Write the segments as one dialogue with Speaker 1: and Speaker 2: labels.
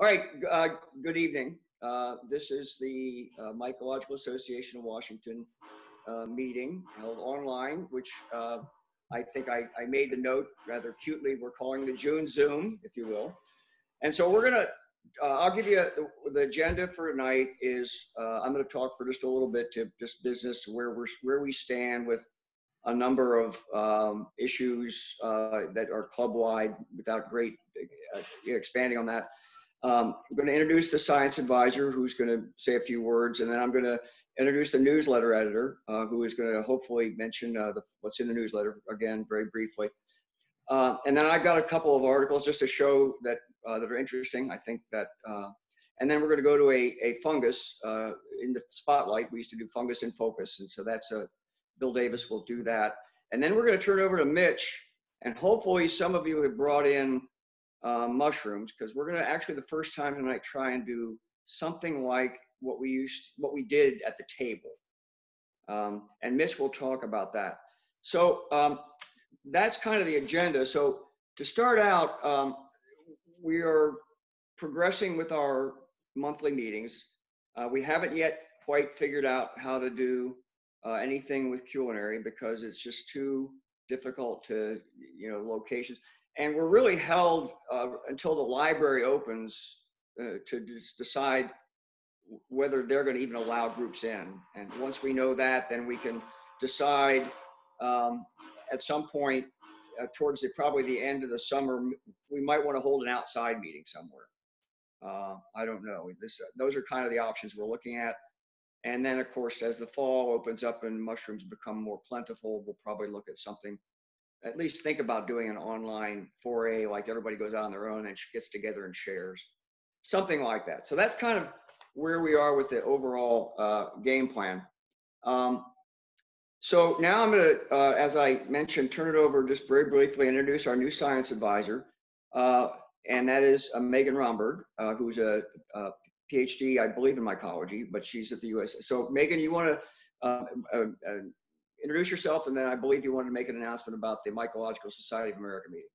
Speaker 1: All right, uh, good evening. Uh, this is the uh, Mycological Association of Washington uh, meeting held online, which uh, I think I, I made the note rather cutely. We're calling the June Zoom, if you will. And so we're gonna, uh, I'll give you a, the agenda for tonight is I'm gonna talk for just a little bit to just business where we're where we stand with a number of um, issues that are club-wide without great expanding on that. Um, I'm going to introduce the science advisor who's going to say a few words, and then I'm going to introduce the newsletter editor uh, who is going to hopefully mention uh, the, what's in the newsletter again very briefly. Uh, and then I've got a couple of articles just to show that uh, that are interesting. I think that, uh, and then we're going to go to a, a fungus uh, in the spotlight. We used to do fungus in focus, and so that's a Bill Davis will do that. And then we're going to turn over to Mitch, and hopefully some of you have brought in uh, mushrooms because we're going to actually the first time tonight try and do something like what we used what we did at the table. Um, and mitch will talk about that. So um, that's kind of the agenda. So to start out um, we are progressing with our monthly meetings. Uh, we haven't yet quite figured out how to do uh, anything with culinary because it's just too difficult to you know locations and we're really held uh, until the library opens uh, to decide whether they're going to even allow groups in. And once we know that, then we can decide um, at some point uh, towards the, probably the end of the summer, we might want to hold an outside meeting somewhere. Uh, I don't know. This, those are kind of the options we're looking at. And then, of course, as the fall opens up and mushrooms become more plentiful, we'll probably look at something at least think about doing an online foray, like everybody goes out on their own and gets together and shares, something like that. So that's kind of where we are with the overall uh, game plan. Um, so now I'm going to, uh, as I mentioned, turn it over just very briefly, introduce our new science advisor, uh, and that is uh, Megan Romberg, uh, who's a, a, PhD, I believe, in mycology, but she's at the US. So Megan, you want to uh, introduce yourself, and then I believe you wanted to make an announcement about the Mycological Society of America meeting.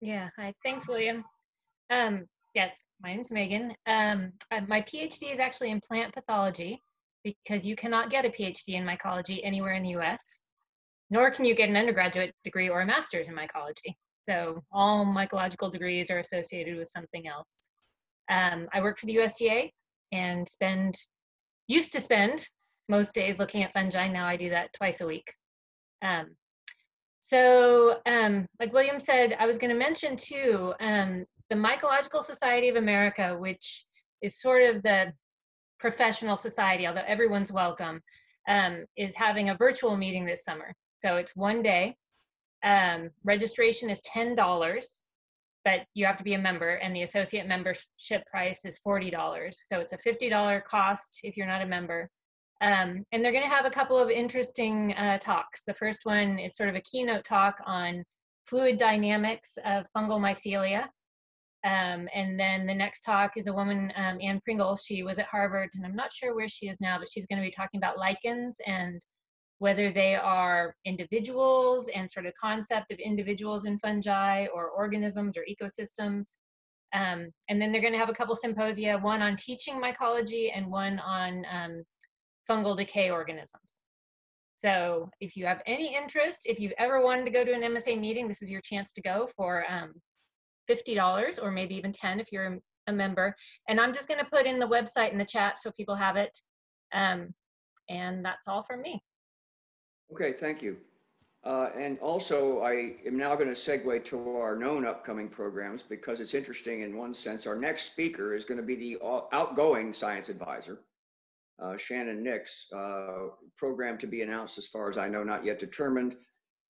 Speaker 2: Yeah, hi. Thanks, William. Um, yes, my name's Megan. Um, uh, my PhD is actually in plant pathology because you cannot get a PhD in mycology anywhere in the US, nor can you get an undergraduate degree or a master's in mycology. So all mycological degrees are associated with something else. Um, I work for the USDA and spend, used to spend most days looking at fungi. Now I do that twice a week. Um, so, um, like William said, I was going to mention too um, the Mycological Society of America, which is sort of the professional society, although everyone's welcome, um, is having a virtual meeting this summer. So it's one day. Um, registration is ten dollars, but you have to be a member, and the associate membership price is forty dollars. So it's a fifty dollar cost if you're not a member. Um, and they're going to have a couple of interesting uh, talks. The first one is sort of a keynote talk on fluid dynamics of fungal mycelia. Um, and then the next talk is a woman, um, Anne Pringle. She was at Harvard, and I'm not sure where she is now, but she's going to be talking about lichens and whether they are individuals and sort of concept of individuals in fungi or organisms or ecosystems. Um, and then they're going to have a couple symposia, one on teaching mycology and one on um, fungal decay organisms. So if you have any interest, if you've ever wanted to go to an MSA meeting, this is your chance to go for um, $50 or maybe even 10 if you're a member. And I'm just gonna put in the website in the chat so people have it. Um, and that's all from me.
Speaker 1: Okay, thank you. Uh, and also, I am now going to segue to our known upcoming programs because it's interesting in one sense. Our next speaker is going to be the outgoing science advisor uh, Shannon Nix, uh, program to be announced as far as I know, not yet determined.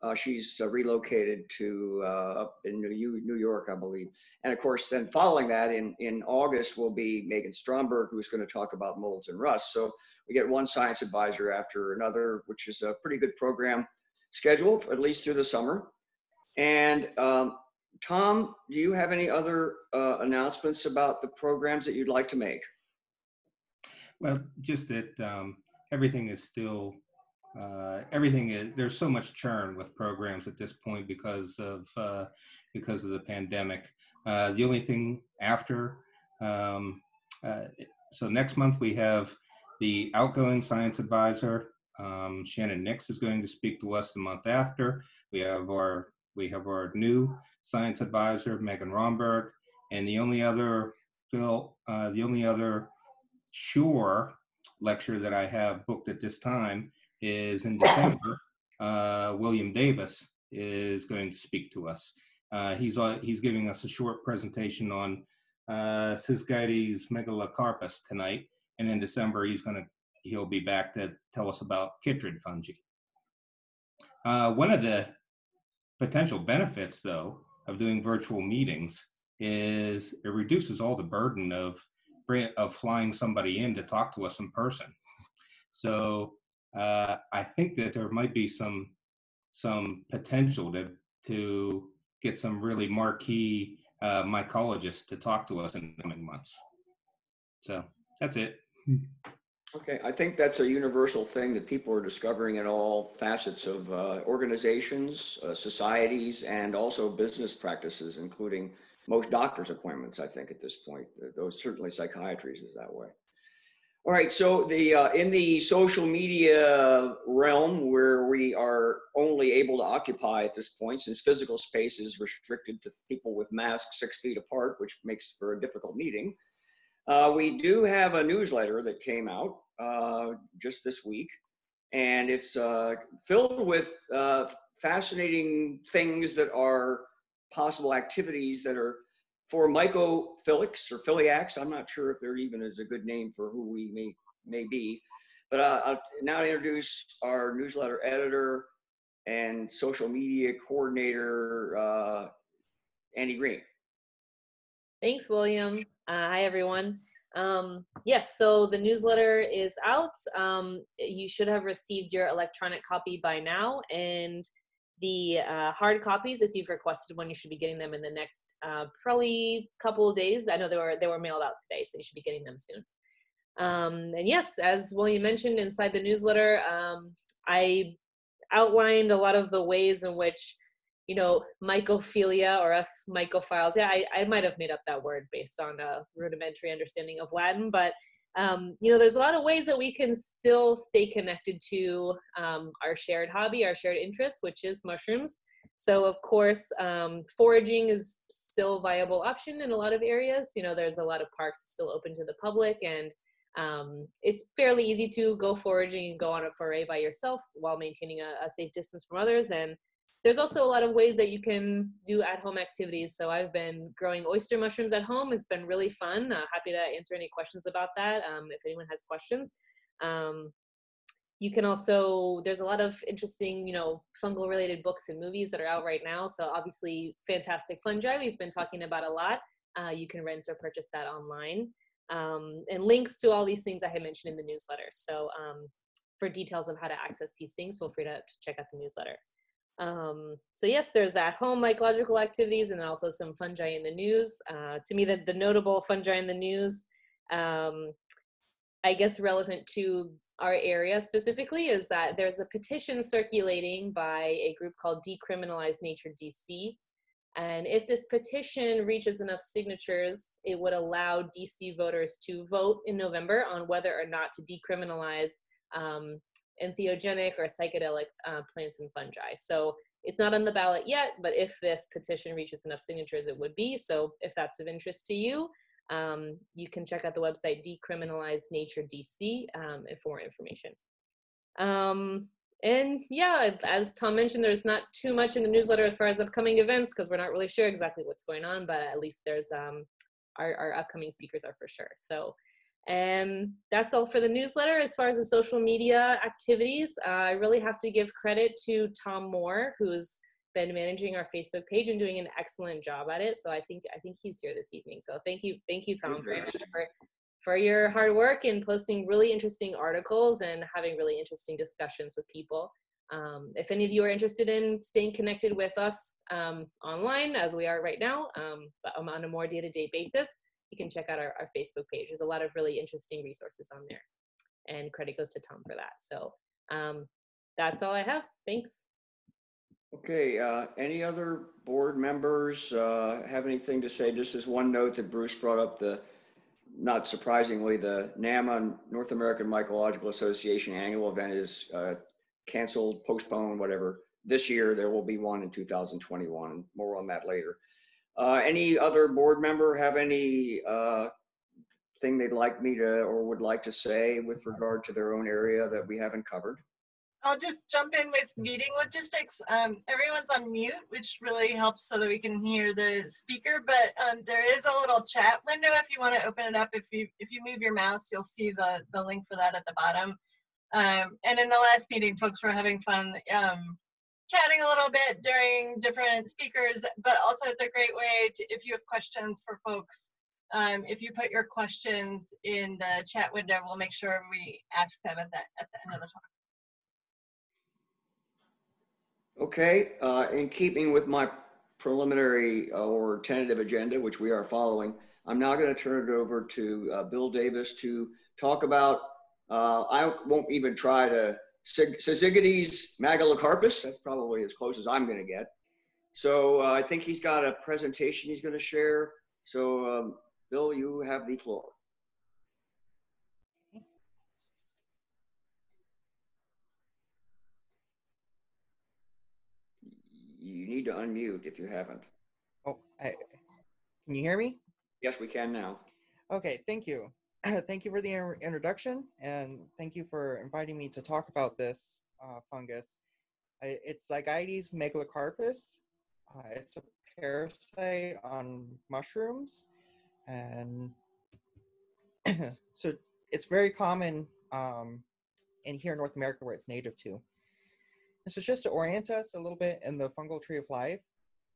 Speaker 1: Uh, she's uh, relocated to uh, up in New, New York, I believe. And of course, then following that in, in August will be Megan Stromberg, who's going to talk about molds and rust. So we get one science advisor after another, which is a pretty good program schedule, at least through the summer. And um, Tom, do you have any other uh, announcements about the programs that you'd like to make?
Speaker 3: Well, just that um, everything is still uh, everything is there's so much churn with programs at this point because of uh, because of the pandemic. Uh, the only thing after Um, uh, so next month we have the outgoing science advisor, um, Shannon Nix is going to speak to us the month after. We have our we have our new science advisor, Megan Romberg, and the only other Phil, uh, the only other sure lecture that I have booked at this time is in December. Uh, William Davis is going to speak to us. Uh, he's uh, he's giving us a short presentation on uh, Syzygites megalocarpus tonight, and in December he's going to he'll be back to tell us about chytrid fungi. Uh, one of the potential benefits, though, of doing virtual meetings is it reduces all the burden of of flying somebody in to talk to us in person. So uh, I think that there might be some some potential to to get some really marquee uh, mycologists to talk to us in the coming months. So that's it.
Speaker 1: Okay, I think that's a universal thing that people are discovering in all facets of uh, organizations, uh, societies, and also business practices, including most doctor's appointments. I think at this point, those certainly psychiatries is that way. All right, so the uh, in the social media realm, where we are only able to occupy at this point, since physical space is restricted to people with masks six feet apart, which makes for a difficult meeting. Uh, we do have a newsletter that came out uh, just this week, and it's uh, filled with uh, fascinating things that are possible activities that are for mycophilics or philiacs. I'm not sure if there even is a good name for who we may may be, but uh, I'll now introduce our newsletter editor and social media coordinator, uh, Andy Green.
Speaker 4: Thanks, William. Uh, hi, everyone. Um, yes, so the newsletter is out. Um, you should have received your electronic copy by now, and the uh, hard copies, if you've requested one, you should be getting them in the next uh, probably couple of days. I know they were they were mailed out today, so you should be getting them soon. Um, and yes, as William mentioned inside the newsletter, um, I outlined a lot of the ways in which you know, mycophilia or us mycophiles. Yeah, I, I might have made up that word based on a rudimentary understanding of Latin, but um, you know, there's a lot of ways that we can still stay connected to um, our shared hobby, our shared interest, which is mushrooms. So, of course, um, foraging is still a viable option in a lot of areas. You know, there's a lot of parks still open to the public, and um, it's fairly easy to go foraging and go on a foray by yourself while maintaining a, a safe distance from others. And there's also a lot of ways that you can do at home activities. So I've been growing oyster mushrooms at home. It's been really fun. Uh, happy to answer any questions about that um, if anyone has questions. Um, you can also, there's a lot of interesting, you know, fungal related books and movies that are out right now. So obviously, Fantastic Fungi, we've been talking about a lot. Uh, you can rent or purchase that online. Um, and links to all these things I had mentioned in the newsletter. So um, for details of how to access these things, feel free to, to check out the newsletter. Um, so yes, there's at-home mycological activities and also some fungi in the news. Uh, to me, the, the notable fungi in the news, um, I guess relevant to our area specifically, is that there's a petition circulating by a group called Decriminalize Nature DC. And if this petition reaches enough signatures, it would allow DC voters to vote in November on whether or not to decriminalize um, entheogenic or psychedelic uh, plants and fungi. So it's not on the ballot yet, but if this petition reaches enough signatures, it would be. So if that's of interest to you, um, you can check out the website Decriminalize Nature DC um, for more information. Um, and yeah, as Tom mentioned, there's not too much in the newsletter as far as upcoming events because we're not really sure exactly what's going on, but at least there's um, our, our upcoming speakers are for sure. So and that's all for the newsletter. As far as the social media activities, uh, I really have to give credit to Tom Moore, who's been managing our Facebook page and doing an excellent job at it. So I think I think he's here this evening. So thank you, thank you, Tom, very much for for your hard work in posting really interesting articles and having really interesting discussions with people. Um, if any of you are interested in staying connected with us um, online, as we are right now, um, but on a more day-to-day basis, you can check out our, our Facebook page. There's a lot of really interesting resources on there. And credit goes to Tom for that. So um, that's all I have. Thanks.
Speaker 1: Okay, uh, any other board members uh, have anything to say? Just as one note that Bruce brought up the not surprisingly, the NAMA, North American Mycological Association annual event is uh, canceled, postponed, whatever. This year, there will be one in 2021. More on that later. Uh, Any other board member have any uh, thing they'd like me to, or would like to say with regard to their own area that we haven't covered?
Speaker 5: I'll just jump in with meeting logistics. Um, everyone's on mute, which really helps so that we can hear the speaker. But um, there is a little chat window if you want to open it up. If you if you move your mouse, you'll see the the link for that at the bottom. Um, and in the last meeting, folks were having fun um, chatting a little bit during different speakers. But also, it's a great way to if you have questions for folks. Um, if you put your questions in the chat window, we'll make sure we ask them at the at the end of the talk.
Speaker 1: Okay, uh, in keeping with my preliminary uh, or tentative agenda, which we are following, I'm now going to turn it over to uh, Bill Davis to talk about, uh, I won't even try to, Syzygites megalocarpus, that's probably as close as I'm going to get. So uh, I think he's got a presentation he's going to share. So um, Bill, you have the floor. You need to unmute if you haven't.
Speaker 6: Oh, I, can you hear me?
Speaker 1: Yes, we can now.
Speaker 6: Okay, thank you. thank you for the introduction and thank you for inviting me to talk about this uh, fungus. It's Zygites megalocarpus. Uh, it's a parasite on mushrooms and so it's very common um, in here in North America where it's native to. And so just to orient us a little bit in the fungal tree of life,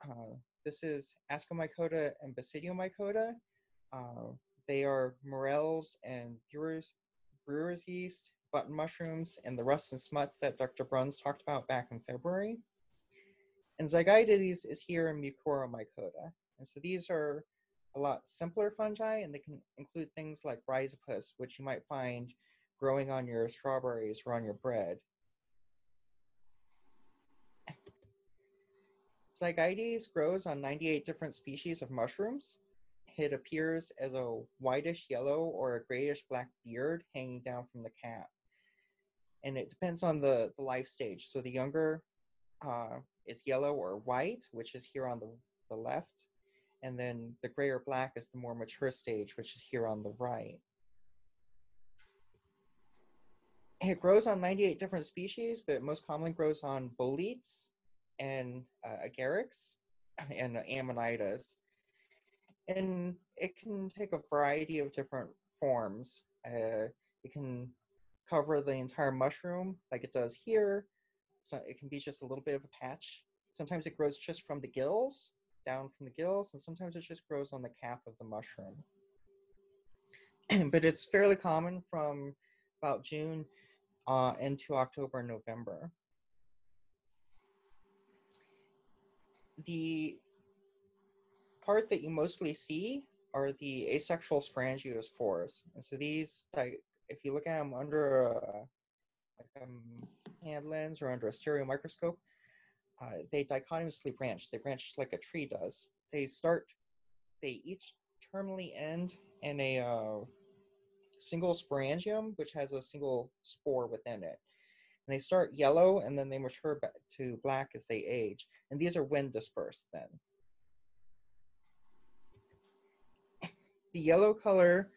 Speaker 6: uh, this is Ascomycota and Basidiomycota. They are morels and brewers, brewer's yeast, button mushrooms, and the rust and smuts that Dr. Bruns talked about back in February. And Zygites is here in Mucoromycota. And so these are a lot simpler fungi, and they can include things like rhizopus, which you might find growing on your strawberries or on your bread. Zygites grows on 98 different species of mushrooms. It appears as a whitish yellow or a grayish black beard hanging down from the cap. And it depends on the, the life stage. So the younger uh, is yellow or white, which is here on the, the left. And then the gray or black is the more mature stage, which is here on the right. It grows on 98 different species, but most commonly grows on boletes, and uh, agarics and amanitas. And it can take a variety of different forms. Uh, it can cover the entire mushroom like it does here. So it can be just a little bit of a patch. Sometimes it grows just from the gills, down from the gills, and sometimes it just grows on the cap of the mushroom. but it's fairly common from about June uh, into October and November. the part that you mostly see are the asexual sporangiospores. And so these, like, if you look at them under a, like a hand lens or under a stereo microscope, uh, they dichotomously branch. They branch like a tree does. They start, they each terminally end in a uh, single sporangium, which has a single spore within it. And they start yellow and then they mature to black as they age. And these are wind dispersed then. The yellow color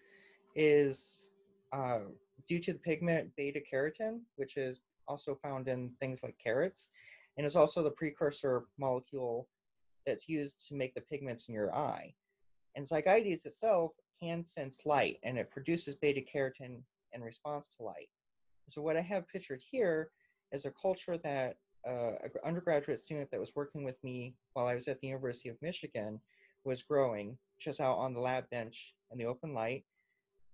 Speaker 6: is uh, due to the pigment beta carotene, which is also found in things like carrots, and is also the precursor molecule that's used to make the pigments in your eye. And Zygites itself can sense light, and it produces beta carotene in response to light. So what I have pictured here is a culture that uh, an undergraduate student that was working with me while I was at the University of Michigan was growing just out on the lab bench in the open light.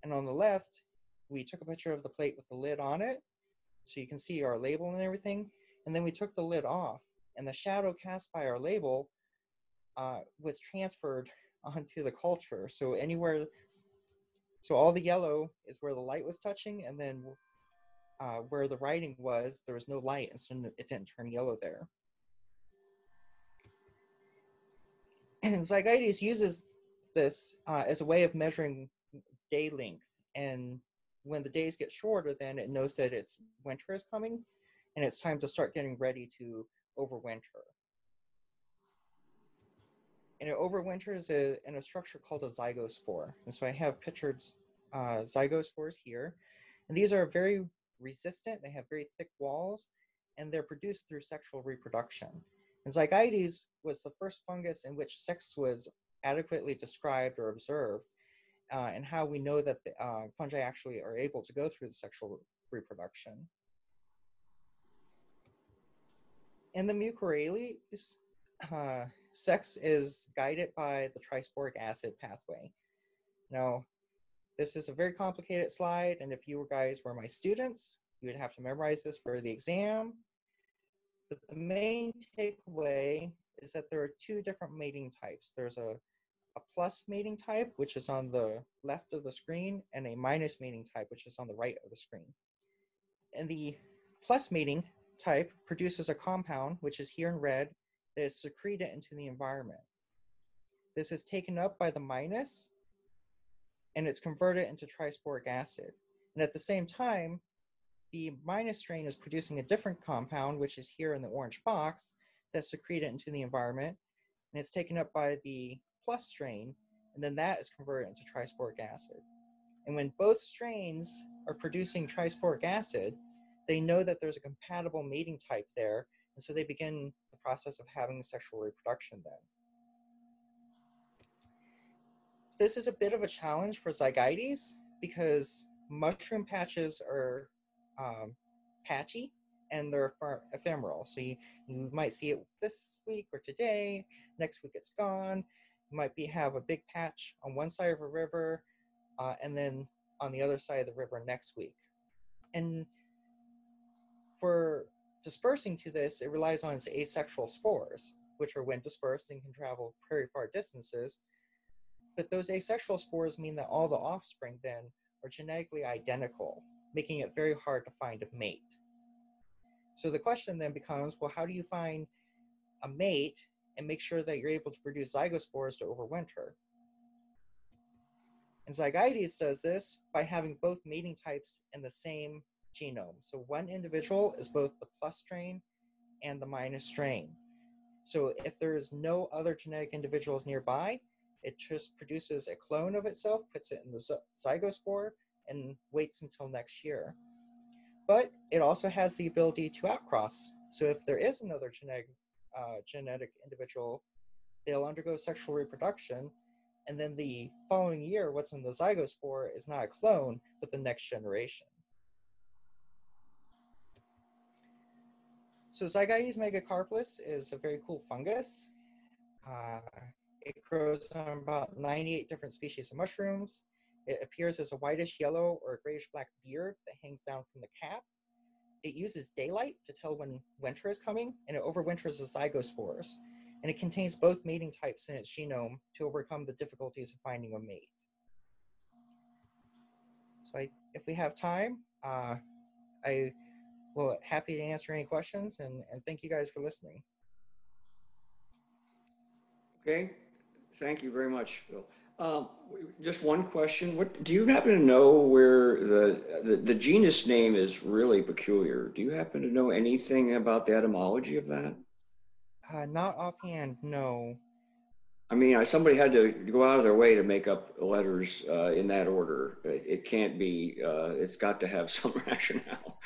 Speaker 6: And on the left, we took a picture of the plate with the lid on it. So you can see our label and everything. And then we took the lid off and the shadow cast by our label uh, was transferred onto the culture. So anywhere, so all the yellow is where the light was touching and then uh, where the writing was, there was no light, and so it didn't turn yellow there. And Zygites uses this uh, as a way of measuring day length. And when the days get shorter, then it knows that it's winter is coming and it's time to start getting ready to overwinter. And it overwinters a, in a structure called a zygospore. And so I have pictured uh, zygospores here. And these are very resistant, they have very thick walls, and they're produced through sexual reproduction. And Zygites was the first fungus in which sex was adequately described or observed, uh, and how we know that the uh, fungi actually are able to go through the sexual reproduction. In the mucorales, uh, sex is guided by the trisporic acid pathway. Now, this is a very complicated slide, and if you guys were my students, you would have to memorize this for the exam. But the main takeaway is that there are two different mating types. There's a, a plus mating type, which is on the left of the screen, and a minus mating type, which is on the right of the screen. And the plus mating type produces a compound, which is here in red, that is secreted into the environment. This is taken up by the minus, and it's converted into trisporic acid. And at the same time, the minus strain is producing a different compound, which is here in the orange box, that's secreted into the environment, and it's taken up by the plus strain, and then that is converted into trisporic acid. And when both strains are producing trisporic acid, they know that there's a compatible mating type there, and so they begin the process of having sexual reproduction then. This is a bit of a challenge for Zygites because mushroom patches are um, patchy and they're ephemeral. So you, you might see it this week or today, next week it's gone. You might be have a big patch on one side of a river uh, and then on the other side of the river next week. And for dispersing to this, it relies on its asexual spores, which are when dispersed and can travel very far distances. But those asexual spores mean that all the offspring then are genetically identical, making it very hard to find a mate. So the question then becomes, well, how do you find a mate and make sure that you're able to produce zygospores to overwinter? And Zygites does this by having both mating types in the same genome. So one individual is both the plus strain and the minus strain. So if there's no other genetic individuals nearby, it just produces a clone of itself, puts it in the zygospore, and waits until next year. But it also has the ability to outcross. So if there is another genetic uh, genetic individual, they'll undergo sexual reproduction, and then the following year, what's in the zygospore is not a clone, but the next generation. So Zygites megacarpus is a very cool fungus. Uh, it grows on about 98 different species of mushrooms. It appears as a whitish yellow or grayish black beard that hangs down from the cap. It uses daylight to tell when winter is coming, and it overwinters the zygospores. And it contains both mating types in its genome to overcome the difficulties of finding a mate. So I, if we have time, uh, I will happy to answer any questions, and, and thank you guys for listening.
Speaker 1: Okay, thank you very much, Phil. Um, just one question. What do you happen to know where the, the, the genus name is really peculiar? Do you happen to know anything about the etymology of that?
Speaker 6: Uh, not offhand, no.
Speaker 1: I mean, somebody had to go out of their way to make up letters uh, in that order. It, it can't be. Uh, it's got to have some rationale,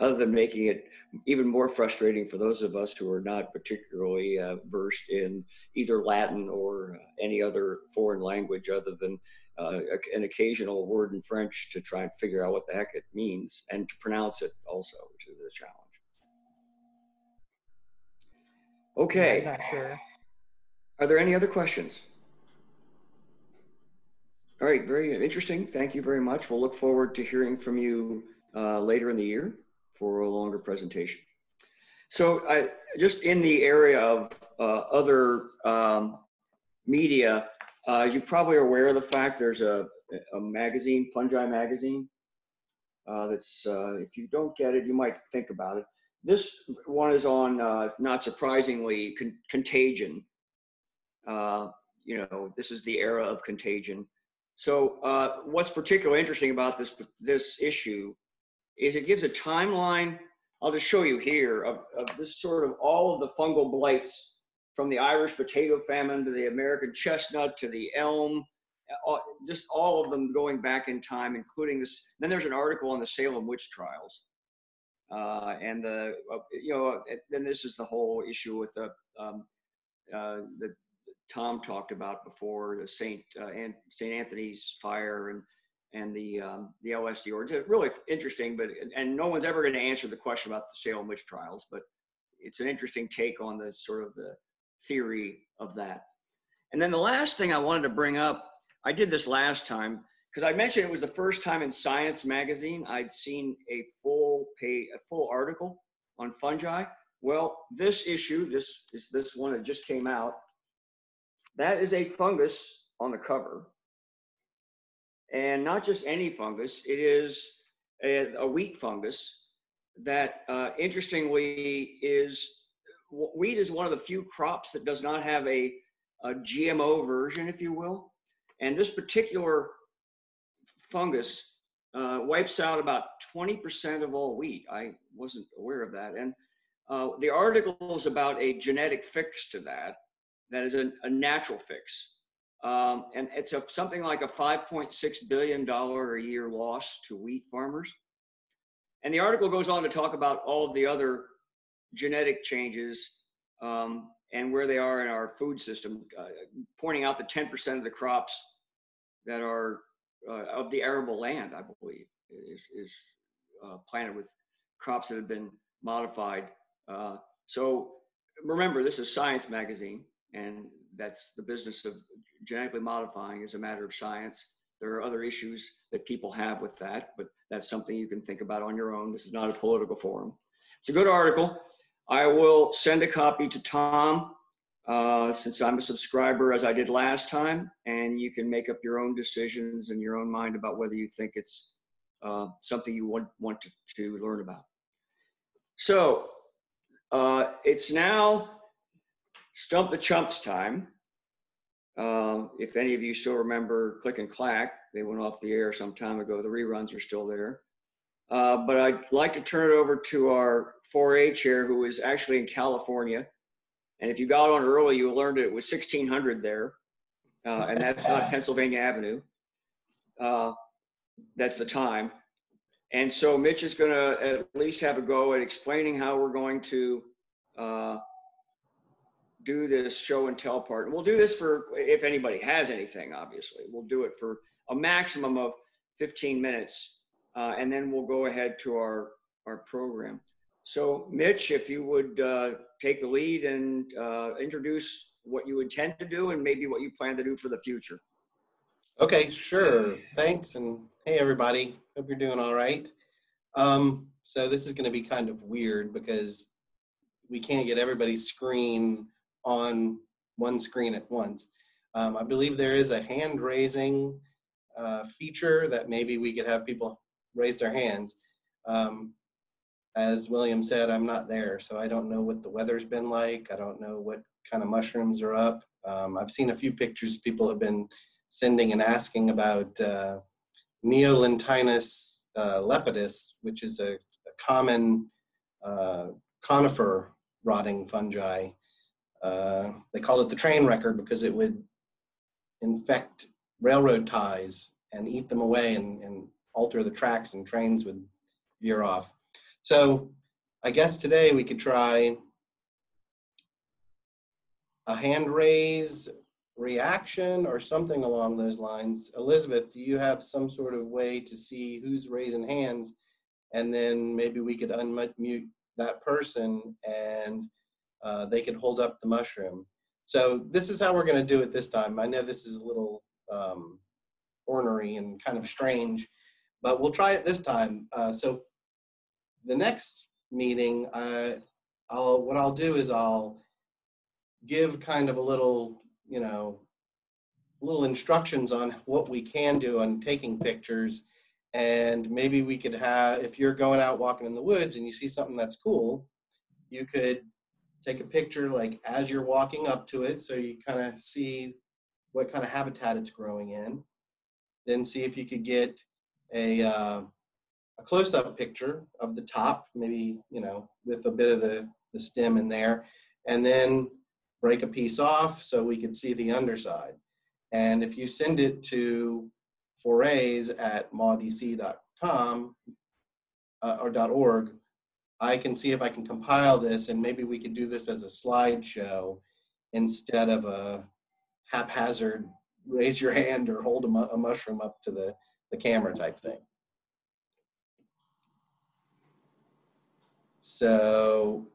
Speaker 1: other than making it even more frustrating for those of us who are not particularly uh, versed in either Latin or uh, any other foreign language, other than uh, an occasional word in French to try and figure out what the heck it means and to pronounce it also, which is a challenge. Okay.
Speaker 6: I'm not sure.
Speaker 1: Are there any other questions? All right, very interesting. Thank you very much. We'll look forward to hearing from you uh, later in the year for a longer presentation. So I, just in the area of uh, other um, media, uh, as you probably are aware of the fact there's a, a magazine, Fungi Magazine, uh, that's, uh, if you don't get it, you might think about it. This one is on, uh, not surprisingly, con contagion. Uh, you know, this is the era of contagion. So uh, what's particularly interesting about this this issue is it gives a timeline. I'll just show you here of, of this sort of all of the fungal blights from the Irish potato famine to the American chestnut to the elm, all, just all of them going back in time, including this. Then there's an article on the Salem witch trials, uh, and the uh, you know then this is the whole issue with the um, uh, the Tom talked about before, the Saint uh, and Saint Anthony's fire and and the um, the LSD or it's really interesting, but and no one's ever going to answer the question about the Salem witch trials, but it's an interesting take on the sort of the theory of that. And then the last thing I wanted to bring up, I did this last time because I mentioned it was the first time in Science magazine I'd seen a full pay a full article on fungi. Well, this issue, this is this one that just came out that is a fungus on the cover. And not just any fungus, it is a, a wheat fungus that uh, interestingly is wheat is one of the few crops that does not have a, a GMO version, if you will. And this particular fungus uh, wipes out about 20% of all wheat. I wasn't aware of that. And uh, the article is about a genetic fix to that that is a, a natural fix. Um, and it's a, something like a $5.6 billion a year loss to wheat farmers. And the article goes on to talk about all of the other genetic changes um, and where they are in our food system, uh, pointing out the 10% of the crops that are uh, of the arable land, I believe, is, is uh, planted with crops that have been modified. Uh, so remember, this is Science Magazine and that's the business of genetically modifying is a matter of science. There are other issues that people have with that, but that's something you can think about on your own. This is not a political forum. It's a good article. I will send a copy to Tom uh, since I'm a subscriber as I did last time, and you can make up your own decisions in your own mind about whether you think it's uh, something you want, want to, to learn about. So uh, it's now Stump the Chumps time. Um, if any of you still remember Click and Clack, they went off the air some time ago. The reruns are still there. Uh, but I'd like to turn it over to our foray chair, who is actually in California. And if you got on early, you learned it was 1600 there, uh, and that's not Pennsylvania Avenue. Uh, that's the time. And so Mitch is going to at least have a go at explaining how we're going to uh, do this show and tell part. And we'll do this for, if anybody has anything, obviously, we'll do it for a maximum of 15 minutes. Uh, and then we'll go ahead to our, our program. So Mitch, if you would uh, take the lead and uh, introduce what you intend to do and maybe what you plan to do for the future.
Speaker 7: Okay, sure. Thanks. And hey, everybody. Hope you're doing all right. Um, so this is going to be kind of weird because we can't get everybody's screen on one screen at once. Um, I believe there is a hand raising uh, feature that maybe we could have people raise their hands. Um, as William said, I'm not there, so I don't know what the weather's been like. I don't know what kind of mushrooms are up. Um, I've seen a few pictures people have been sending and asking about uh, Neolentinus uh, lepidus, which is a, a common uh, conifer rotting fungi uh, they called it the train wrecker because it would infect railroad ties and eat them away and, and alter the tracks and trains would veer off. So I guess today we could try a hand raise reaction or something along those lines. Elizabeth, do you have some sort of way to see who's raising hands? And then maybe we could unmute that person and uh, they could hold up the mushroom. So this is how we're going to do it this time. I know this is a little um, ornery and kind of strange, but we'll try it this time. Uh, so the next meeting, uh, I'll what I'll do is I'll give kind of a little, you know, little instructions on what we can do on taking pictures and maybe we could have if you're going out walking in the woods and you see something that's cool you could take a picture like as you're walking up to it so you kind of see what kind of habitat it's growing in. then see if you could get a, uh, a close-up picture of the top, maybe, you know, with a bit of the, the stem in there, and then break a piece off so we could see the underside. And if you send it to forays at mawdc.com uh, or .org, I can see if I can compile this and maybe we could do this as a slideshow instead of a haphazard raise your hand or hold a, mu- a mushroom up to the, the camera type thing. So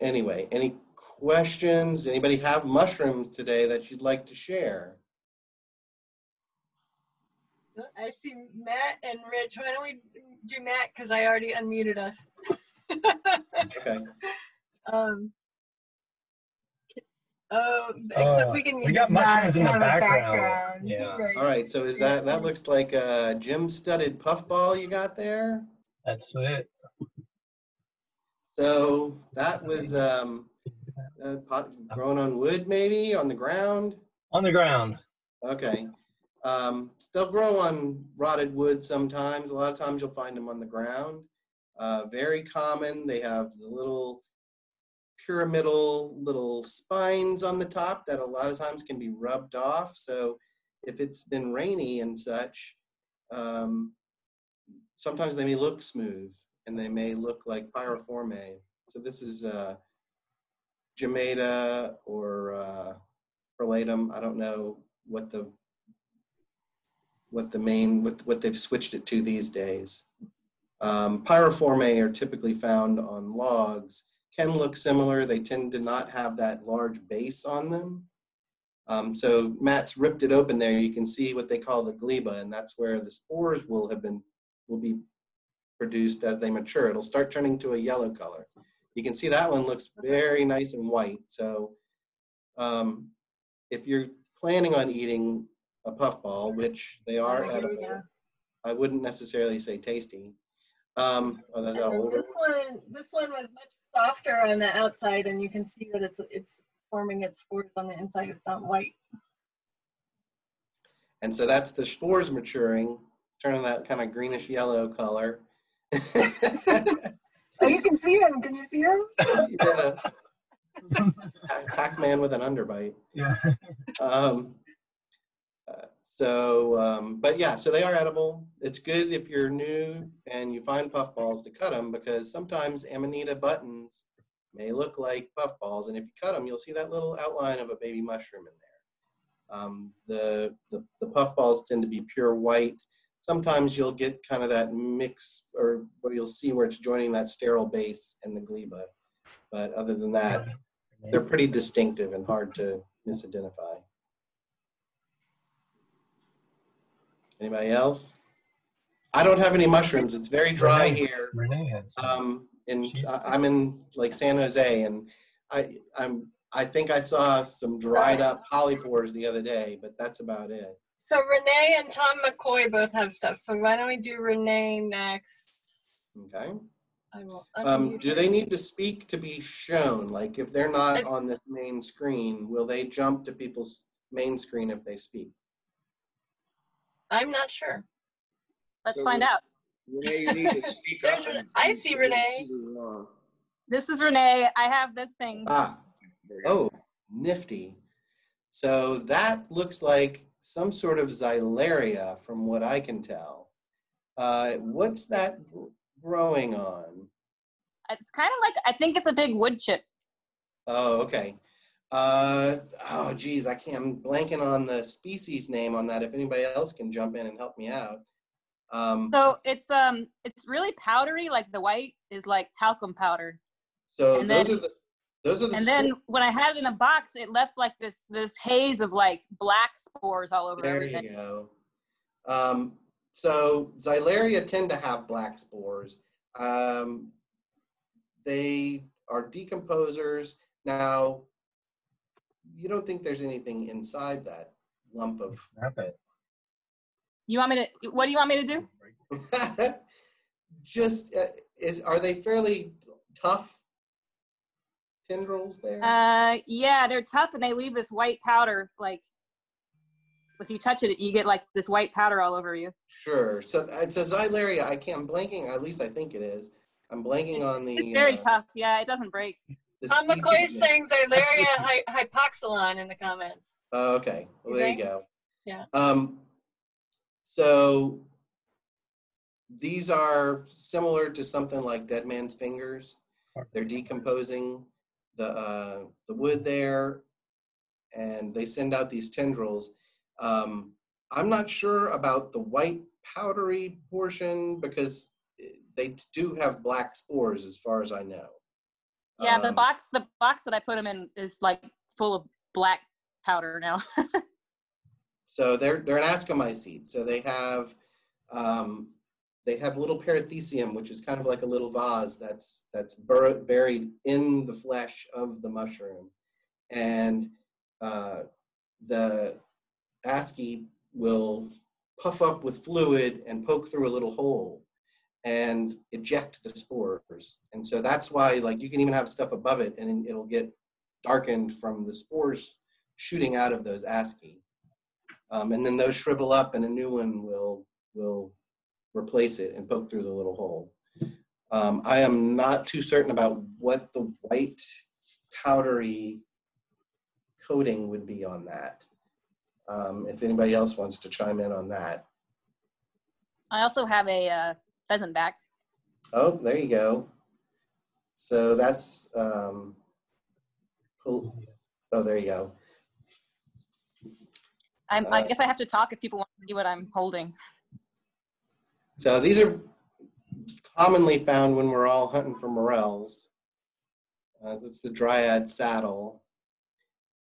Speaker 7: anyway, any questions? Anybody have mushrooms today that you'd like to share?
Speaker 5: I see Matt and Rich. Why don't we do Matt? Because I already unmuted us.
Speaker 7: Okay.
Speaker 5: um, oh, except
Speaker 8: Uh,
Speaker 5: we can.
Speaker 8: we got mushrooms in the
Speaker 5: have a
Speaker 8: background. Yeah.
Speaker 5: Right.
Speaker 7: All right. So is that that looks like a gem studded puffball you got there?
Speaker 8: That's it.
Speaker 7: So that was um, uh, pot, grown on wood, maybe on the ground.
Speaker 8: On the ground.
Speaker 7: Okay. Um, they'll grow on rotted wood sometimes. A lot of times you'll find them on the ground. Uh, very common. They have the little pyramidal little spines on the top that a lot of times can be rubbed off. So if it's been rainy and such, um, sometimes they may look smooth and they may look like pyriforme. So this is uh, gemmatum or uh, Perlatum. I don't know what the what the main what what they've switched it to these days. Um, pyriforme are typically found on logs. Can look similar. They tend to not have that large base on them. Um, so Matt's ripped it open there. You can see what they call the gleba, and that's where the spores will have been will be produced as they mature. It'll start turning to a yellow color. You can see that one looks very nice and white. So um, if you're planning on eating a puffball, which they are
Speaker 5: Oh,
Speaker 7: edible,
Speaker 5: go.
Speaker 7: I wouldn't necessarily say tasty. Um, oh, that's
Speaker 5: And
Speaker 7: all over.
Speaker 5: this one, this one was much softer on the outside, and you can see that it's it's forming its spores on the inside. It's not white.
Speaker 7: And so that's the spores maturing, turning that kind of greenish yellow color.
Speaker 5: Oh, you can see them. Can you see them?
Speaker 7: yeah. Pac-Man with an underbite.
Speaker 8: Yeah.
Speaker 7: Um, so, um, but yeah, so they are edible. It's good if you're new and you find puffballs to cut them because sometimes Amanita buttons may look like puffballs, and if you cut them, you'll see that little outline of a baby mushroom in there. Um, the, the the puffballs tend to be pure white. Sometimes you'll get kind of that mix, or where you'll see where it's joining that sterile base and the gleba. But other than that, they're pretty distinctive and hard to misidentify. Anybody else? I don't have any mushrooms. It's very dry
Speaker 8: Renee.
Speaker 7: here.
Speaker 8: Renee had some.
Speaker 7: Um, and I- I'm in like San Jose, and I I'm I think I saw some dried up polypores the other day, but that's about it.
Speaker 5: So Renee and Tom McCoy both have stuff. So why don't we do Renee next?
Speaker 7: Okay.
Speaker 5: I will.
Speaker 7: Um,
Speaker 5: unmute
Speaker 7: do they need to speak to be shown? Like if they're not
Speaker 5: I-
Speaker 7: on this main screen, will they jump to people's main screen if they speak?
Speaker 5: I'm not sure.
Speaker 9: Let's
Speaker 1: So
Speaker 9: find out.
Speaker 1: Renee, you need to speak up.
Speaker 5: There's Ren-
Speaker 1: and-
Speaker 5: I see Renee.
Speaker 1: Uh,
Speaker 9: This is Renee. I have this thing.
Speaker 7: Ah,
Speaker 1: there you go.
Speaker 7: Oh, nifty. So that looks like some sort of xylaria from what I can tell. Uh, what's that gr- growing on?
Speaker 9: It's kind of like I think it's a big wood chip.
Speaker 7: Oh, okay. Uh, oh, geez, I can't, I'm blanking on the species name on that. If anybody else can jump in and help me out. Um,
Speaker 9: So it's um it's really powdery. Like the white is like talcum powder.
Speaker 7: so
Speaker 9: and
Speaker 7: those
Speaker 9: then-
Speaker 7: are the, those are the,
Speaker 9: And
Speaker 7: spores.
Speaker 9: then when I had it in a box, it left like this this haze of like black spores all over
Speaker 7: There
Speaker 9: everything.
Speaker 7: you go. Um, so xylaria tend to have black spores. Um, they are decomposers. Now, you don't think there's anything inside that lump of.
Speaker 8: Snap it.
Speaker 9: You want me to? What do you want me to do?
Speaker 7: Just uh, is are they fairly tough tendrils there?
Speaker 9: Uh, yeah, they're tough and they leave this white powder. Like If you touch it, you get like this white powder all over you.
Speaker 7: Sure. So it's a Xylaria. I can't. I'm blanking. At least I think it is. I'm blanking on the.
Speaker 9: It's very
Speaker 7: uh,
Speaker 9: tough. Yeah, it doesn't break.
Speaker 7: The
Speaker 5: Tom McCoy is
Speaker 7: species-
Speaker 5: saying Xylaria hy- hypoxylon in the comments.
Speaker 7: Oh, okay. Well, there you go.
Speaker 5: Yeah.
Speaker 7: Um, so these are similar to something like Dead Man's Fingers. They're decomposing the uh, the wood there, and they send out these tendrils. Um, I'm not sure about the white powdery portion because they do have black spores, as far as I know.
Speaker 9: Yeah, the
Speaker 7: Um,
Speaker 9: box the box that I put them in is like full of black powder now.
Speaker 7: So they're they're an ascomycete. So they have um, they have little perithecium, which is kind of like a little vase that's that's bur- buried in the flesh of the mushroom, and uh, the asci will puff up with fluid and poke through a little hole and eject the spores. And so that's why like you can even have stuff above it and it'll get darkened from the spores shooting out of those asci. Um, and then those shrivel up and a new one will will replace it and poke through the little hole. Um, I am not too certain about what the white powdery coating would be on that. Um, if anybody else wants to chime in on that.
Speaker 9: I also have a uh, pheasant back.
Speaker 7: Oh, there you go. So that's, um, oh, there you go.
Speaker 9: I'm, I
Speaker 7: Uh,
Speaker 9: guess I have to talk if people want to see what I'm holding.
Speaker 7: So these are commonly found when we're all hunting for morels. Uh, that's the dryad saddle.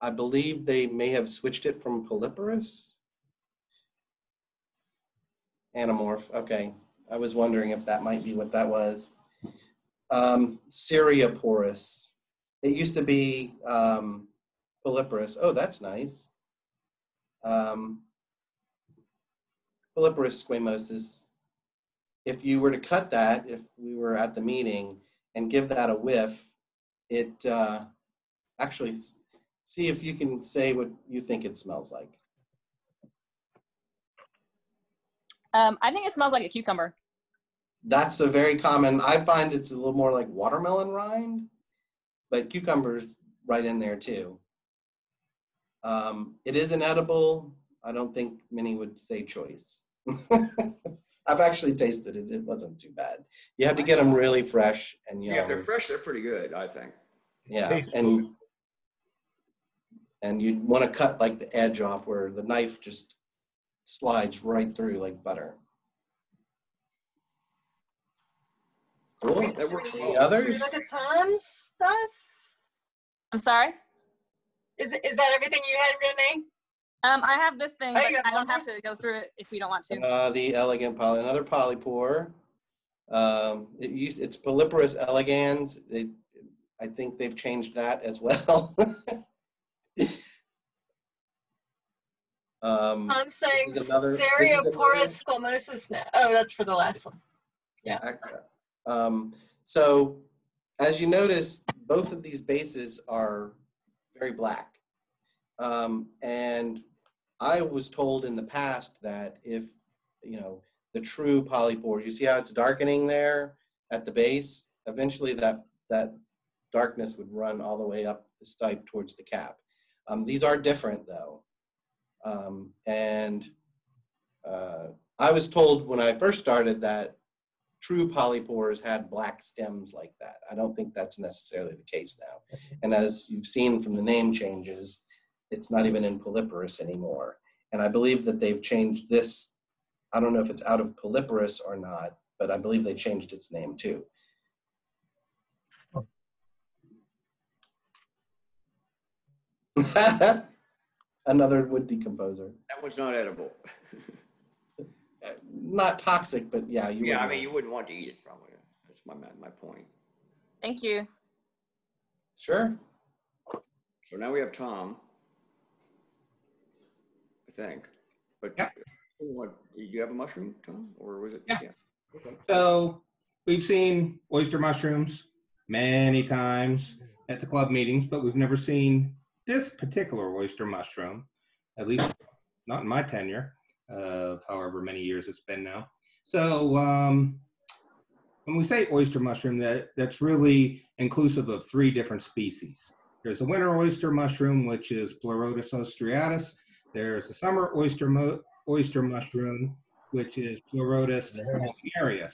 Speaker 7: I believe they may have switched it from polyporus. Anamorph, okay. I was wondering if that might be what that was. Um, Cerioporus. It used to be um, polyporus. Oh, that's nice. Um, polyporus squamosus if you were to cut that, if we were at the meeting and give that a whiff, it uh, actually see if you can say what you think it smells like.
Speaker 9: Um, I think it smells like a cucumber.
Speaker 7: That's a very common. I find it's a little more like watermelon rind, but cucumbers right in there too. Um, it is an edible. I don't think many would say choice. I've actually tasted it. It wasn't too bad. You have to get them really fresh and young.
Speaker 1: Yeah, they're fresh, they're pretty good, I think.
Speaker 7: Yeah,
Speaker 8: Tastes
Speaker 7: and and you'd want to cut like the edge off where the knife just slides right through like butter. Cool.
Speaker 1: That works
Speaker 5: Should
Speaker 1: well.
Speaker 7: Others?
Speaker 5: should we Look stuff.
Speaker 9: I'm sorry.
Speaker 5: Is, is that everything you had, Renee?
Speaker 9: Um, I have this thing,
Speaker 5: Oh,
Speaker 9: but I don't have to go through it if you don't want to.
Speaker 7: Uh, the elegant poly, another polypore. Um, it used, it's Polyporus elegans. It, I think they've changed that as well. um,
Speaker 5: I'm saying
Speaker 7: is another- this is another-
Speaker 5: Cerioporus now. Oh, that's for the last one.
Speaker 7: Ac- Um, so, as you notice, both of these bases are very black. Um, and I was told in the past that if, you know, the true polypores, you see how it's darkening there at the base? Eventually that, that darkness would run all the way up the stipe towards the cap. Um, these are different though. Um, and uh, I was told when I first started that true polypores had black stems like that. I don't think that's necessarily the case now. Mm-hmm. And as you've seen from the name changes, it's not even in polyporus anymore. And I believe that they've changed this. I don't know if it's out of polyporus or not, but I believe they changed its name too. Oh. Another wood decomposer.
Speaker 1: That was not edible.
Speaker 7: Not toxic, but yeah, you.
Speaker 1: Yeah, I
Speaker 7: wouldn't
Speaker 1: mean,
Speaker 7: want-
Speaker 1: you wouldn't want to eat it probably. That's my, my- my point.
Speaker 9: Thank you.
Speaker 7: Sure.
Speaker 1: So now we have Tom. I think, but.
Speaker 3: Yeah.
Speaker 1: What, did you have a mushroom, Tom, or was it?
Speaker 3: Yeah.
Speaker 1: Okay.
Speaker 3: So we've seen oyster mushrooms many times at the club meetings, but we've never seen this particular oyster mushroom, at least not in my tenure of however many years it's been now. So um, when we say oyster mushroom, that that's really inclusive of three different species. There's a winter oyster mushroom, which is Pleurotus ostreatus. There's a summer oyster mo- oyster mushroom, which is Pleurotus pulmonarius.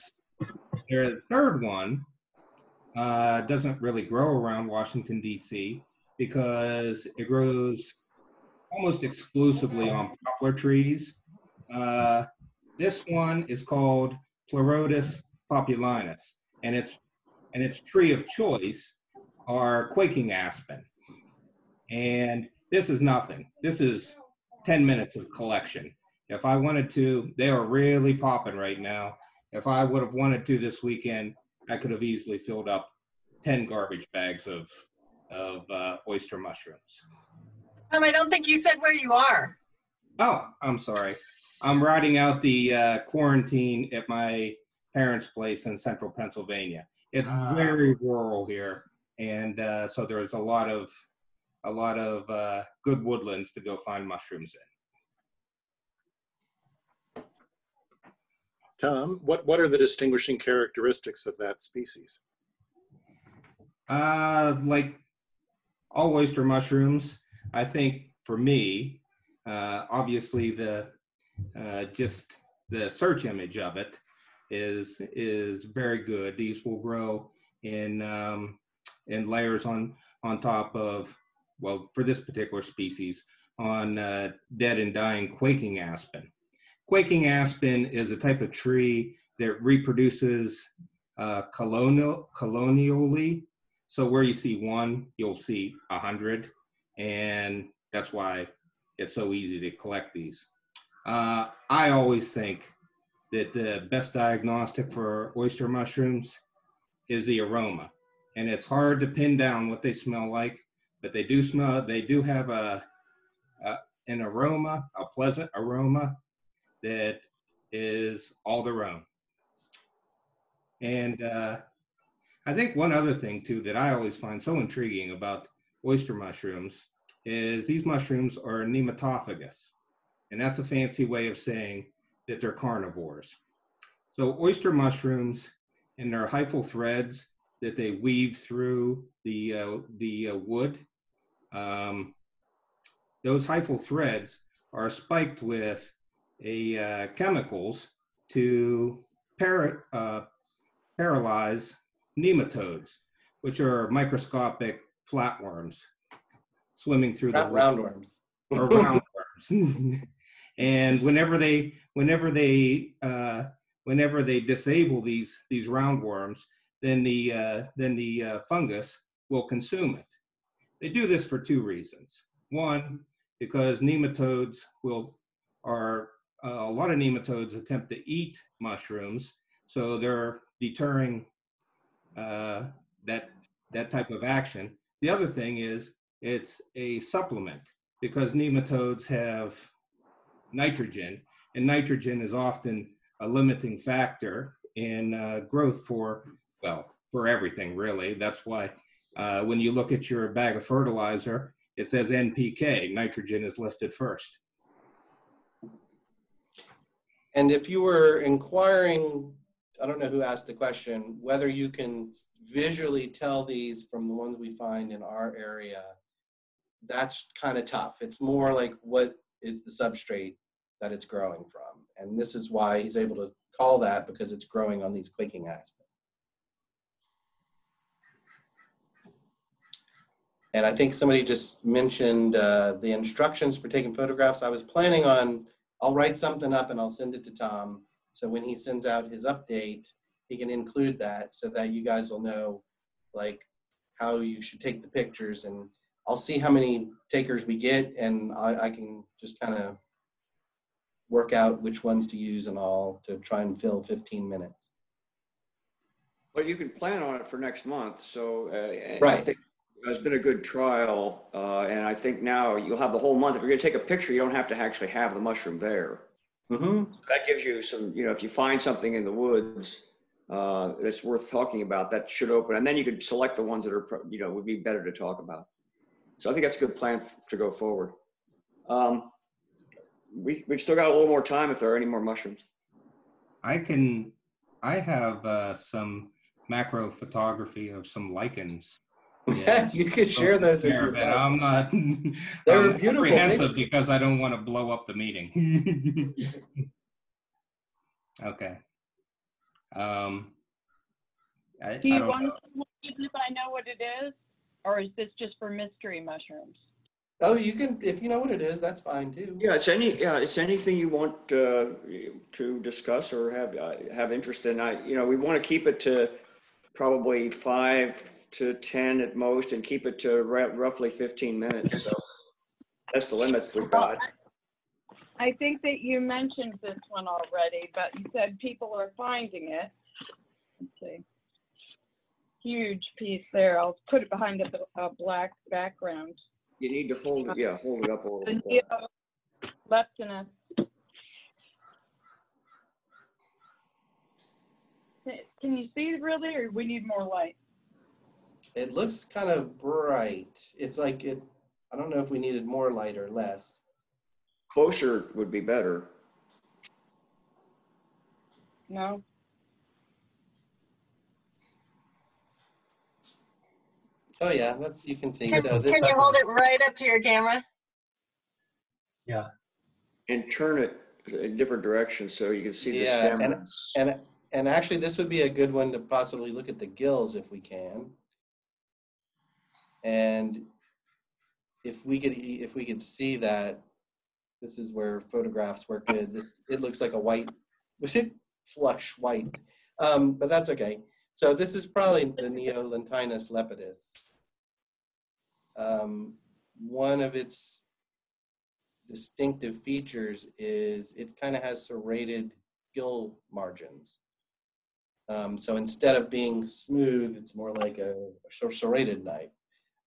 Speaker 3: There's a third one uh, doesn't really grow around Washington D.C. because it grows almost exclusively on poplar trees. Uh, this one is called Pleurotus populinus, and its and its tree of choice are quaking aspen. And this is nothing. This is 10 minutes of collection. If I wanted to, they are really popping right now. If I would have wanted to this weekend, I could have easily filled up 10 garbage bags of, of uh, oyster mushrooms.
Speaker 5: Tom, I don't think you said where you are.
Speaker 3: Oh, I'm sorry. I'm riding out the uh, quarantine at my parents' place in central Pennsylvania. It's
Speaker 8: Ah.
Speaker 3: very rural here, and uh, so there's a lot of a lot of uh, good woodlands to go find mushrooms in.
Speaker 10: Tom, what, what are the distinguishing characteristics of that species?
Speaker 3: Uh, like all oyster mushrooms, I think for me, uh, obviously the uh, just the search image of it is is very good. These will grow in um, in layers on on top of well for this particular species on uh, dead and dying quaking aspen. Quaking aspen is a type of tree that reproduces uh, colonial colonially so where you see one, you'll see a hundred, and that's why it's so easy to collect these. Uh, I always think that the best diagnostic for oyster mushrooms is the aroma, and it's hard to pin down what they smell like, but they do smell. They do have a, a an aroma, a pleasant aroma that is all their own. And uh, I think one other thing too that I always find so intriguing about oyster mushrooms is these mushrooms are nematophagous. And that's a fancy way of saying that they're carnivores. So oyster mushrooms and their hyphal threads that they weave through the, uh, the uh, wood, um, those hyphal threads are spiked with a uh, chemicals to para, uh, paralyze nematodes, which are microscopic flatworms swimming through the
Speaker 7: Round- roundworms.
Speaker 3: or roundworms. and whenever they whenever they uh, whenever they disable these these roundworms, then the uh, then the uh, fungus will consume it. They do this for two reasons. One, because nematodes will are uh, a lot of nematodes attempt to eat mushrooms, so they're deterring uh, that that type of action. The other thing is it's a supplement because nematodes have nitrogen, and nitrogen is often a limiting factor in uh, growth for well for everything really. That's why uh, when you look at your bag of fertilizer, it says NPK. Nitrogen is listed first.
Speaker 7: And if you were inquiring, I don't know who asked the question, whether you can visually tell these from the ones we find in our area, that's kind of tough. It's more like what is the substrate that it's growing from. And this is why he's able to call that because it's growing on these quaking aspen. And I think somebody just mentioned uh, the instructions for taking photographs. I was planning on, I'll write something up and I'll send it to Tom. So when he sends out his update, he can include that so that you guys will know like how you should take the pictures. And I'll see how many takers we get and I, I can just kind of work out which ones to use and all to try and fill 15 minutes.
Speaker 1: But you can plan on it for next month, so. uh, and I
Speaker 7: Right.
Speaker 1: think It's been a good trial, uh, and I think now you'll have the whole month. If you're gonna take a picture, you don't have to actually have the mushroom there.
Speaker 7: Mm-hmm.
Speaker 1: That gives you some, you know, if you find something in the woods uh, that's worth talking about, that should open, and then you could select the ones that are, you know, would be better to talk about. So I think that's a good plan f- to go forward. Um, we, we've still got a little more time if there are any more mushrooms.
Speaker 3: I can, I have uh, some macro photography of some lichens. Yeah.
Speaker 7: you could share those. if
Speaker 3: There,
Speaker 7: you'd
Speaker 3: but. I'm not.
Speaker 7: They're
Speaker 3: I'm
Speaker 7: beautiful
Speaker 3: apprehensive
Speaker 7: pictures.
Speaker 3: because I don't want to blow up the meeting. okay. Um, I,
Speaker 9: Do
Speaker 3: I
Speaker 9: you
Speaker 3: don't
Speaker 9: want
Speaker 3: know.
Speaker 9: to even if I know what it is? Or is this just for mystery mushrooms?
Speaker 7: Oh, you can, if you know what it is, that's fine too.
Speaker 1: Yeah, it's any, yeah, it's anything you want uh, to discuss or have, uh, have interest in. I, you know, we want to keep it to probably five to 10 at most and keep it to ru- roughly 15 minutes. So that's the limits we've got.
Speaker 9: I think that you mentioned this one already, but you said people are finding it. Let's see. Huge piece there. I'll put it behind a, a black background.
Speaker 1: You need to hold it, yeah, hold it up a little bit. more.
Speaker 9: neo leptinus. Can you see really, or we need more light?
Speaker 7: It looks kind of bright. It's like it, I don't know if we needed more light or less.
Speaker 1: Closer would be better.
Speaker 9: No?
Speaker 7: Oh yeah, that's, you can see.
Speaker 5: Can,
Speaker 7: So this-
Speaker 5: can you hold it right up to your camera?
Speaker 8: Yeah.
Speaker 1: And turn it in different directions so you can see the
Speaker 7: Yeah,
Speaker 1: stem.
Speaker 7: and- And, and actually, this would be a good one to possibly look at the gills if we can. And if we could, e- if we could see that, this is where photographs work good. This, it looks like a white, flush white, um, but that's okay. So this is probably the Neolentinus lepidus. Um, one of its distinctive features is it kind of has serrated gill margins. Um, so instead of being smooth, it's more like a, a serrated knife.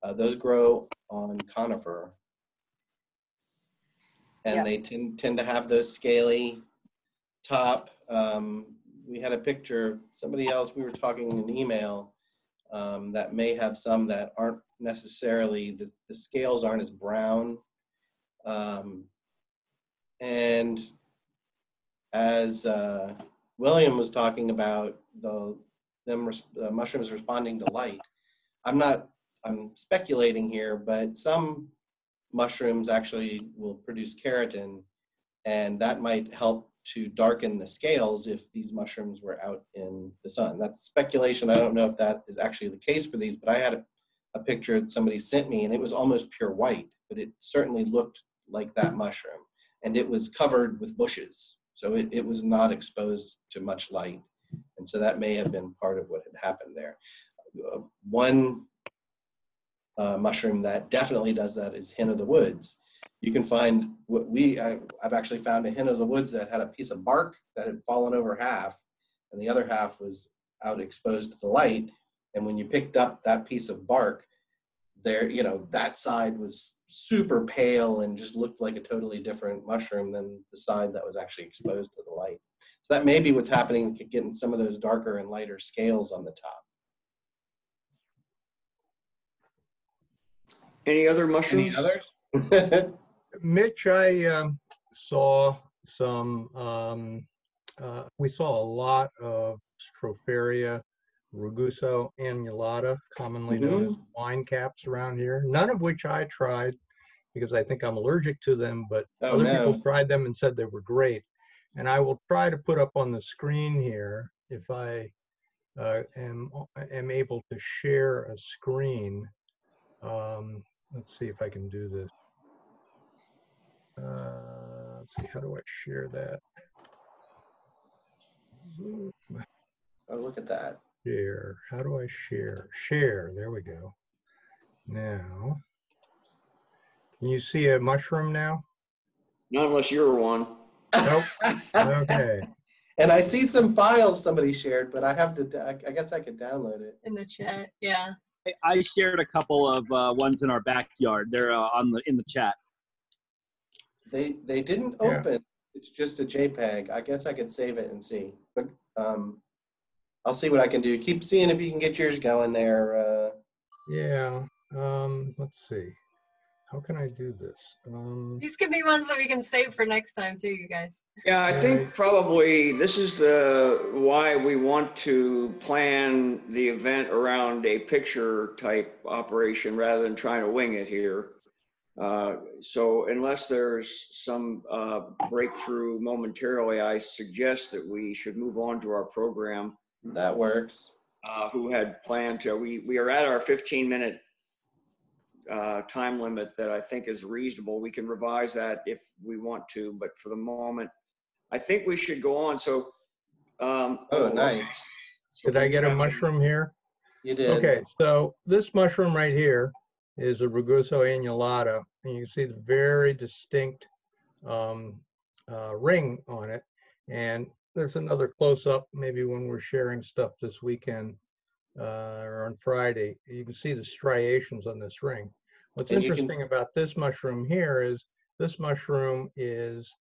Speaker 7: Uh, those grow on conifer. And
Speaker 9: Yeah.
Speaker 7: they tend, tend to have those scaly top. Um, we had a picture, somebody else, we were talking in an email um, that may have some that aren't necessarily, the, the scales aren't as brown. Um, and as uh, William was talking about the them res- the mushrooms responding to light, I'm not I'm speculating here, but some mushrooms actually will produce keratin, and that might help to darken the scales if these mushrooms were out in the sun. That's speculation. I don't know if that is actually the case for these, but I had a, a picture that somebody sent me, and it was almost pure white, but it certainly looked like that mushroom, and it was covered with bushes, so it, it was not exposed to much light, and so that may have been part of what had happened there. Uh, one uh, mushroom that definitely does that is hen of the woods. You can find what we I, I've actually found a hen of the woods that had a piece of bark that had fallen over half, and the other half was out exposed to the light. And when you picked up that piece of bark, there you know that side was super pale and just looked like a totally different mushroom than the side that was actually exposed to the light. So that may be what's happening, getting some of those darker and lighter scales on the top.
Speaker 1: Any other
Speaker 7: Any
Speaker 1: mushrooms?
Speaker 7: others?
Speaker 8: Mitch, I um, saw some, um, uh, we saw a lot of Stropharia rugoso annulata, commonly known as wine caps around here, none of which I tried because I think I'm allergic to them, but
Speaker 7: Oh,
Speaker 8: other
Speaker 7: no.
Speaker 8: people tried them and said they were great. And I will try to put up on the screen here if I uh, am, am able to share a screen. Um, let's see if I can do this. Uh, let's see, how do I share that? Zoom,
Speaker 7: Oh, look at that.
Speaker 8: Share. How do I share? Share. There we go. Now, can you see a mushroom now?
Speaker 1: Not unless you're one.
Speaker 8: Nope. Okay.
Speaker 7: And I see some files somebody shared, but I have to, I I guess I could download it.
Speaker 5: In the chat, yeah.
Speaker 11: I- I shared a couple of uh, ones in our backyard. They're uh, on the in the chat.
Speaker 7: They, they didn't
Speaker 8: Yeah.
Speaker 7: open. It's just a JPEG. I guess I could save it and see, but um, I'll see what I can do. Keep seeing if you can get yours going there. Uh,
Speaker 8: Yeah. Um, let's see. how can I do this? Um,
Speaker 5: These could be ones that we can save for next time too, you guys.
Speaker 1: Yeah, I think probably this is the, why we want to plan the event around a picture type operation rather than trying to wing it here. Uh, So unless there's some uh, breakthrough momentarily, I suggest that we should move on to our program.
Speaker 7: That works.
Speaker 1: uh, Who had planned to, we, we are at our 15 minute uh, time limit that I think is reasonable. We can revise that if we want to, but for the moment, I think we should go on. So. um,
Speaker 7: Oh, nice.
Speaker 8: Did I get a mushroom here?
Speaker 7: You did.
Speaker 8: Okay, so this mushroom right here is a Rugosoannulata, and you can see the very distinct um, uh, ring on it. And there's another close-up, maybe when we're sharing stuff this weekend uh, or on Friday. You can see the striations on this ring. What's
Speaker 7: And you can-
Speaker 8: interesting about this mushroom here is this mushroom is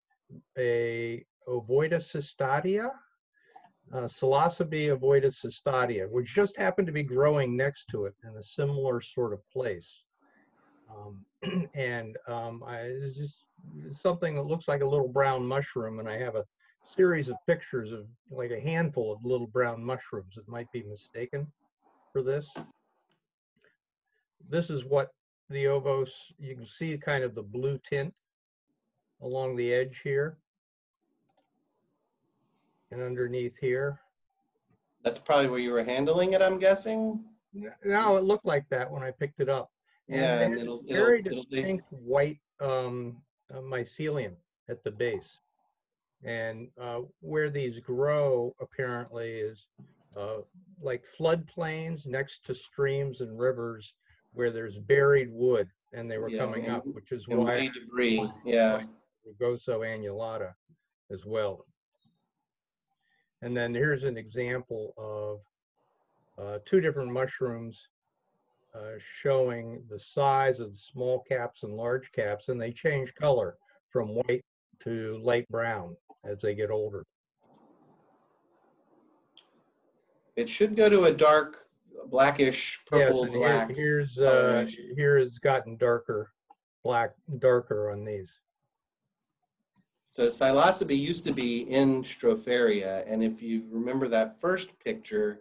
Speaker 8: a Ovoideocystidiata, uh, Psilocybe ovoideocystidiata, which just happened to be growing next to it in a similar sort of place. Um, and um, I, it's just something that looks like a little brown mushroom, and I have a series of pictures of like a handful of little brown mushrooms that might be mistaken for this. This is what the ovos, you can see kind of the blue tint along the edge here and underneath here.
Speaker 7: That's probably where you were handling it, I'm guessing.
Speaker 8: No, it looked like that when I picked it up.
Speaker 7: Yeah, and
Speaker 8: has
Speaker 7: it'll- it'll-
Speaker 8: very
Speaker 7: it'll
Speaker 8: distinct white um, uh, mycelium at the base. And uh, where these grow apparently is uh, like floodplains next to streams and rivers where there's buried wood and they were
Speaker 7: Yeah,
Speaker 8: coming
Speaker 7: and-
Speaker 8: up, which is why
Speaker 7: debris, yeah.
Speaker 8: Rugosoannulata as well. And then here's an example of uh, two different mushrooms showing the size of the small caps and large caps, and they change color from white to light brown as they get older.
Speaker 7: It should go to a dark blackish
Speaker 8: Yes,
Speaker 7: purple
Speaker 8: here-
Speaker 7: black.
Speaker 8: here's uh, here has gotten darker, black, darker on these.
Speaker 7: So psilocybe used to be in Stropharia, and if you remember that first picture,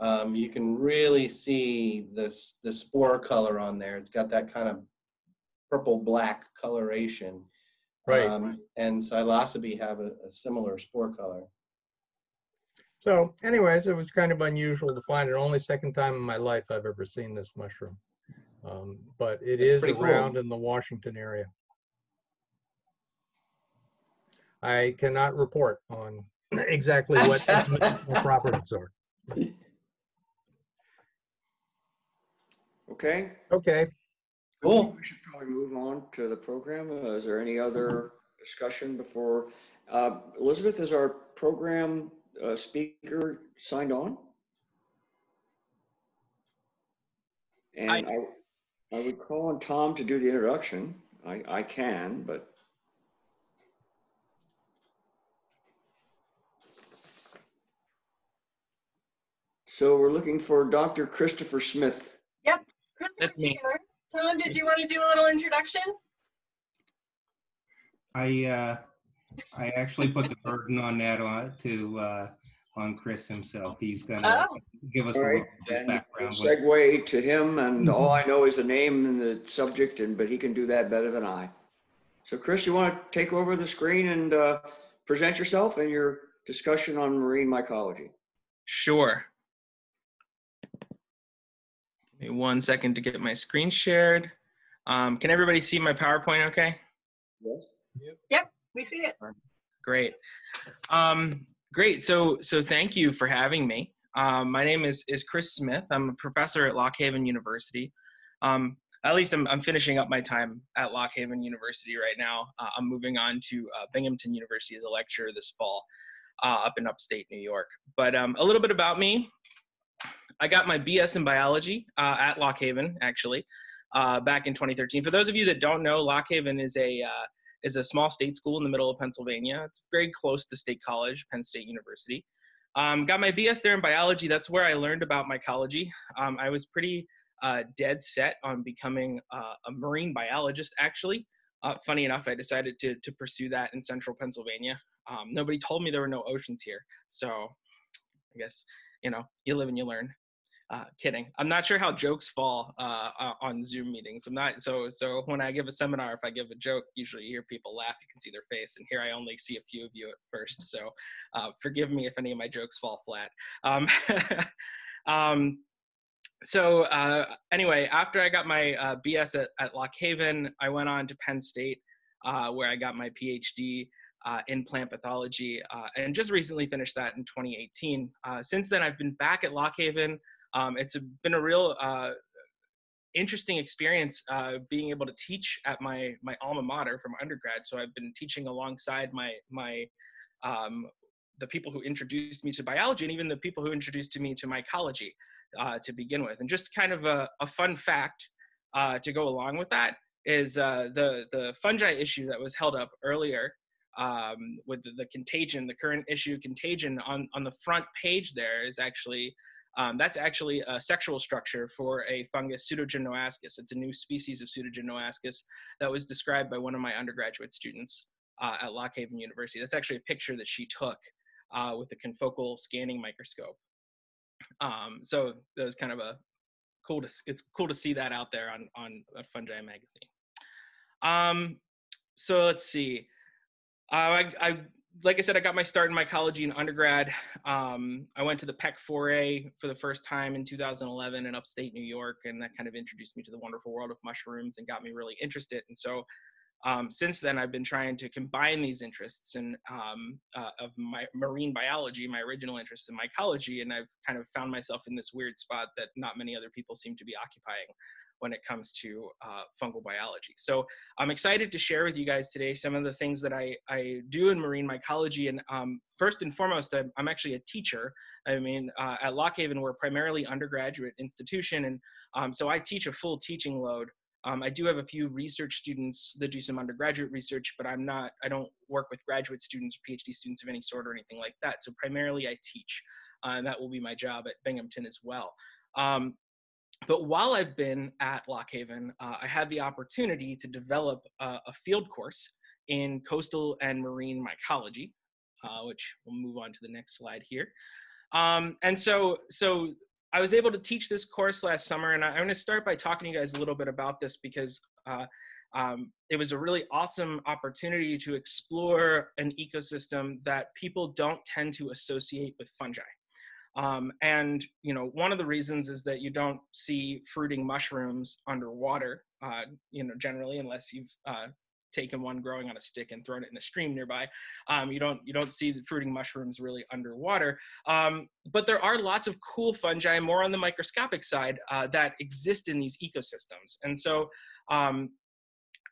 Speaker 7: um, you can really see this the spore color on there. It's got that kind of purple black coloration.
Speaker 8: Right.
Speaker 7: Um, and psilocybe have a, a similar spore color.
Speaker 8: So anyways, it was kind of unusual to find it. Only second time in my life I've ever seen this mushroom. Um, but it
Speaker 7: That's
Speaker 8: is
Speaker 7: pretty cool.
Speaker 8: around in the Washington area. I cannot report on exactly what its properties are.
Speaker 1: Okay.
Speaker 8: Okay.
Speaker 7: Cool.
Speaker 1: We should probably move on to the program. Uh, Is there any other discussion before? uh, Elizabeth, is our program uh, speaker signed on? And I, I would call on Tom to do the introduction. I, I can, but. So we're looking for Dr. Christopher Smyth.
Speaker 5: Yep. Christopher Taylor. Tom, did you want to do a little introduction?
Speaker 3: I, uh, I actually put the burden on that on, to, uh, on Chris himself. He's gonna
Speaker 5: Oh.
Speaker 3: give us a
Speaker 1: All
Speaker 3: little
Speaker 1: right,
Speaker 3: of his
Speaker 1: then
Speaker 3: background.
Speaker 1: we'll
Speaker 3: with-
Speaker 1: Segue to him, and all I know is the name and the subject, and, but he can do that better than I. So Chris, you want to take over the screen and uh, present yourself and your discussion on marine mycology?
Speaker 12: Sure. Give me one second to get my screen shared. Um, can everybody see my PowerPoint okay?
Speaker 1: Yes.
Speaker 5: Yep, we see it.
Speaker 12: Great. Um, great. So, so thank you for having me. Um, my name is, is Chris Smyth. I'm a professor at Lock Haven University. Um, at least I'm, I'm finishing up my time at Lock Haven University right now. Uh, I'm moving on to uh, Binghamton University as a lecturer this fall uh, up in upstate New York. But um, a little bit about me. I got my BS in biology uh, at Lock Haven, actually, uh, back in 2013. For those of you that don't know, Lock Haven is a uh, is a small state school in the middle of Pennsylvania. It's very close to State College, Penn State University. Um, got my BS there in biology. That's where I learned about mycology. Um, I was pretty uh, dead set on becoming uh, a marine biologist, actually. Uh, funny enough, I decided to, to pursue that in central Pennsylvania. Um, nobody told me there were no oceans here. So I guess, you know, you live and you learn. Uh, kidding. I'm not sure how jokes fall uh, on Zoom meetings. I'm not so so. When I give a seminar, if I give a joke, usually you hear people laugh. You can see their face, and here I only see a few of you at first. So uh, forgive me if any of my jokes fall flat. Um, um, so uh, anyway, after I got my uh, BS at, at Lock Haven, I went on to Penn State, where I got my PhD. Uh, in plant pathology, uh, and just recently finished that in 2018. Uh, since then, I've been back at Lock Haven um, it's been a real uh, interesting experience uh, being able to teach at my my alma mater from undergrad. So I've been teaching alongside my my um, the people who introduced me to biology and even the people who introduced me to mycology uh, to begin with. And just kind of a, a fun fact uh, to go along with that is uh, the the fungi issue that was held up earlier um, with the, the, contagion, the current issue contagion on on the front page there is actually um, that's actually a sexual structure for a fungus, Pseudogymnoascus. It's a new species of Pseudogymnoascus that was described by one of my undergraduate students uh, at Lock Haven University. That's actually a picture that she took uh, with a confocal scanning microscope. Um, so that was kind of a cool to it's cool to see that out there on on a fungi magazine. Um, so let's see. Uh, I, I like I said, I got my start in mycology in undergrad. Um, I went to the Peck foray for the first time in 2011 in upstate New York, and that kind of introduced me to the wonderful world of mushrooms and got me really interested. And so, um, since then, I've been trying to combine these interests and um, uh, of my marine biology, my original interest in mycology, and I've kind of found myself in this weird spot that not many other people seem to be occupying when it comes to uh, fungal biology. So I'm excited to share with you guys today some of the things that I, I do in marine mycology. And um, first and foremost, I'm, I'm, actually a teacher. I mean, uh, at Lock Haven, we're primarily undergraduate institution. And um, so I teach a full teaching load. Um, I do have a few research students that do some undergraduate research, but I'm not, I don't work with graduate students or PhD students of any sort or anything like that. So primarily I teach, uh, and that will be my job at Binghamton as well. Um, but while I've been at Lock Haven, uh, I had the opportunity to develop a, a, field course in coastal and marine mycology, uh, which we'll move on to the next slide here. Um, and so, so I was able to teach this course last summer, and I, am going to start by talking to you guys a little bit about this because uh, um, it was a really awesome opportunity to explore an ecosystem that people don't tend to associate with fungi. Um, and you know, one of the reasons is that you don't see fruiting mushrooms underwater, uh, you know, generally, unless you've uh, taken one growing on a stick and thrown it in a stream nearby. Um, you don't you don't see the fruiting mushrooms really underwater. Um, but there are lots of cool fungi, more on the microscopic side, uh, that exist in these ecosystems. And so, um,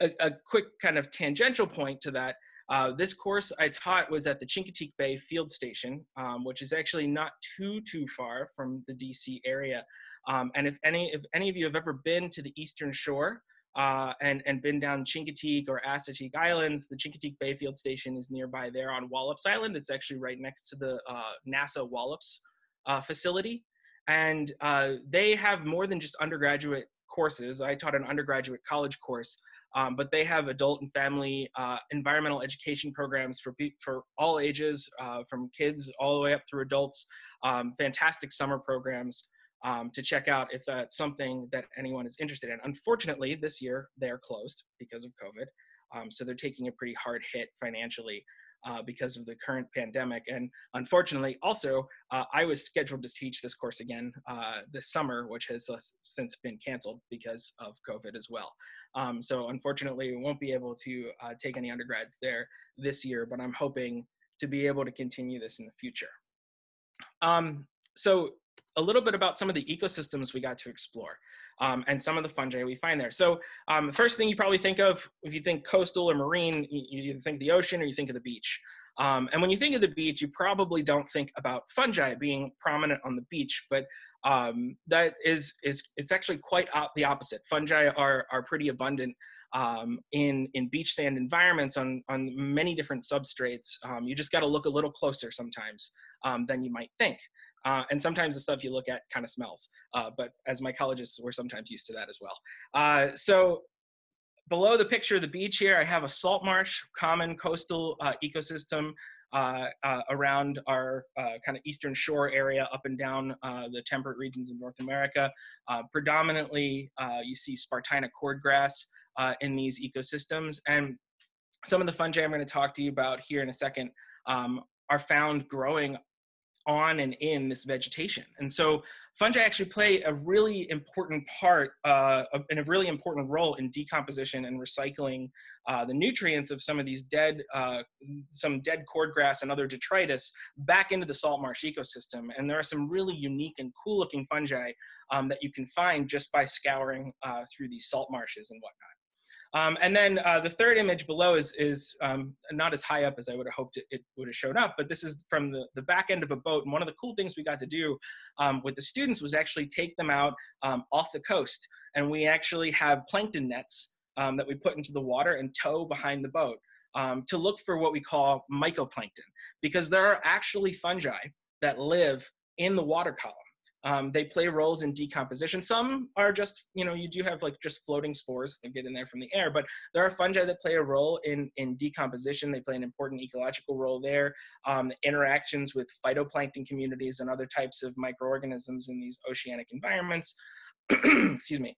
Speaker 12: a, a, quick kind of tangential point to that uh, this course I taught was at the Chincoteague Bay Field Station, um, which is actually not too too far from the DC area. Um, and if any if any of you have ever been to the Eastern Shore uh, and and been down Chincoteague or Assateague Islands, the Chincoteague Bay Field Station is nearby there on Wallops Island. It's actually right next to the uh, NASA Wallops uh, facility, and uh, they have more than just undergraduate courses. I taught an undergraduate college course um, but they have adult and family uh, environmental education programs for for all ages, uh, from kids all the way up through adults. Um, fantastic summer programs um, to check out if that's something that anyone is interested in. Unfortunately, this year they're closed because of COVID, um, so they're taking a pretty hard hit financially uh, because of the current pandemic. And unfortunately, also, uh, I was scheduled to teach this course again uh, this summer, which has since been canceled because of COVID as well. Um, so unfortunately, we won't be able to uh, take any undergrads there this year, but I'm hoping to be able to continue this in the future. Um, so a little bit about some of the ecosystems we got to explore um, and some of the fungi we find there. So um, first thing you probably think of, if you think coastal or marine, you, you think the ocean or you think of the beach. Um, and when you think of the beach, you probably don't think about fungi being prominent on the beach, but um, that is is it's actually quite op- the opposite. Fungi are are pretty abundant um, in in beach sand environments on on many different substrates. Um, you just got to look a little closer sometimes um, than you might think. Uh, and sometimes the stuff you look at kind of smells. Uh, but as mycologists, we're sometimes used to that as well. Uh, so below the picture of the beach here, I have a salt marsh, common coastal uh, ecosystem uh, uh, around our kind of eastern shore area up and down the temperate regions of North America. predominantly, you see Spartina cordgrass in these ecosystems. And some of the fungi I'm going to talk to you about here in a second um, are found growing on and in this vegetation. And so fungi actually play a really important part uh, and a really important role in decomposition and recycling uh, the nutrients of some of these dead, uh, some dead cordgrass and other detritus back into the salt marsh ecosystem. And there are some really unique and cool looking fungi um, that you can find just by scouring uh, through these salt marshes and whatnot. Um, and then uh, the third image below is, is um, not as high up as I would have hoped it, it, would have shown up, but this is from the, the back end of a boat. And one of the cool things we got to do um, with the students was actually take them out um, off the coast. And we actually have plankton nets um, that we put into the water and tow behind the boat um, to look for what we call mycoplankton, because there are actually fungi that live in the water column. Um, they play roles in decomposition. Some are just, you know, you do have like just floating spores that get in there from the air, but there are fungi that play a role in, in decomposition. They play an important ecological role there. Um, interactions with phytoplankton communities and other types of microorganisms in these oceanic environments. Excuse me.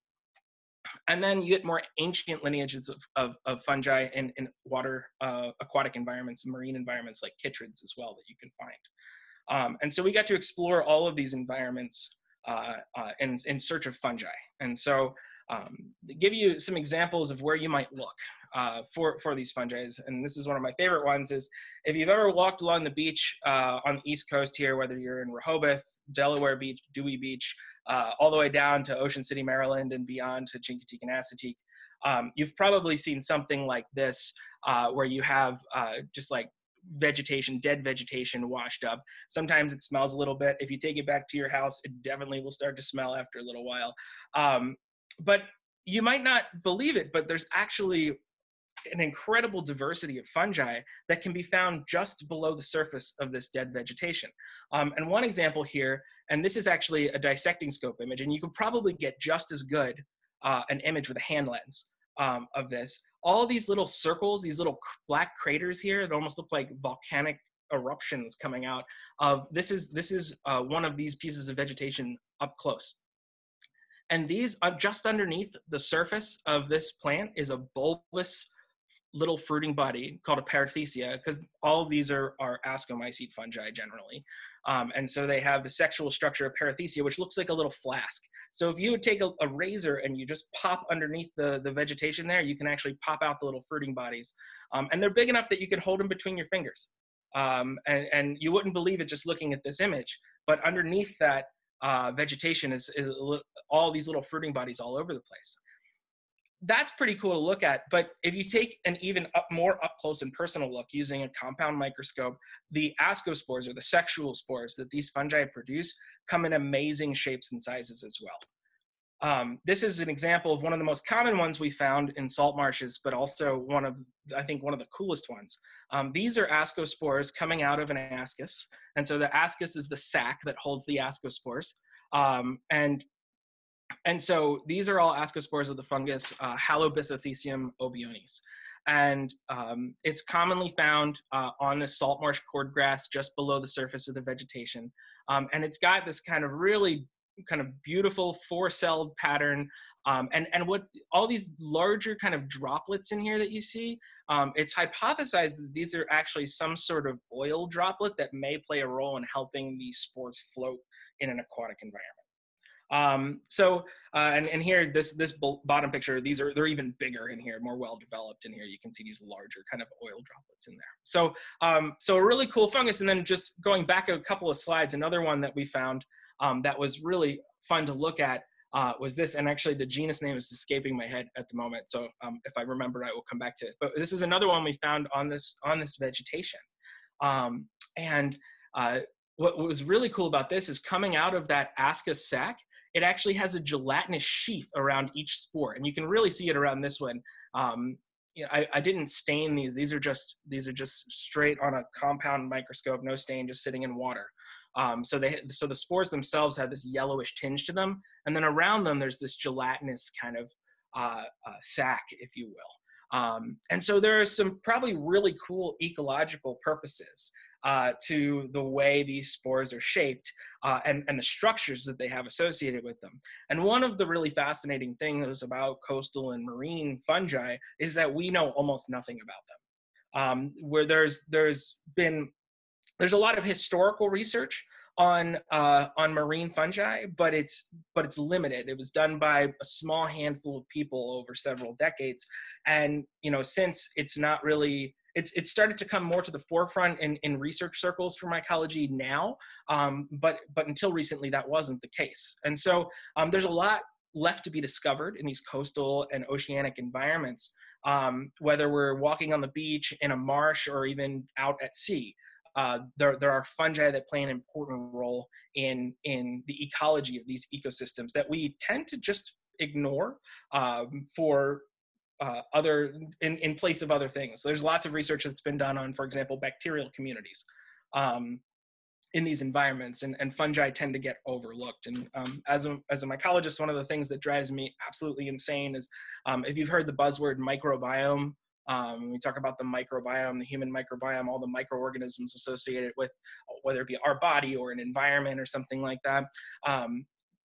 Speaker 12: And then you get more ancient lineages of, of, of fungi in, in water, uh, aquatic environments, marine environments like chytrids as well that you can find. Um, and so we got to explore all of these environments uh, uh, in, in search of fungi. And so um, give you some examples of where you might look uh, for, for these fungi. And this is one of my favorite ones is if you've ever walked along the beach uh, on the East Coast here, whether you're in Rehoboth, Delaware Beach, Dewey Beach, uh, all the way down to Ocean City, Maryland, and beyond to Chincoteague and Assateague, um, you've probably seen something like this uh, where you have just like vegetation, dead vegetation washed up. Sometimes it smells a little bit. If you take it back to your house, it definitely will start to smell after a little while. Um, but you might not believe it, but there's actually an incredible diversity of fungi that can be found just below the surface of this dead vegetation. Um, and one example here, and this is actually a dissecting scope image, and you could probably get just as good uh, an image with a hand lens um, of this all these little circles, these little black craters here that almost look like volcanic eruptions coming out of this is this is uh, one of these pieces of vegetation up close and these uh, just underneath the surface of this plant is a bulbous little fruiting body called a perithecia because all these are, are ascomycete fungi generally. Um, and so they have the sexual structure of perithecia, which looks like a little flask. So if you would take a, a, razor and you just pop underneath the, the vegetation there, you can actually pop out the little fruiting bodies. Um, and they're big enough that you can hold them between your fingers. Um, and, and you wouldn't believe it just looking at this image, but underneath that uh, vegetation is, is all these little fruiting bodies all over the place that's pretty cool to look at. But if you take an even up, more up close and personal look using a compound microscope, the ascospores or the sexual spores that these fungi produce come in amazing shapes and sizes as well. Um, this is an example of one of the most common ones we found in salt marshes, but also one of, I think, one of the coolest ones. Um, these are ascospores coming out of an ascus. And so the ascus is the sac that holds the ascospores. Um, and and so these are all ascospores of the fungus uh, obeonis. And um, it's commonly found uh, on the salt marsh cordgrass just below the surface of the vegetation. Um, and it's got this kind of really kind of beautiful four-celled pattern. Um, and, and what all these larger kind of droplets in here that you see, um, it's hypothesized that these are actually some sort of oil droplet that may play a role in helping these spores float in an aquatic environment. Um, so, uh, and, and here, this, this bottom picture, these are, they're even bigger in here, more well developed in here. You can see these larger kind of oil droplets in there. So, um, so a really cool fungus. And then just going back a couple of slides, another one that we found um, that was really fun to look at uh, was this, and actually the genus name is escaping my head at the moment. So um, if I remember, I will come back to it. But this is another one we found on this on this vegetation, um, and uh, what was really cool about this is coming out of that ascus sac it actually has a gelatinous sheath around each spore, and you can really see it around this one. Um, you know, I, I didn't stain these. These are just these are just straight on a compound microscope, no stain, just sitting in water. Um, so they so the spores themselves have this yellowish tinge to them, and then around them there's this gelatinous kind of uh, uh, sac, if you will. Um, and so there are some probably really cool ecological purposes uh, to the way these spores are shaped uh, and, and the structures that they have associated with them. And one of the really fascinating things about coastal and marine fungi is that we know almost nothing about them. Um, where there's there's been there's a lot of historical research on uh, on marine fungi, but it's but it's limited. It was done by a small handful of people over several decades, and you know since it's not really it's it's started to come more to the forefront in, in research circles for mycology now, um, but but until recently that wasn't the case. And so um, there's a lot left to be discovered in these coastal and oceanic environments, um, whether we're walking on the beach, in a marsh, or even out at sea. Uh, there, there are fungi that play an important role in, in the ecology of these ecosystems that we tend to just ignore um, for uh, other in, in place of other things. So there's lots of research that's been done on, for example, bacterial communities um, in these environments, and, and fungi tend to get overlooked. And um, as a as a mycologist, one of the things that drives me absolutely insane is um, if you've heard the buzzword microbiome. Um, we talk about the microbiome, the human microbiome, all the microorganisms associated with whether it be our body or an environment or something like that. Um,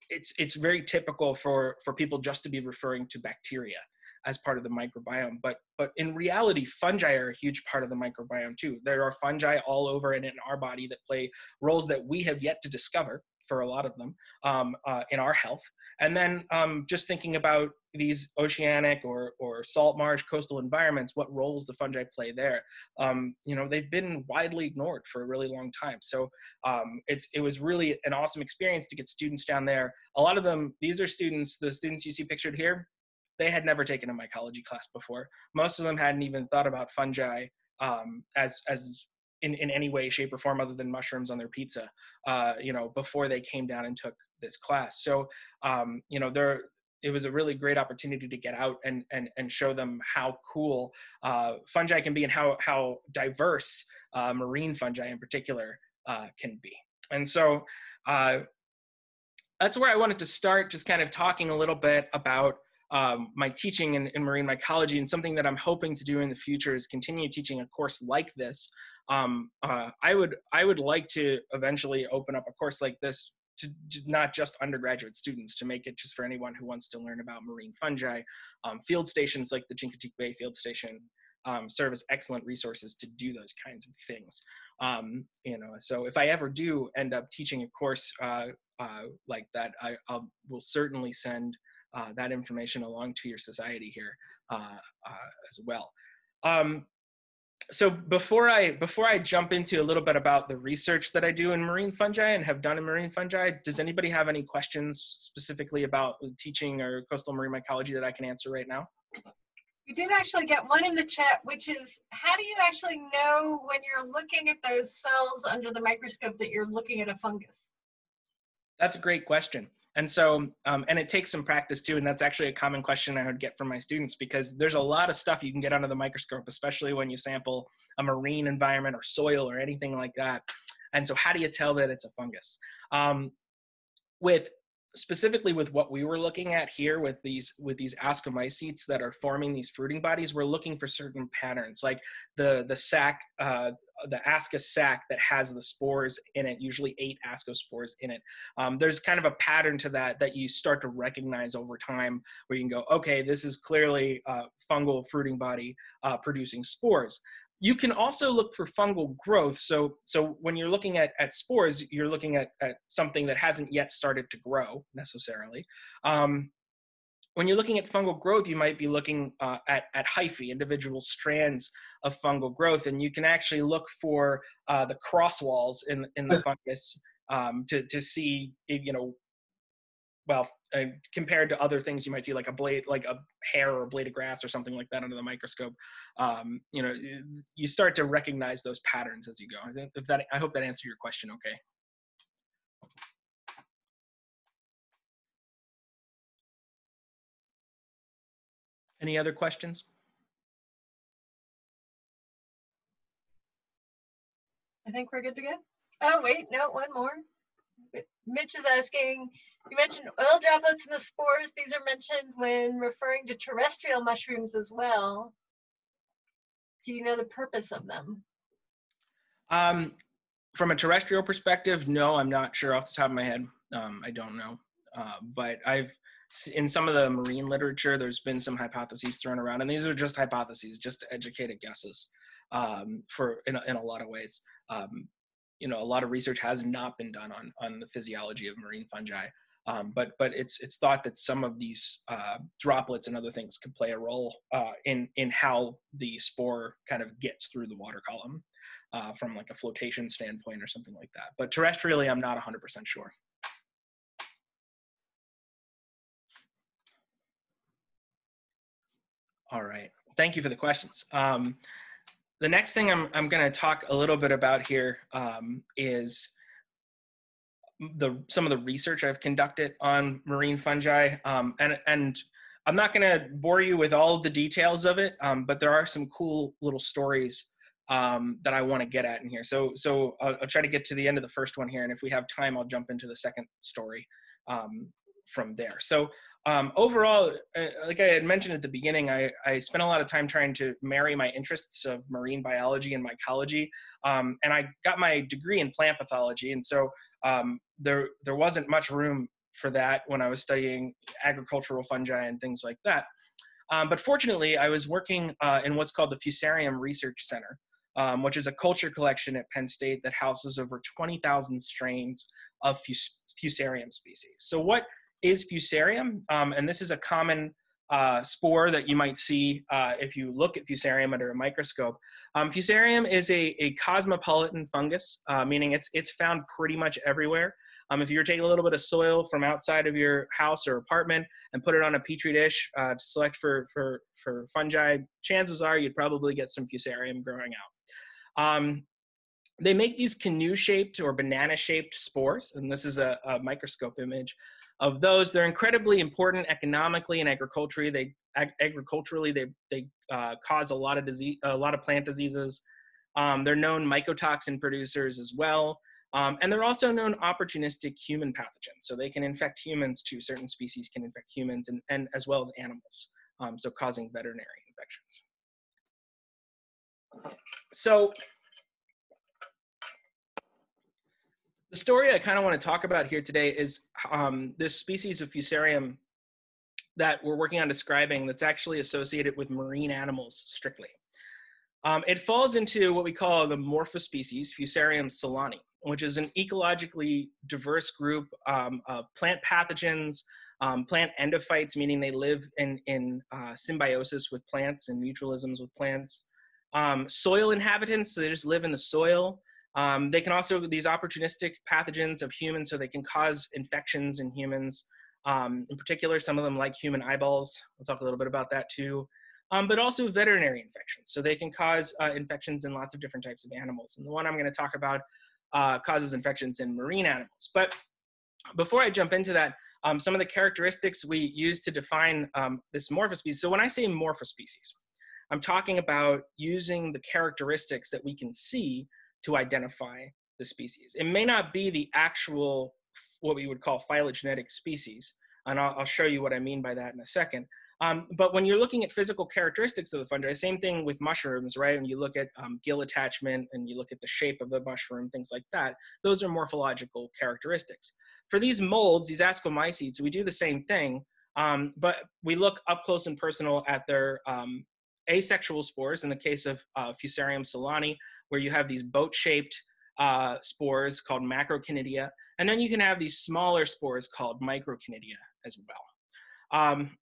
Speaker 12: it's it's very typical for for people just to be referring to bacteria as part of the microbiome. But but in reality, fungi are a huge part of the microbiome too. There are fungi all over and in our body that play roles that we have yet to discover for a lot of them um, uh, in our health. And then um, just thinking about these oceanic or, or salt marsh coastal environments, what roles the fungi play there. Um, you know, they've been widely ignored for a really long time. So um, it's, it was really an awesome experience to get students down there. A lot of them, these are students, the students you see pictured here, they had never taken a mycology class before. Most of them hadn't even thought about fungi um, as as in, in any way, shape, or form other than mushrooms on their pizza. Uh, you know, before they came down and took this class. So um, you know, there it was a really great opportunity to get out and and and show them how cool uh, fungi can be and how how diverse uh, marine fungi in particular uh, can be. And so. Uh, that's where I wanted to start, just kind of talking a little bit about um, my teaching in, in, marine mycology and something that I'm hoping to do in the future is continue teaching a course like this. Um, uh, I would I would like to eventually open up a course like this to, to, not just undergraduate students, to make it just for anyone who wants to learn about marine fungi. Um, field stations like the Chincoteague Bay Field Station um, serve as excellent resources to do those kinds of things. Um, you know, so if I ever do end up teaching a course uh, uh, like that, I I'll, will certainly send uh, that information along to your society here uh, uh, as well. Um, so before I before I jump into a little bit about the research that I do in marine fungi and have done in marine fungi, does anybody have any questions specifically about teaching or coastal marine mycology that I can answer right now?
Speaker 5: We did actually get one in the chat, which is how do you actually know when you're looking at those cells under the microscope that you're looking at a fungus?
Speaker 12: That's a great question. And so, um, and it takes some practice too. And that's actually a common question I would get from my students because there's a lot of stuff you can get under the microscope, especially when you sample a marine environment or soil or anything like that. And so, how do you tell that it's a fungus? Um, with specifically with what we were looking at here with these with these ascomycetes that are forming these fruiting bodies we're looking for certain patterns like the the sac uh, the ascus sac that has the spores in it usually eight ascospores in it. Um, there's kind of a pattern to that that you start to recognize over time where you can go okay this is clearly a fungal fruiting body uh, producing spores you can also look for fungal growth. So, so when you're looking at, at spores, you're looking at, at something that hasn't yet started to grow necessarily. Um, when you're looking at fungal growth, you might be looking uh, at, at hyphae, individual strands of fungal growth, and you can actually look for uh, the cross walls in, in the fungus um, to, to see, you know, well, uh, compared to other things you might see like a blade like a hair or a blade of grass or something like that under the microscope um, you know you start to recognize those patterns as you go. If that i hope that answered your question okay. Any other questions?
Speaker 5: I think we're good to go. Oh wait no one more. Mitch is asking you mentioned oil droplets and the spores. These are mentioned when referring to terrestrial mushrooms as well. Do you know the purpose of them?
Speaker 12: Um, from a terrestrial perspective, no, I'm not sure off the top of my head. Um, I don't know. Uh, but I've in some of the marine literature, there's been some hypotheses thrown around, and these are just hypotheses, just educated guesses um, for in a, in a lot of ways. Um, you know, a lot of research has not been done on on the physiology of marine fungi, um, but but it's it's thought that some of these uh, droplets and other things could play a role uh, in in how the spore kind of gets through the water column uh, from like a flotation standpoint or something like that. But terrestrially, I'm not 100% sure. All right. Thank you for the questions. Um, the next thing I'm, I'm going to talk a little bit about here um, is the some of the research I've conducted on marine fungi, um, and and I'm not going to bore you with all the details of it, um, but there are some cool little stories um, that I want to get at in here. So so I'll, I'll, try to get to the end of the first one here, and if we have time, I'll jump into the second story um, from there. So um, overall, uh, like I had mentioned at the beginning, I, I spent a lot of time trying to marry my interests of marine biology and mycology, um, and I got my degree in plant pathology, and so um, there there wasn't much room for that when I was studying agricultural fungi and things like that. Um, but fortunately, I was working uh, in what's called the Fusarium Research Center, um, which is a culture collection at Penn State that houses over 20,000 strains of Fus- Fusarium species. So what is Fusarium, um, and this is a common uh, spore that you might see uh, if you look at Fusarium under a microscope. Um, Fusarium is a, a cosmopolitan fungus, uh, meaning it's it's found pretty much everywhere. Um, if you were taking a little bit of soil from outside of your house or apartment and put it on a petri dish uh, to select for, for, for fungi, chances are you'd probably get some Fusarium growing out. Um, they make these canoe-shaped or banana-shaped spores, and this is a, a microscope image of those. They're incredibly important economically and agriculturally. They ag- agriculturally they they uh, cause a lot of disease, a lot of plant diseases. Um, they're known mycotoxin producers as well, um, and they're also known opportunistic human pathogens. So they can infect humans too. Certain species can infect humans and, and as well as animals, um, so causing veterinary infections. So the story I kind of want to talk about here today is um, this species of Fusarium that we're working on describing that's actually associated with marine animals strictly. Um, it falls into what we call the morphospecies, Fusarium solani, which is an ecologically diverse group um, of plant pathogens, um, plant endophytes, meaning they live in, in uh, symbiosis with plants and mutualisms with plants, um, soil inhabitants, so they just live in the soil, um, they can also, these opportunistic pathogens of humans, so they can cause infections in humans. Um, in particular, some of them like human eyeballs. We'll talk a little bit about that too. Um, but also veterinary infections. So they can cause uh, infections in lots of different types of animals. And the one I'm going to talk about uh, causes infections in marine animals. But before I jump into that, um, some of the characteristics we use to define um, this morphospecies. So when I say morphospecies, I'm talking about using the characteristics that we can see to identify the species. It may not be the actual, what we would call phylogenetic species, and I'll, I'll show you what I mean by that in a second. Um, but when you're looking at physical characteristics of the fungi, same thing with mushrooms, right? When you look at um, gill attachment and you look at the shape of the mushroom, things like that, those are morphological characteristics. For these molds, these ascomycetes, we do the same thing, um, but we look up close and personal at their um, asexual spores in the case of uh, Fusarium solani, where you have these boat-shaped uh, spores called macroconidia, and then you can have these smaller spores called microconidia as well. Um,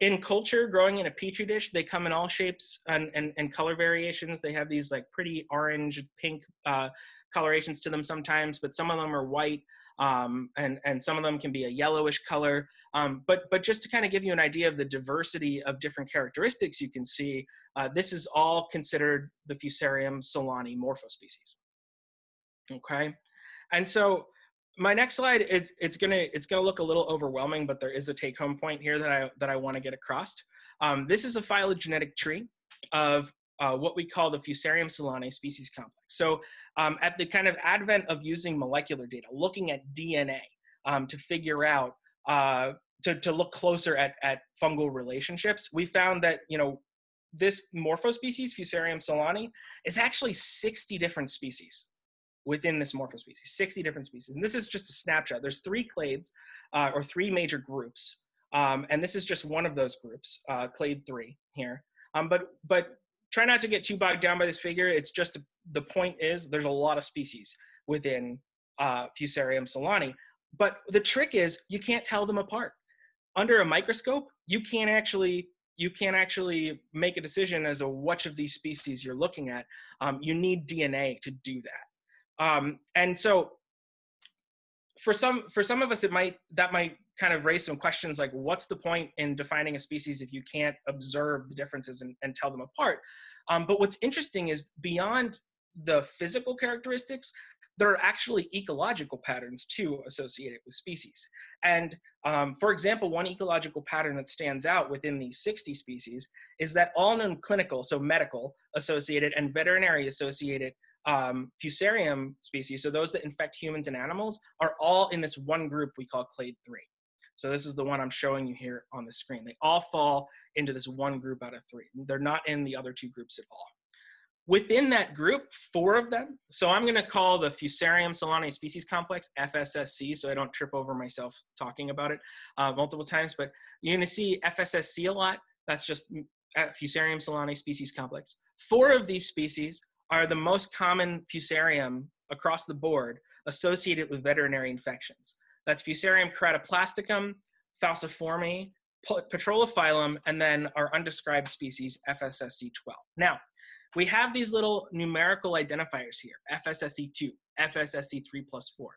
Speaker 12: in culture, growing in a petri dish, they come in all shapes and, and, and color variations. They have these like pretty orange, pink uh, colorations to them sometimes, but some of them are white um, and and some of them can be a yellowish color. Um, but but just to kind of give you an idea of the diversity of different characteristics you can see, uh, this is all considered the Fusarium solani morphospecies. Okay, and so my next slide it's, it's gonna it's gonna look a little overwhelming, but there is a take home point here that I that I want to get across. Um, this is a phylogenetic tree of uh, what we call the Fusarium solani species complex. So um, at the kind of advent of using molecular data, looking at DNA um, to figure out, uh, to, to look closer at, at fungal relationships, we found that, you know, this morphospecies, Fusarium solani, is actually 60 different species within this morphospecies, 60 different species. And this is just a snapshot. There's three clades uh, or three major groups. Um, and this is just one of those groups, uh, clade three here. Um, but, but try not to get too bogged down by this figure. It's just, the point is there's a lot of species within uh, Fusarium solani. But the trick is you can't tell them apart. Under a microscope, you can't actually you can't actually make a decision as to which of these species you're looking at. Um, you need DNA to do that. Um, and so for some for some of us it might that might kind of raise some questions like what's the point in defining a species if you can't observe the differences and, and tell them apart um, but what's interesting is beyond the physical characteristics there are actually ecological patterns too associated with species. And um, for example, one ecological pattern that stands out within these 60 species is that all known clinical, so medical associated and veterinary associated um, fusarium species, so those that infect humans and animals, are all in this one group we call clade 3. So this is the one I'm showing you here on the screen. They all fall into this one group out of three. They're not in the other two groups at all. Within that group, four of them, so I'm gonna call the Fusarium solani species complex FSSC, so I don't trip over myself talking about it uh, multiple times, but you're gonna see FSSC a lot. That's just Fusarium solani species complex. Four of these species are the most common Fusarium across the board associated with veterinary infections. That's Fusarium keratoplasticum, falciforme, petroliphilum, and then our undescribed species, FSSC12. Now, we have these little numerical identifiers here, FSSC2, FSSC3 plus 4.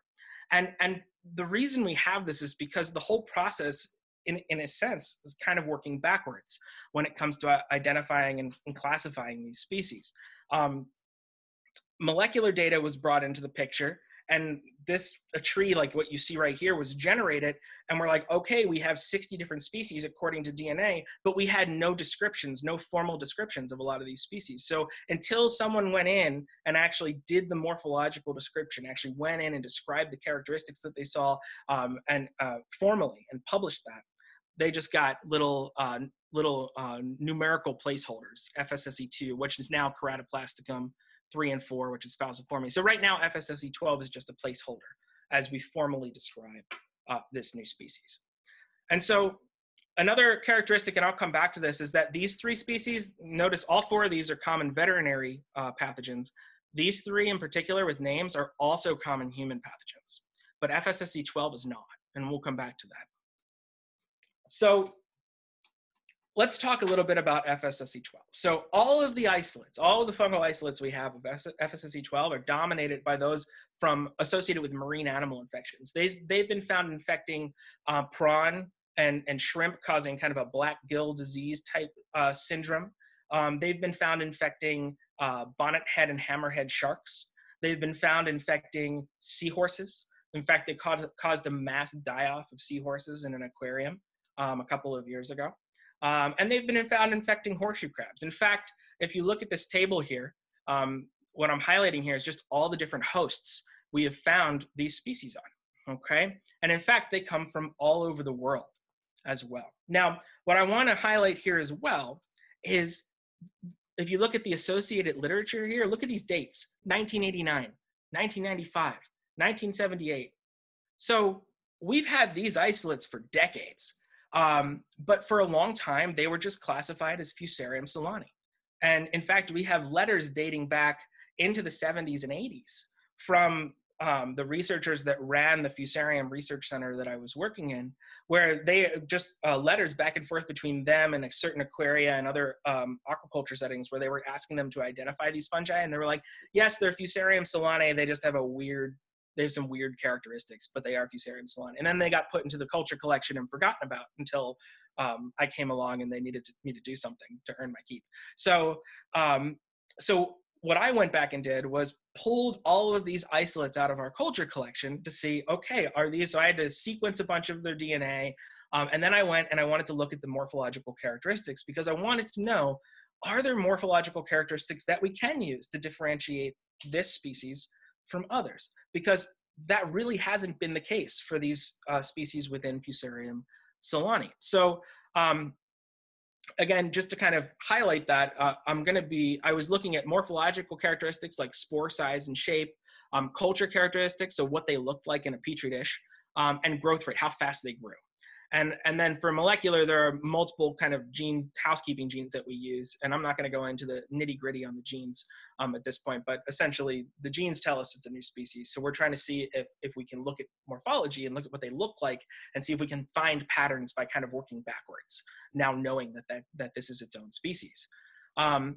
Speaker 12: And, and the reason we have this is because the whole process, in, in a sense, is kind of working backwards when it comes to identifying and, and classifying these species. Um, molecular data was brought into the picture and this a tree like what you see right here was generated and we're like okay we have 60 different species according to dna but we had no descriptions no formal descriptions of a lot of these species. So until someone went in and actually did the morphological description actually went in and described the characteristics that they saw um, and uh, formally and published that they just got little uh, little uh, numerical placeholders fssc2 which is now keratoplasticum three and four, which is falciforme. So right now, FSSC 12 is just a placeholder as we formally describe uh, this new species. And so another characteristic, and I'll come back to this, is that these three species, notice all four of these are common veterinary uh, pathogens. These three in particular with names are also common human pathogens, but FSSC 12 is not, and we'll come back to that. So let's talk a little bit about FSSC12. So all of the isolates, all of the fungal isolates we have of FSSC12 are dominated by those from associated with marine animal infections. They, they've been found infecting uh, prawn and, and shrimp, causing kind of a black gill disease type uh, syndrome. Um, they've been found infecting uh, bonnet head and hammerhead sharks. They've been found infecting seahorses. In fact, they caused, caused a mass die-off of seahorses in an aquarium um, a couple of years ago. Um, and they've been found infecting horseshoe crabs. In fact, if you look at this table here, um, what I'm highlighting here is just all the different hosts we have found these species on, okay? And in fact, they come from all over the world as well. Now, what I wanna highlight here as well is if you look at the associated literature here, look at these dates, 1989, 1995, 1978. So we've had these isolates for decades. Um, but for a long time, they were just classified as Fusarium solani. And in fact, we have letters dating back into the 70s and 80s from um, the researchers that ran the Fusarium Research Center that I was working in, where they just uh, letters back and forth between them and a certain aquaria and other um, aquaculture settings where they were asking them to identify these fungi. And they were like, yes, they're Fusarium solani. They just have a weird they have some weird characteristics, but they are Fusarium solani. And then they got put into the culture collection and forgotten about until um, I came along and they needed to, me to do something to earn my keep. So, um, so what I went back and did was pulled all of these isolates out of our culture collection to see, okay, are these? So I had to sequence a bunch of their DNA, um, and then I went and I wanted to look at the morphological characteristics because I wanted to know, are there morphological characteristics that we can use to differentiate this species from others? Because that really hasn't been the case for these uh, species within Fusarium solani. So um, again, just to kind of highlight that, uh, I'm going to be, I was looking at morphological characteristics like spore size and shape, um, culture characteristics, so what they looked like in a petri dish, um, and growth rate, how fast they grew. And, and then for molecular, there are multiple kind of genes, housekeeping genes that we use. And I'm not going to go into the nitty gritty on the genes um, at this point, but essentially the genes tell us it's a new species. So we're trying to see if, if we can look at morphology and look at what they look like and see if we can find patterns by kind of working backwards, now knowing that, that, that this is its own species. Um,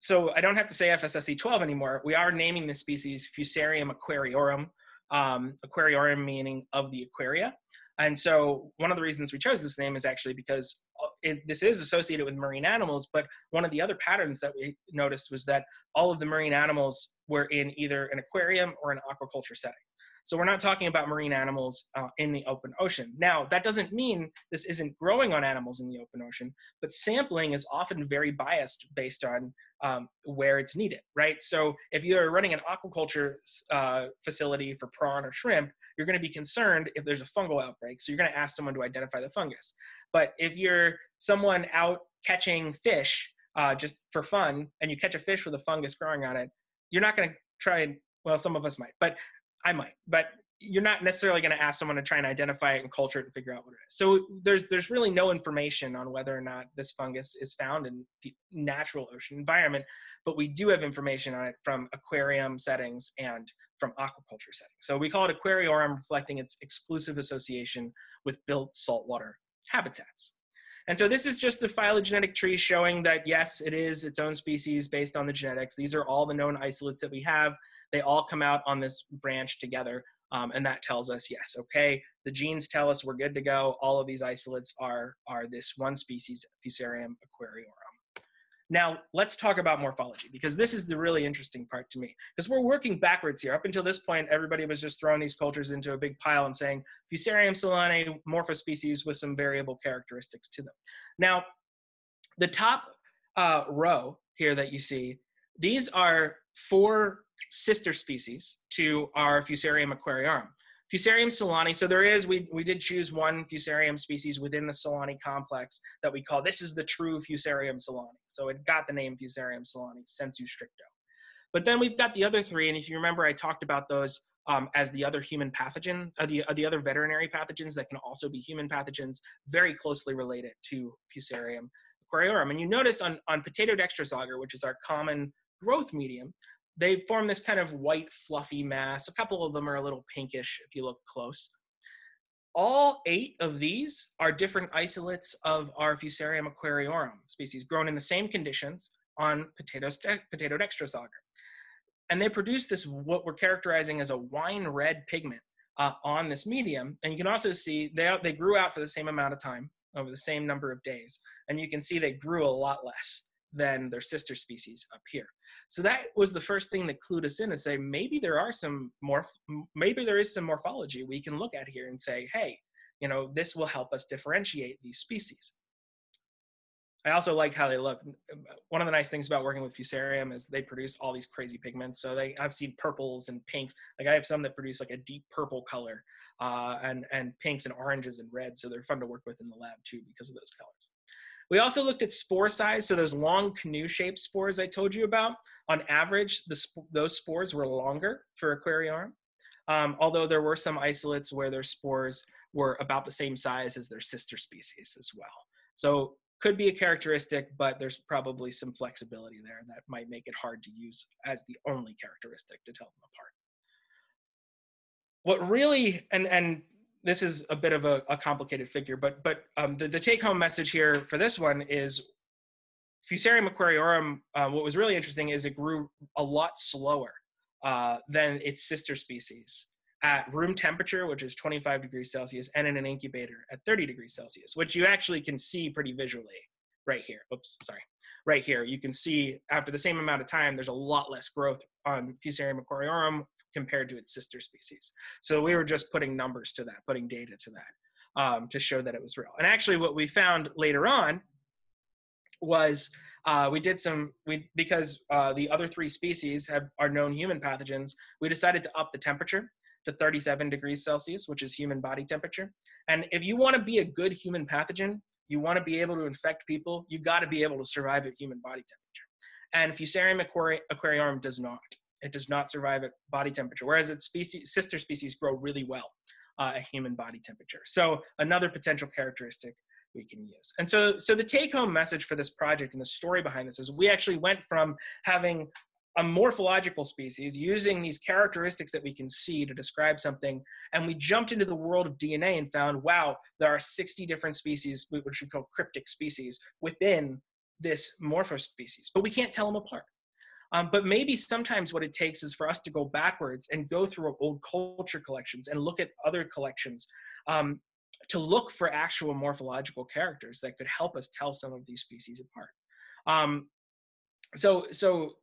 Speaker 12: so I don't have to say FSSC12 anymore. We are naming this species Fusarium aquariorum, um, aquariorum meaning of the aquaria. And so one of the reasons we chose this name is actually because uh, it, this is associated with marine animals, but one of the other patterns that we noticed was that all of the marine animals were in either an aquarium or an aquaculture setting. So we're not talking about marine animals uh, in the open ocean. Now, that doesn't mean this isn't growing on animals in the open ocean, but sampling is often very biased based on um, where it's needed, right? So if you're running an aquaculture uh, facility for prawn or shrimp, you're going to be concerned if there's a fungal outbreak. So you're going to ask someone to identify the fungus. But if you're someone out catching fish uh, just for fun and you catch a fish with a fungus growing on it, you're not going to try and, well, some of us might, but I might, but you're not necessarily going to ask someone to try and identify it and culture it and figure out what it is. So there's there's really no information on whether or not this fungus is found in the natural ocean environment, but we do have information on it from aquarium settings and from aquaculture settings. So we call it aquariorum, reflecting its exclusive association with built saltwater habitats. And so this is just the phylogenetic tree showing that yes, it is its own species based on the genetics. These are all the known isolates that we have. They all come out on this branch together. Um, and that tells us, yes, okay, the genes tell us we're good to go. All of these isolates are, are this one species, Fusarium aquariorum. Now, let's talk about morphology because this is the really interesting part to me because we're working backwards here. Up until this point, everybody was just throwing these cultures into a big pile and saying Fusarium solani morphospecies with some variable characteristics to them. Now, the top uh, row here that you see, these are four sister species to our Fusarium aquariorum. Fusarium solani, so there is, we, we did choose one Fusarium species within the Solani complex that we call, this is the true Fusarium solani. So it got the name Fusarium solani, sensu stricto. But then we've got the other three, and if you remember, I talked about those um, as the other human pathogen, uh, the, uh, the other veterinary pathogens that can also be human pathogens, very closely related to Fusarium aquariorum. And you notice on, on potato dextrose agar, which is our common growth medium, they form this kind of white fluffy mass. A couple of them are a little pinkish if you look close. All eight of these are different isolates of our Fusarium aquariorum species grown in the same conditions on potatoes, potato dextrose agar. And they produce this, what we're characterizing as a wine red pigment uh, on this medium. And you can also see they, they grew out for the same amount of time over the same number of days. And you can see they grew a lot less than their sister species up here. So that was the first thing that clued us in and say maybe there are some more maybe there is some morphology we can look at here and say, hey, you know, this will help us differentiate these species. I also like how they look. One of the nice things about working with Fusarium is they produce all these crazy pigments. So they, I've seen purples and pinks. Like I have some that produce like a deep purple color, uh, and and pinks and oranges and reds. So they're fun to work with in the lab too because of those colors. We also looked at spore size. So those long canoe-shaped spores I told you about, on average, the sp those spores were longer for aquariorum, um, although there were some isolates where their spores were about the same size as their sister species as well. So could be a characteristic, but there's probably some flexibility there that might make it hard to use as the only characteristic to tell them apart. What really, and, and this is a bit of a, a complicated figure, but but um, the, the take-home message here for this one is Fusarium aquariorum. Uh, what was really interesting is it grew a lot slower uh, than its sister species at room temperature, which is 25 degrees Celsius, and in an incubator at 30 degrees Celsius, which you actually can see pretty visually right here. Oops, sorry. right here. You can see after the same amount of time, there's a lot less growth on Fusarium aquariorum compared to its sister species. So we were just putting numbers to that, putting data to that um, to show that it was real. And actually, what we found later on was uh, we did some we because uh, the other three species have are known human pathogens. We decided to up the temperature to 37 degrees Celsius, which is human body temperature. And if you want to be a good human pathogen, you want to be able to infect people, you got to be able to survive at human body temperature. And Fusarium aquari- does not. It does not survive at body temperature, whereas its species, sister species grow really well uh, at human body temperature. So another potential characteristic we can use. And so, so the take-home message for this project and the story behind this is we actually went from having a morphological species using these characteristics that we can see to describe something and we jumped into the world of dna and found wow there are 60 different species which we call cryptic species within this morphospecies but we can't tell them apart um, but maybe sometimes what it takes is for us to go backwards and go through old culture collections and look at other collections um, to look for actual morphological characters that could help us tell some of these species apart. Um, so so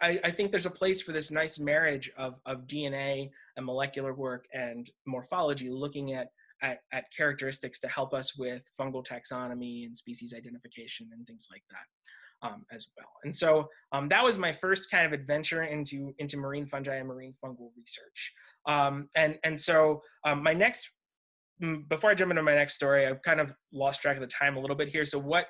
Speaker 12: I, I, think there's a place for this nice marriage of, of DNA and molecular work and morphology looking at, at, at characteristics to help us with fungal taxonomy and species identification and things like that um, as well. And so um, that was my first kind of adventure into, into marine fungi and marine fungal research. Um, and, and so um, my next, before I jump into my next story, I've kind of lost track of the time a little bit here. So what,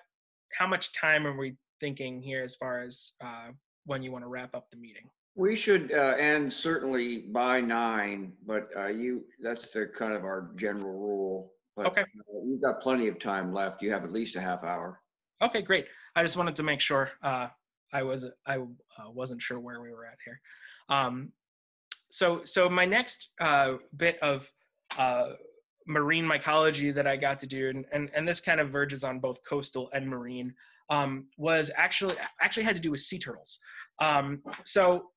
Speaker 12: how much time are we thinking here as far as uh, when you want to wrap up the meeting?
Speaker 1: We should uh, end certainly by nine, but uh, you, that's the kind of our general rule. But
Speaker 12: Okay.
Speaker 1: uh, You've got plenty of time left. You have at least a half hour.
Speaker 12: Okay, great. I just wanted to make sure uh, I was I uh, wasn't sure where we were at here. Um, so so my next uh, bit of uh, marine mycology that I got to do, and, and and this kind of verges on both coastal and marine, um, was actually actually had to do with sea turtles. Um, so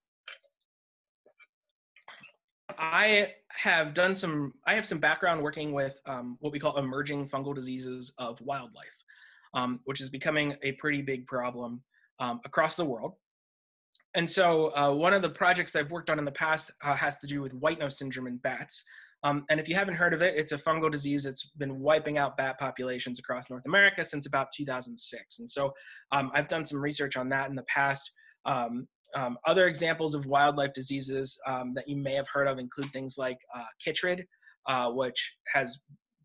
Speaker 12: I have done some, I have some background working with um, what we call emerging fungal diseases of wildlife, um, which is becoming a pretty big problem um, across the world. And so uh, one of the projects I've worked on in the past uh, has to do with white nose syndrome in bats. Um, and if you haven't heard of it, it's a fungal disease that's been wiping out bat populations across North America since about 2006. And so um, I've done some research on that in the past. Um, um, other examples of wildlife diseases that you may have heard of include things like uh, chytrid, uh, which has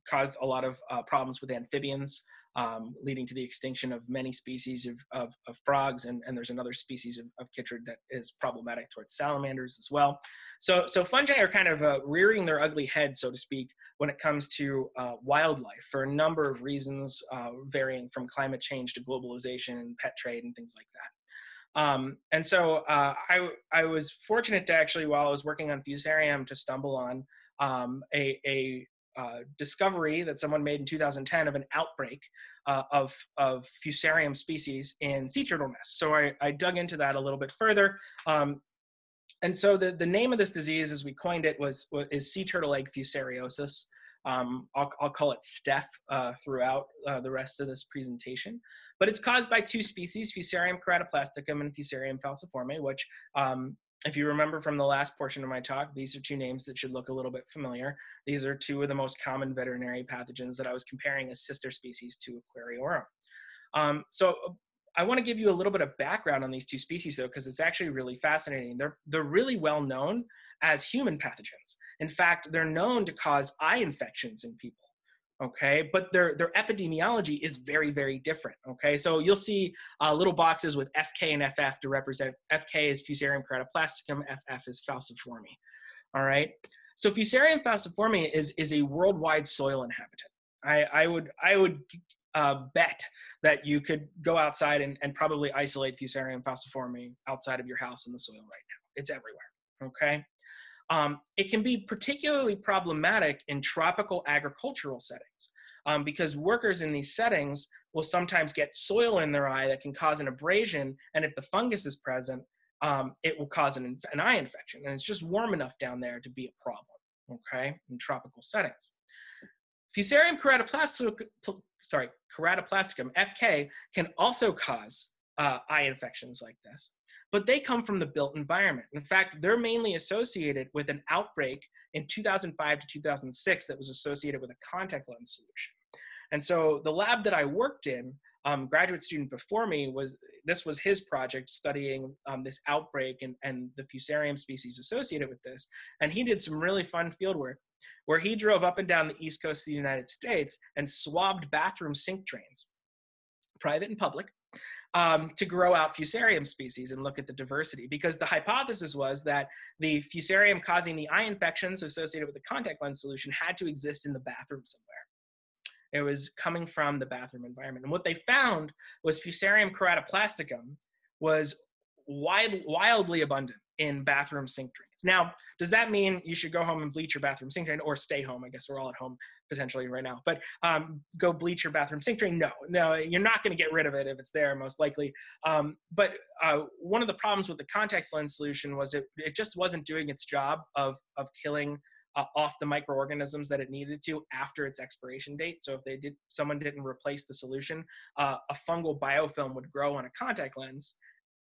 Speaker 12: caused a lot of uh, problems with amphibians, um, leading to the extinction of many species of, of, of frogs. And, and, there's another species of, of, chytrid that is problematic towards salamanders as well. So, so fungi are kind of uh, rearing their ugly head, so to speak, when it comes to uh, wildlife for a number of reasons, uh, varying from climate change to globalization and pet trade and things like that. Um, and so uh, I, I was fortunate to actually, while I was working on Fusarium, to stumble on um, a, a uh, discovery that someone made in 2010 of an outbreak uh, of, of Fusarium species in sea turtle nests. So I, I dug into that a little bit further. Um, and so the, the name of this disease, as we coined it, was, was is sea turtle egg fusariosis. Um, I'll, I'll, call it STEF uh, throughout uh, the rest of this presentation. But it's caused by two species, Fusarium keratoplasticum and Fusarium falciforme, which, um, if you remember from the last portion of my talk, these are two names that should look a little bit familiar. These are two of the most common veterinary pathogens that I was comparing as sister species to Aquariorum. Um, so I want to give you a little bit of background on these two species, though, because it's actually really fascinating. They're, they're really well known as human pathogens. In fact, they're known to cause eye infections in people. Okay, but their their epidemiology is very very different. Okay, so you'll see uh, little boxes with FK and FF to represent FK is Fusarium keratoplasticum, FF is falciforme. All right, so Fusarium falciforme is is a worldwide soil inhabitant. I, I would I would uh, bet that you could go outside and, and probably isolate Fusarium falciforme outside of your house in the soil right now. It's everywhere. Okay. Um, it can be particularly problematic in tropical agricultural settings um, because workers in these settings will sometimes get soil in their eye that can cause an abrasion. And if the fungus is present, um, it will cause an, an eye infection. And it's just warm enough down there to be a problem, okay, in tropical settings. Fusarium keratoplasticum, sorry, keratoplasticum, FK, can also cause uh, eye infections like this. But they come from the built environment. In fact, they're mainly associated with an outbreak in 2005 to 2006 that was associated with a contact lens solution. And so the lab that I worked in, um, graduate student before me was this was his project studying um, this outbreak and, and the fusarium species associated with this. And he did some really fun field work where he drove up and down the east coast of the United States and swabbed bathroom sink drains, private and public, um, to grow out fusarium species and look at the diversity. Because the hypothesis was that the fusarium causing the eye infections associated with the contact lens solution had to exist in the bathroom somewhere. It was coming from the bathroom environment. And what they found was Fusarium keratoplasticum was wide, wildly abundant in bathroom sink drains. Now, does that mean you should go home and bleach your bathroom sink drain or stay home? I guess we're all at home potentially right now, but um, go bleach your bathroom sink drain? No, no, you're not going to get rid of it if it's there, most likely. Um, but uh, one of the problems with the contact lens solution was it, it just wasn't doing its job of, of killing uh, off the microorganisms that it needed to after its expiration date. So if they did, someone didn't replace the solution, uh, a fungal biofilm would grow on a contact lens,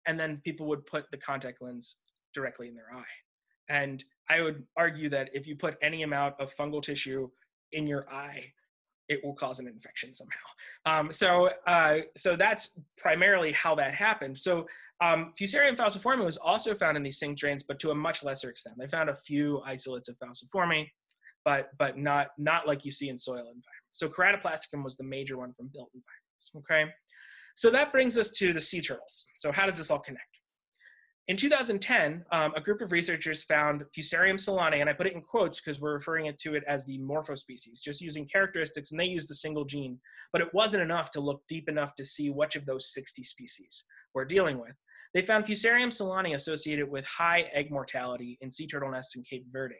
Speaker 12: and then people would put the contact lens directly in their eye. And I would argue that if you put any amount of fungal tissue in your eye, it will cause an infection somehow. Um, so, uh, so that's primarily how that happened. So, um, Fusarium falciforme was also found in these sink drains, but to a much lesser extent. They found a few isolates of falciforme, but but not not like you see in soil environments. So, keratoplasticum was the major one from built environments. Okay, so that brings us to the sea turtles. So, how does this all connect? In 2010, um, a group of researchers found Fusarium solani, and I put it in quotes because we're referring it to it as the morphospecies, just using characteristics, and they used a single gene, but it wasn't enough to look deep enough to see which of those 60 species we're dealing with. They found Fusarium solani associated with high egg mortality in sea turtle nests in Cape Verde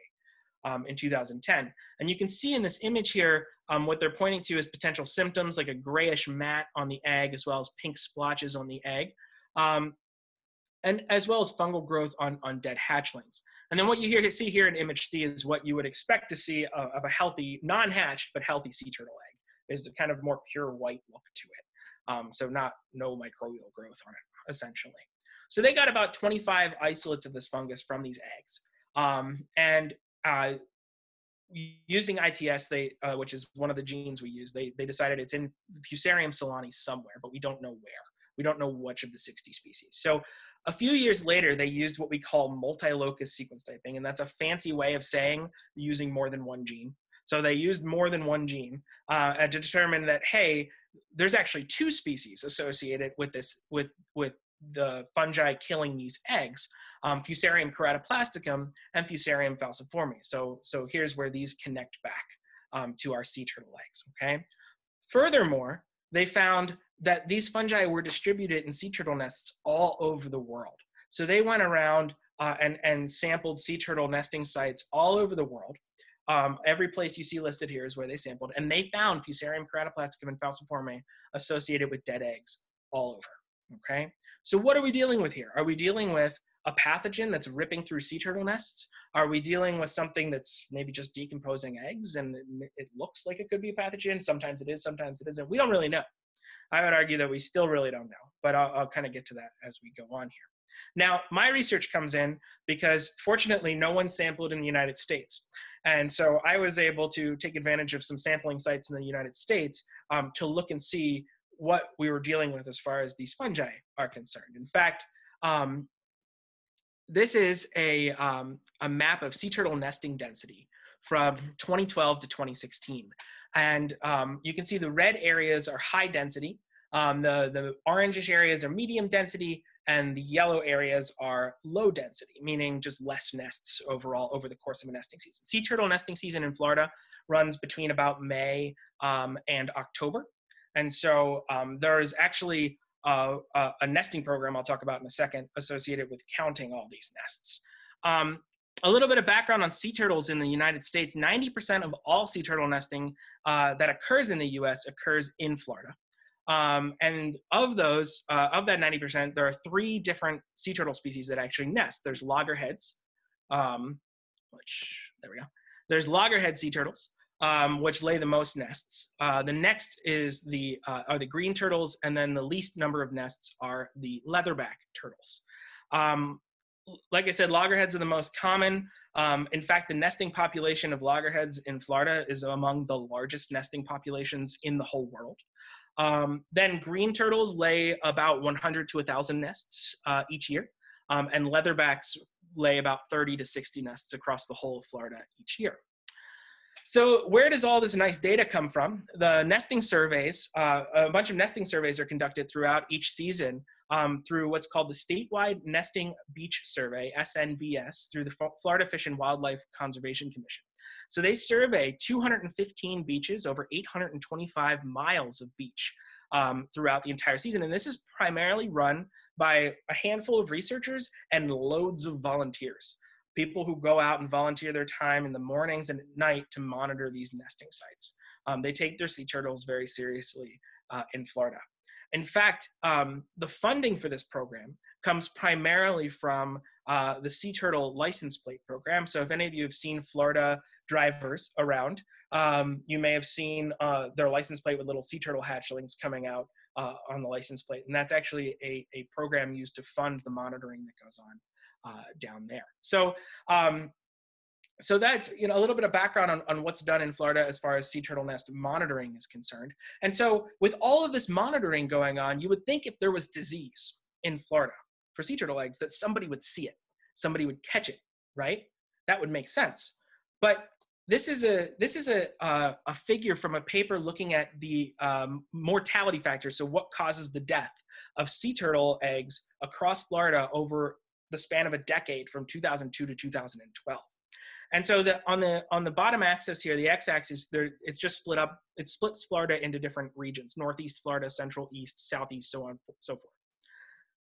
Speaker 12: um, in 2010. And you can see in this image here, um, what they're pointing to is potential symptoms like a grayish mat on the egg, as well as pink splotches on the egg. Um, and as well as fungal growth on, on dead hatchlings. And then what you hear, see here in image C is what you would expect to see uh, of a healthy, non-hatched, but healthy sea turtle egg, is a kind of more pure white look to it. Um, so not no microbial growth on it, essentially. So they got about 25 isolates of this fungus from these eggs. Um, and uh, using ITS, they, uh, which is one of the genes we use, they, they decided it's in Fusarium solani somewhere, but we don't know where. We don't know which of the 60 species. So a few years later, they used what we call multi-locus sequence typing, and that's a fancy way of saying using more than one gene. So they used more than one gene uh, to determine that hey, there's actually two species associated with this with with the fungi killing these eggs, um, Fusarium keratoplasticum and Fusarium falciforme. So so here's where these connect back um, to our sea turtle eggs. Okay. Furthermore, they found that these fungi were distributed in sea turtle nests all over the world. So they went around uh, and, and sampled sea turtle nesting sites all over the world. Um, every place you see listed here is where they sampled, and they found Fusarium keratoplasticum and falciforme associated with dead eggs all over. Okay, so what are we dealing with here? Are we dealing with a pathogen that's ripping through sea turtle nests? Are we dealing with something that's maybe just decomposing eggs and it, looks like it could be a pathogen? Sometimes it is, sometimes it isn't. We don't really know. I would argue that we still really don't know, but I'll, I'll kind of get to that as we go on here. Now, my research comes in because fortunately, no one sampled in the United States. And so I was able to take advantage of some sampling sites in the United States um, to look and see what we were dealing with as far as these fungi are concerned. In fact, um, this is a, um, a map of sea turtle nesting density from 2012 to 2016. And um, you can see the red areas are high density, um, the, the orangish areas are medium density, and the yellow areas are low density, meaning just less nests overall over the course of a nesting season. Sea turtle nesting season in Florida runs between about May um, and October. And so um, there is actually a, a, nesting program I'll talk about in a second associated with counting all these nests. Um, a little bit of background on sea turtles in the United States 90% of all sea turtle nesting uh, that occurs in the US occurs in Florida. Um, and of those, uh, of that 90%, there are three different sea turtle species that actually nest. There's loggerheads, um, which, there we go. There's loggerhead sea turtles, um, which lay the most nests. Uh, the next is the uh, are the green turtles, and then the least number of nests are the leatherback turtles. Um, like I said, loggerheads are the most common. Um, in fact, the nesting population of loggerheads in Florida is among the largest nesting populations in the whole world. Um, then green turtles lay about 100 to 1,000 nests uh, each year, um, and leatherbacks lay about 30 to 60 nests across the whole of Florida each year. So where does all this nice data come from? The nesting surveys, uh, a bunch of nesting surveys are conducted throughout each season um, through what's called the Statewide Nesting Beach Survey, SNBS, through the Florida Fish and Wildlife Conservation Commission. So they survey 215 beaches, over 825 miles of beach um, throughout the entire season. And this is primarily run by a handful of researchers and loads of volunteers people who go out and volunteer their time in the mornings and at night to monitor these nesting sites. Um, they take their sea turtles very seriously uh, in Florida. In fact, um, the funding for this program comes primarily from uh, the Sea Turtle license plate program. So, if any of you have seen Florida drivers around, um, you may have seen uh, their license plate with little sea turtle hatchlings coming out uh, on the license plate. And that's actually a, a program used to fund the monitoring that goes on uh, down there. So, um, so that's you know a little bit of background on, on what's done in Florida as far as sea turtle nest monitoring is concerned. And so, with all of this monitoring going on, you would think if there was disease in Florida for sea turtle eggs, that somebody would see it, somebody would catch it, right? That would make sense. But this is a this is a uh, a figure from a paper looking at the um, mortality factor. So what causes the death of sea turtle eggs across Florida over the span of a decade from 2002 to 2012. And so the, on the on the bottom axis here, the x-axis, there it's just split up. It splits Florida into different regions: Northeast Florida, Central East, Southeast, so on so forth.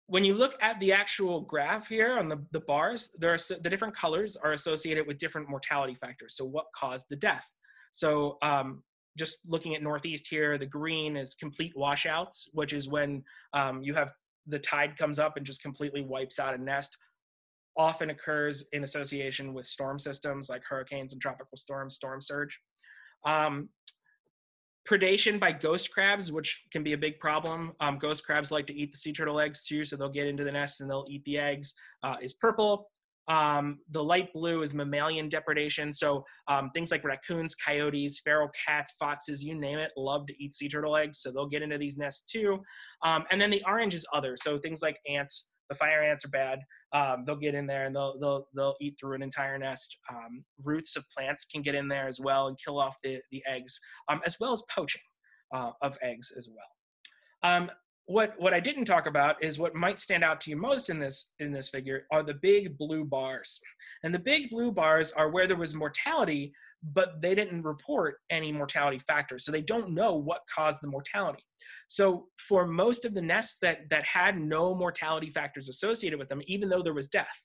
Speaker 12: When you look at the actual graph here on the, the bars, there are the different colors are associated with different mortality factors. So what caused the death? So um, just looking at Northeast here, the green is complete washouts, which is when um, you have the tide comes up and just completely wipes out a nest often occurs in association with storm systems like hurricanes and tropical storms, storm surge. Um, predation by ghost crabs, which can be a big problem. Um, ghost crabs like to eat the sea turtle eggs too, so they'll get into the nest and they'll eat the eggs, uh, is purple. Um, the light blue is mammalian depredation. So um, things like raccoons, coyotes, feral cats, foxes, you name it, love to eat sea turtle eggs. So they'll get into these nests too. Um, and then the orange is other. So things like ants, the fire ants are bad. Um, they'll get in there and they'll, they'll, they'll eat through an entire nest. Um, roots of plants can get in there as well and kill off the, the eggs, um, as well as poaching uh, of eggs as well what what I didn't talk about is what might stand out to you most in this in this figure are the big blue bars. And the big blue bars are where there was mortality, but they didn't report any mortality factors. So they don't know what caused the mortality. So for most of the nests that that had no mortality factors associated with them, even though there was death,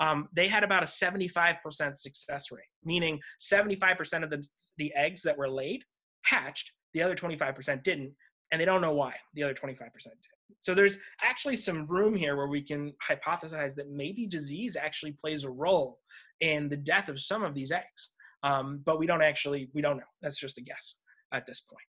Speaker 12: um, they had about a 75% success rate, meaning 75% of the, the eggs that were laid hatched, the other 25% didn't and they don't know why the other 25% did. So there's actually some room here where we can hypothesize that maybe disease actually plays a role in the death of some of these eggs. Um, but we don't actually, we don't know. That's just a guess at this point.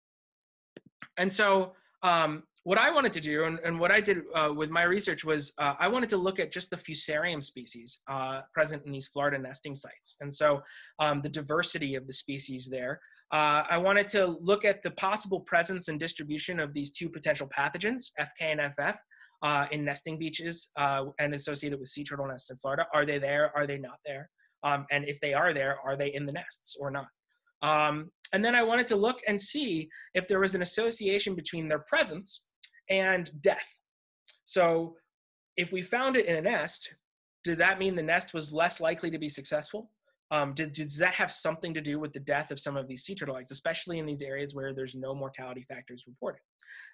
Speaker 12: And so um, what I wanted to do and, and what I did uh, with my research was uh, I wanted to look at just the fusarium species uh, present in these Florida nesting sites. And so um, the diversity of the species there uh, I wanted to look at the possible presence and distribution of these two potential pathogens, FK and FF, uh, in nesting beaches uh, and associated with sea turtle nests in Florida. Are they there? Are they not there? Um, and if they are there, are they in the nests or not? Um, and then I wanted to look and see if there was an association between their presence and death. So if we found it in a nest, did that mean the nest was less likely to be successful? Um, did, does that have something to do with the death of some of these sea turtle eggs, especially in these areas where there's no mortality factors reported?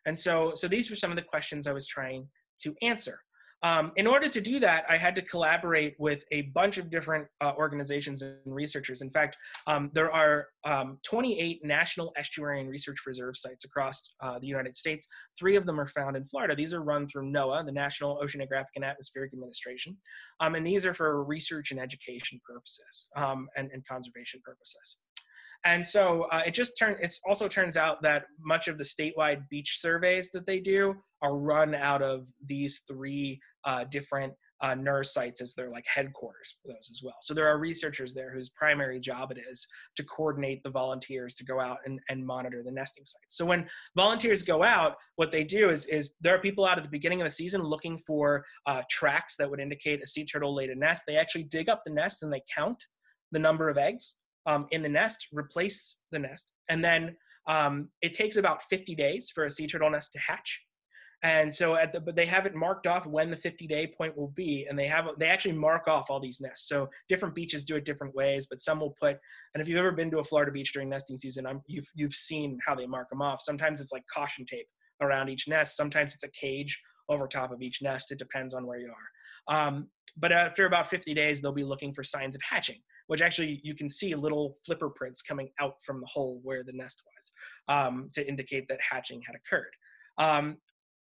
Speaker 12: And so, so these were some of the questions I was trying to answer. Um, in order to do that, I had to collaborate with a bunch of different uh, organizations and researchers. In fact, um, there are um, 28 national estuarine research reserve sites across uh, the United States. Three of them are found in Florida. These are run through NOAA, the National Oceanographic and Atmospheric Administration. Um, and these are for research and education purposes um, and, and conservation purposes. And so uh, it just turns. It also turns out that much of the statewide beach surveys that they do are run out of these three uh, different uh, NERRS sites as their like headquarters for those as well. So there are researchers there whose primary job it is to coordinate the volunteers to go out and, and monitor the nesting sites. So when volunteers go out, what they do is, is there are people out at the beginning of the season looking for uh, tracks that would indicate a sea turtle laid a nest. They actually dig up the nest and they count the number of eggs um, in the nest, replace the nest, and then um, it takes about 50 days for a sea turtle nest to hatch. And so at the, but they have it marked off when the 50 day point will be. And they have, they actually mark off all these nests. So different beaches do it different ways, but some will put, and if you've ever been to a Florida beach during nesting season, I'm, you've, you've seen how they mark them off. Sometimes it's like caution tape around each nest. Sometimes it's a cage over top of each nest. It depends on where you are. Um, but after about 50 days, they'll be looking for signs of hatching, which actually you can see little flipper prints coming out from the hole where the nest was um, to indicate that hatching had occurred. Um,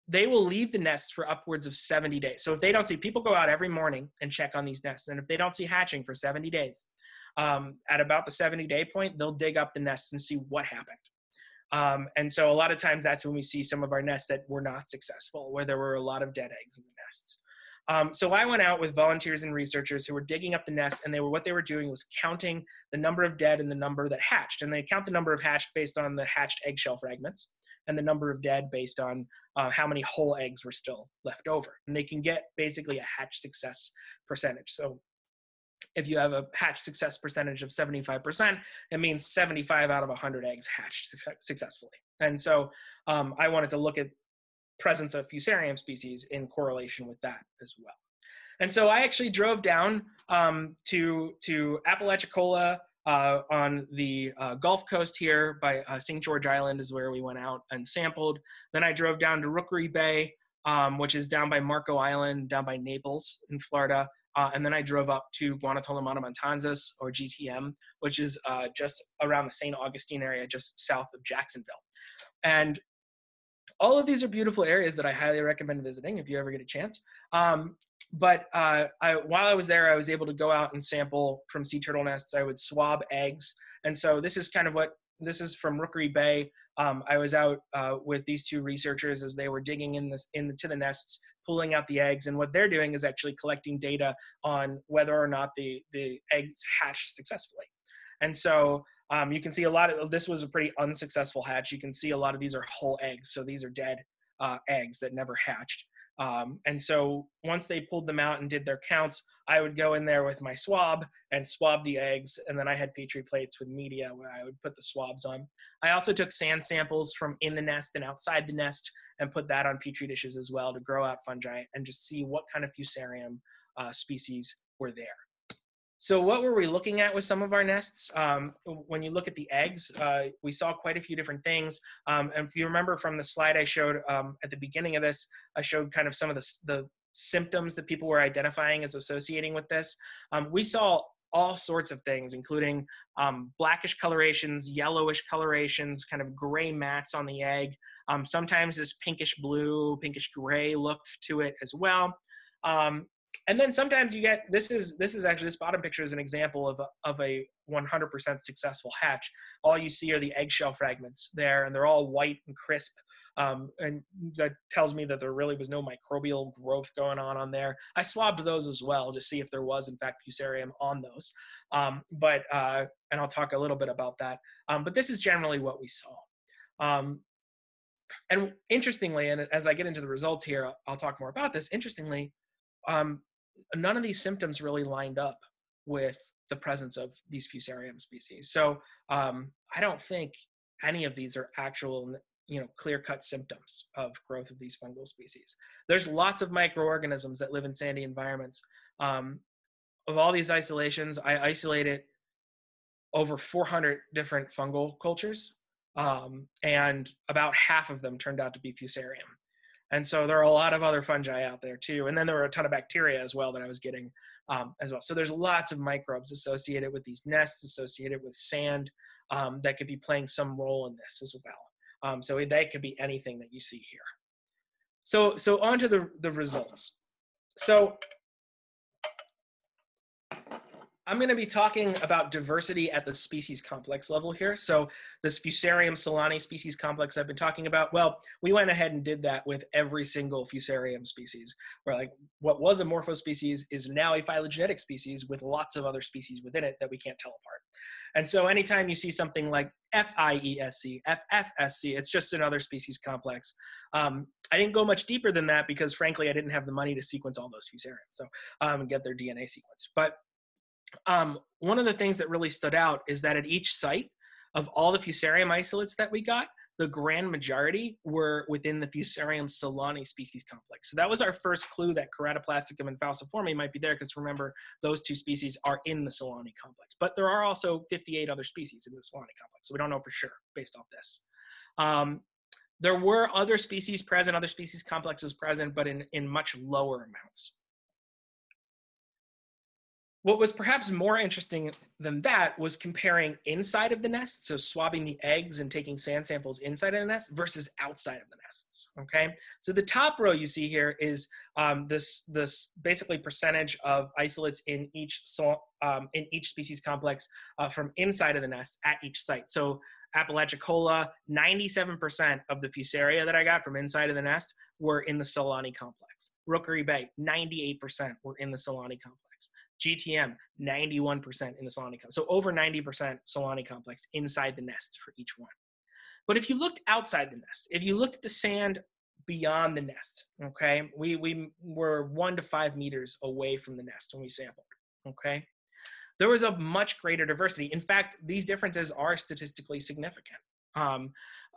Speaker 12: they will leave the nests for upwards of 70 days. So if they don't see, people go out every morning and check on these nests. And if they don't see hatching for 70 days, um, at about the 70 day point, they'll dig up the nests and see what happened. Um, and so a lot of times that's when we see some of our nests that were not successful, where there were a lot of dead eggs in the nests. Um, so I went out with volunteers and researchers who were digging up the nests, and they were what they were doing was counting the number of dead and the number that hatched, and they count the number of hatched based on the hatched eggshell fragments and the number of dead based on uh, how many whole eggs were still left over. And they can get basically a hatch success percentage. So if you have a hatch success percentage of 75%, it means 75 out of 100 eggs hatched su- successfully. And so um, I wanted to look at presence of fusarium species in correlation with that as well. And so I actually drove down um, to to Apalachicola uh, on the uh, Gulf Coast here by uh, St. George Island is where we went out and sampled. Then I drove down to Rookery Bay, um, which is down by Marco Island, down by Naples in Florida. Uh, and then I drove up to Guana Tolomato Matanzas, or GTM, which is uh, just around the St. Augustine area, just south of Jacksonville. And all of these are beautiful areas that I highly recommend visiting if you ever get a chance. Um, but uh, I, while I was there, I was able to go out and sample from sea turtle nests. I would swab eggs, and so this is kind of what this is from Rookery Bay. Um, I was out uh, with these two researchers as they were digging in this into the nests, pulling out the eggs, and what they're doing is actually collecting data on whether or not the the eggs hatched successfully. And so um, you can see a lot of this was a pretty unsuccessful hatch. You can see a lot of these are whole eggs, so these are dead uh, eggs that never hatched. Um, and so once they pulled them out and did their counts, I would go in there with my swab and swab the eggs. And then I had Petri plates with media where I would put the swabs on. I also took sand samples from in the nest and outside the nest and put that on Petri dishes as well to grow out fungi and just see what kind of fusarium uh, species were there. So what were we looking at with some of our nests? Um, when you look at the eggs, uh, we saw quite a few different things. Um, and if you remember from the slide I showed um, at the beginning of this, I showed kind of some of the, the symptoms that people were identifying as associating with this. Um, we saw all sorts of things, including um, blackish colorations, yellowish colorations, kind of gray mats on the egg. Um, sometimes this pinkish blue, pinkish gray look to it as well. Um, and then sometimes you get this is this is actually this bottom picture is an example of a, of a 100% successful hatch. All you see are the eggshell fragments there, and they're all white and crisp. Um, and that tells me that there really was no microbial growth going on on there. I swabbed those as well to see if there was in fact fusarium on those. Um, but uh, and I'll talk a little bit about that. Um, but this is generally what we saw. Um, and interestingly, and as I get into the results here, I'll talk more about this. Interestingly, um, none of these symptoms really lined up with the presence of these fusarium species. So um, I don't think any of these are actual, you know, clear-cut symptoms of growth of these fungal species. There's lots of microorganisms that live in sandy environments. Um, of all these isolations, I isolated over 400 different fungal cultures, um, and about half of them turned out to be fusarium. And so there are a lot of other fungi out there too. And then there were a ton of bacteria as well that I was getting um, as well. So there's lots of microbes associated with these nests, associated with sand um, that could be playing some role in this as well. Um, so that could be anything that you see here. So, so on to the, the results. So I'm going to be talking about diversity at the species complex level here. So this Fusarium solani species complex I've been talking about, well, we went ahead and did that with every single Fusarium species, where like what was a morphospecies is now a phylogenetic species with lots of other species within it that we can't tell apart. And so anytime you see something like FIESC, FFSC, it's just another species complex. Um, I didn't go much deeper than that because frankly, I didn't have the money to sequence all those Fusariums, so um, and get their DNA sequence. But um, one of the things that really stood out is that at each site of all the Fusarium isolates that we got, the grand majority were within the Fusarium solani species complex. So that was our first clue that Keratoplasticum and Falciforme might be there because remember, those two species are in the solani complex. But there are also 58 other species in the solani complex, so we don't know for sure based off this. Um, there were other species present, other species complexes present, but in, in much lower amounts. What was perhaps more interesting than that was comparing inside of the nest, so swabbing the eggs and taking sand samples inside of the nest versus outside of the nests. Okay, so the top row you see here is um, this this basically percentage of isolates in each um, in each species complex uh, from inside of the nest at each site. So Apalachicola, 97% of the Fusaria that I got from inside of the nest were in the Solani complex. Rookery Bay, 98% were in the Solani complex. GTM, 91% in the Solani complex. So over 90% Solani complex inside the nest for each one. But if you looked outside the nest, if you looked at the sand beyond the nest, okay, we, we were one to five meters away from the nest when we sampled, okay? There was a much greater diversity. In fact, these differences are statistically significant. Um,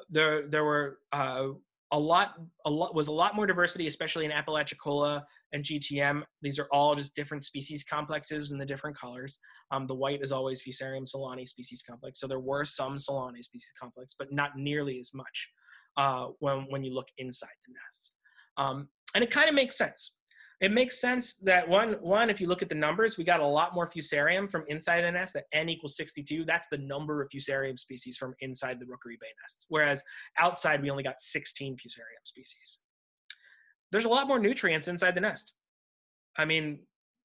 Speaker 12: there, there were uh, a lot, a lot was a lot more diversity, especially in Apalachicola and GTM. These are all just different species complexes in the different colors. Um, the white is always Fusarium solani species complex. So there were some Solani species complex, but not nearly as much uh, when, when you look inside the nest. Um, and it kind of makes sense. It makes sense that one, one, if you look at the numbers, we got a lot more Fusarium from inside the nest. That n equals 62. That's the number of Fusarium species from inside the Rookery Bay nests. Whereas outside, we only got 16 Fusarium species there's a lot more nutrients inside the nest. I mean,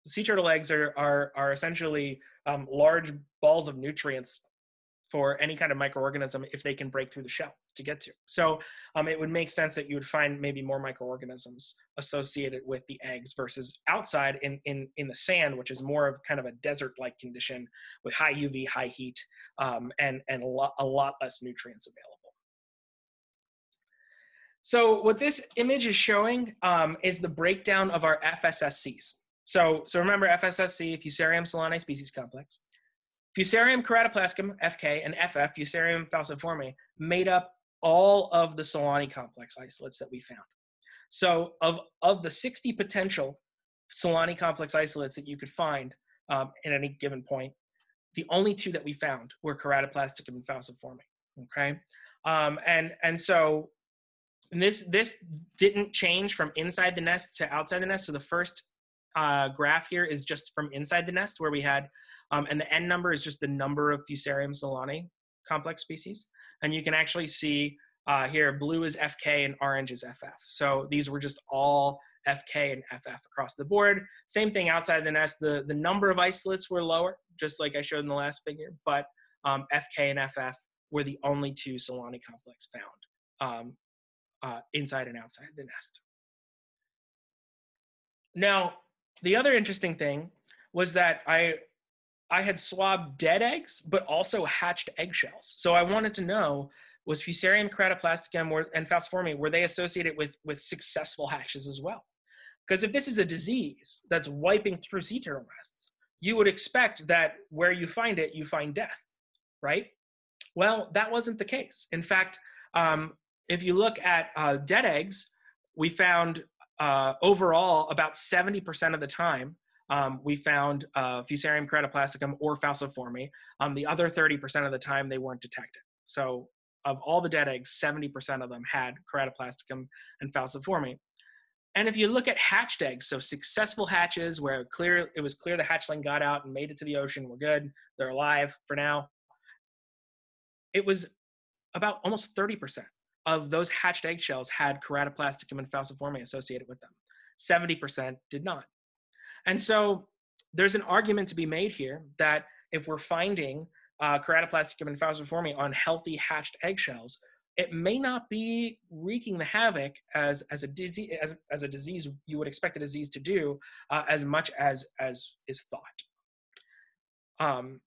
Speaker 12: sea turtle eggs are are are essentially um, large balls of nutrients for any kind of microorganism if they can break through the shell to get to. So um, it would make sense that you would find maybe more microorganisms associated with the eggs versus outside in, in, in the sand, which is more of kind of a desert-like condition with high UV, high heat, um, and, and a, lot, a lot less nutrients available. So what this image is showing um, is the breakdown of our FSSCs. So, so remember FSSC, Fusarium solani species complex. Fusarium keratoplasticum, FK, and FF, Fusarium falciforme, made up all of the Solani complex isolates that we found. So of, of the 60 potential Solani complex isolates that you could find um, at any given point, the only two that we found were keratoplasticum and falciforme, okay? Um, and, and so and this this didn't change from inside the nest to outside the nest. So the first uh, graph here is just from inside the nest where we had, um, and the n number is just the number of Fusarium solani complex species. And you can actually see uh, here, blue is FK and orange is FF. So these were just all FK and FF across the board. Same thing outside the nest. The, the number of isolates were lower, just like I showed in the last figure, but um, FK and FF were the only two Solani complex found. Um, uh, inside and outside the nest. Now, the other interesting thing was that I I had swabbed dead eggs, but also hatched eggshells. So I wanted to know was Fusarium keratoplasticum and falciforme were they associated with with successful hatches as well? Because if this is a disease that's wiping through sea turtle nests, you would expect that where you find it, you find death, right? Well, that wasn't the case. In fact, um, if you look at uh, dead eggs, we found uh, overall about 70% of the time um, we found uh, Fusarium keratoplasticum or falciforme. Um, the other 30% of the time they weren't detected. So of all the dead eggs, 70% of them had keratoplasticum and falciforme. And if you look at hatched eggs, so successful hatches where clear it was clear the hatchling got out and made it to the ocean, we're good, they're alive for now. It was about almost 30% of those hatched eggshells had keratoplasticum and falciforme associated with them. 70% did not. And so there's an argument to be made here that if we're finding uh, keratoplasticum and falciforme on healthy hatched eggshells, it may not be wreaking the havoc as as a disease as, as a disease you would expect a disease to do uh, as much as as is thought. Um,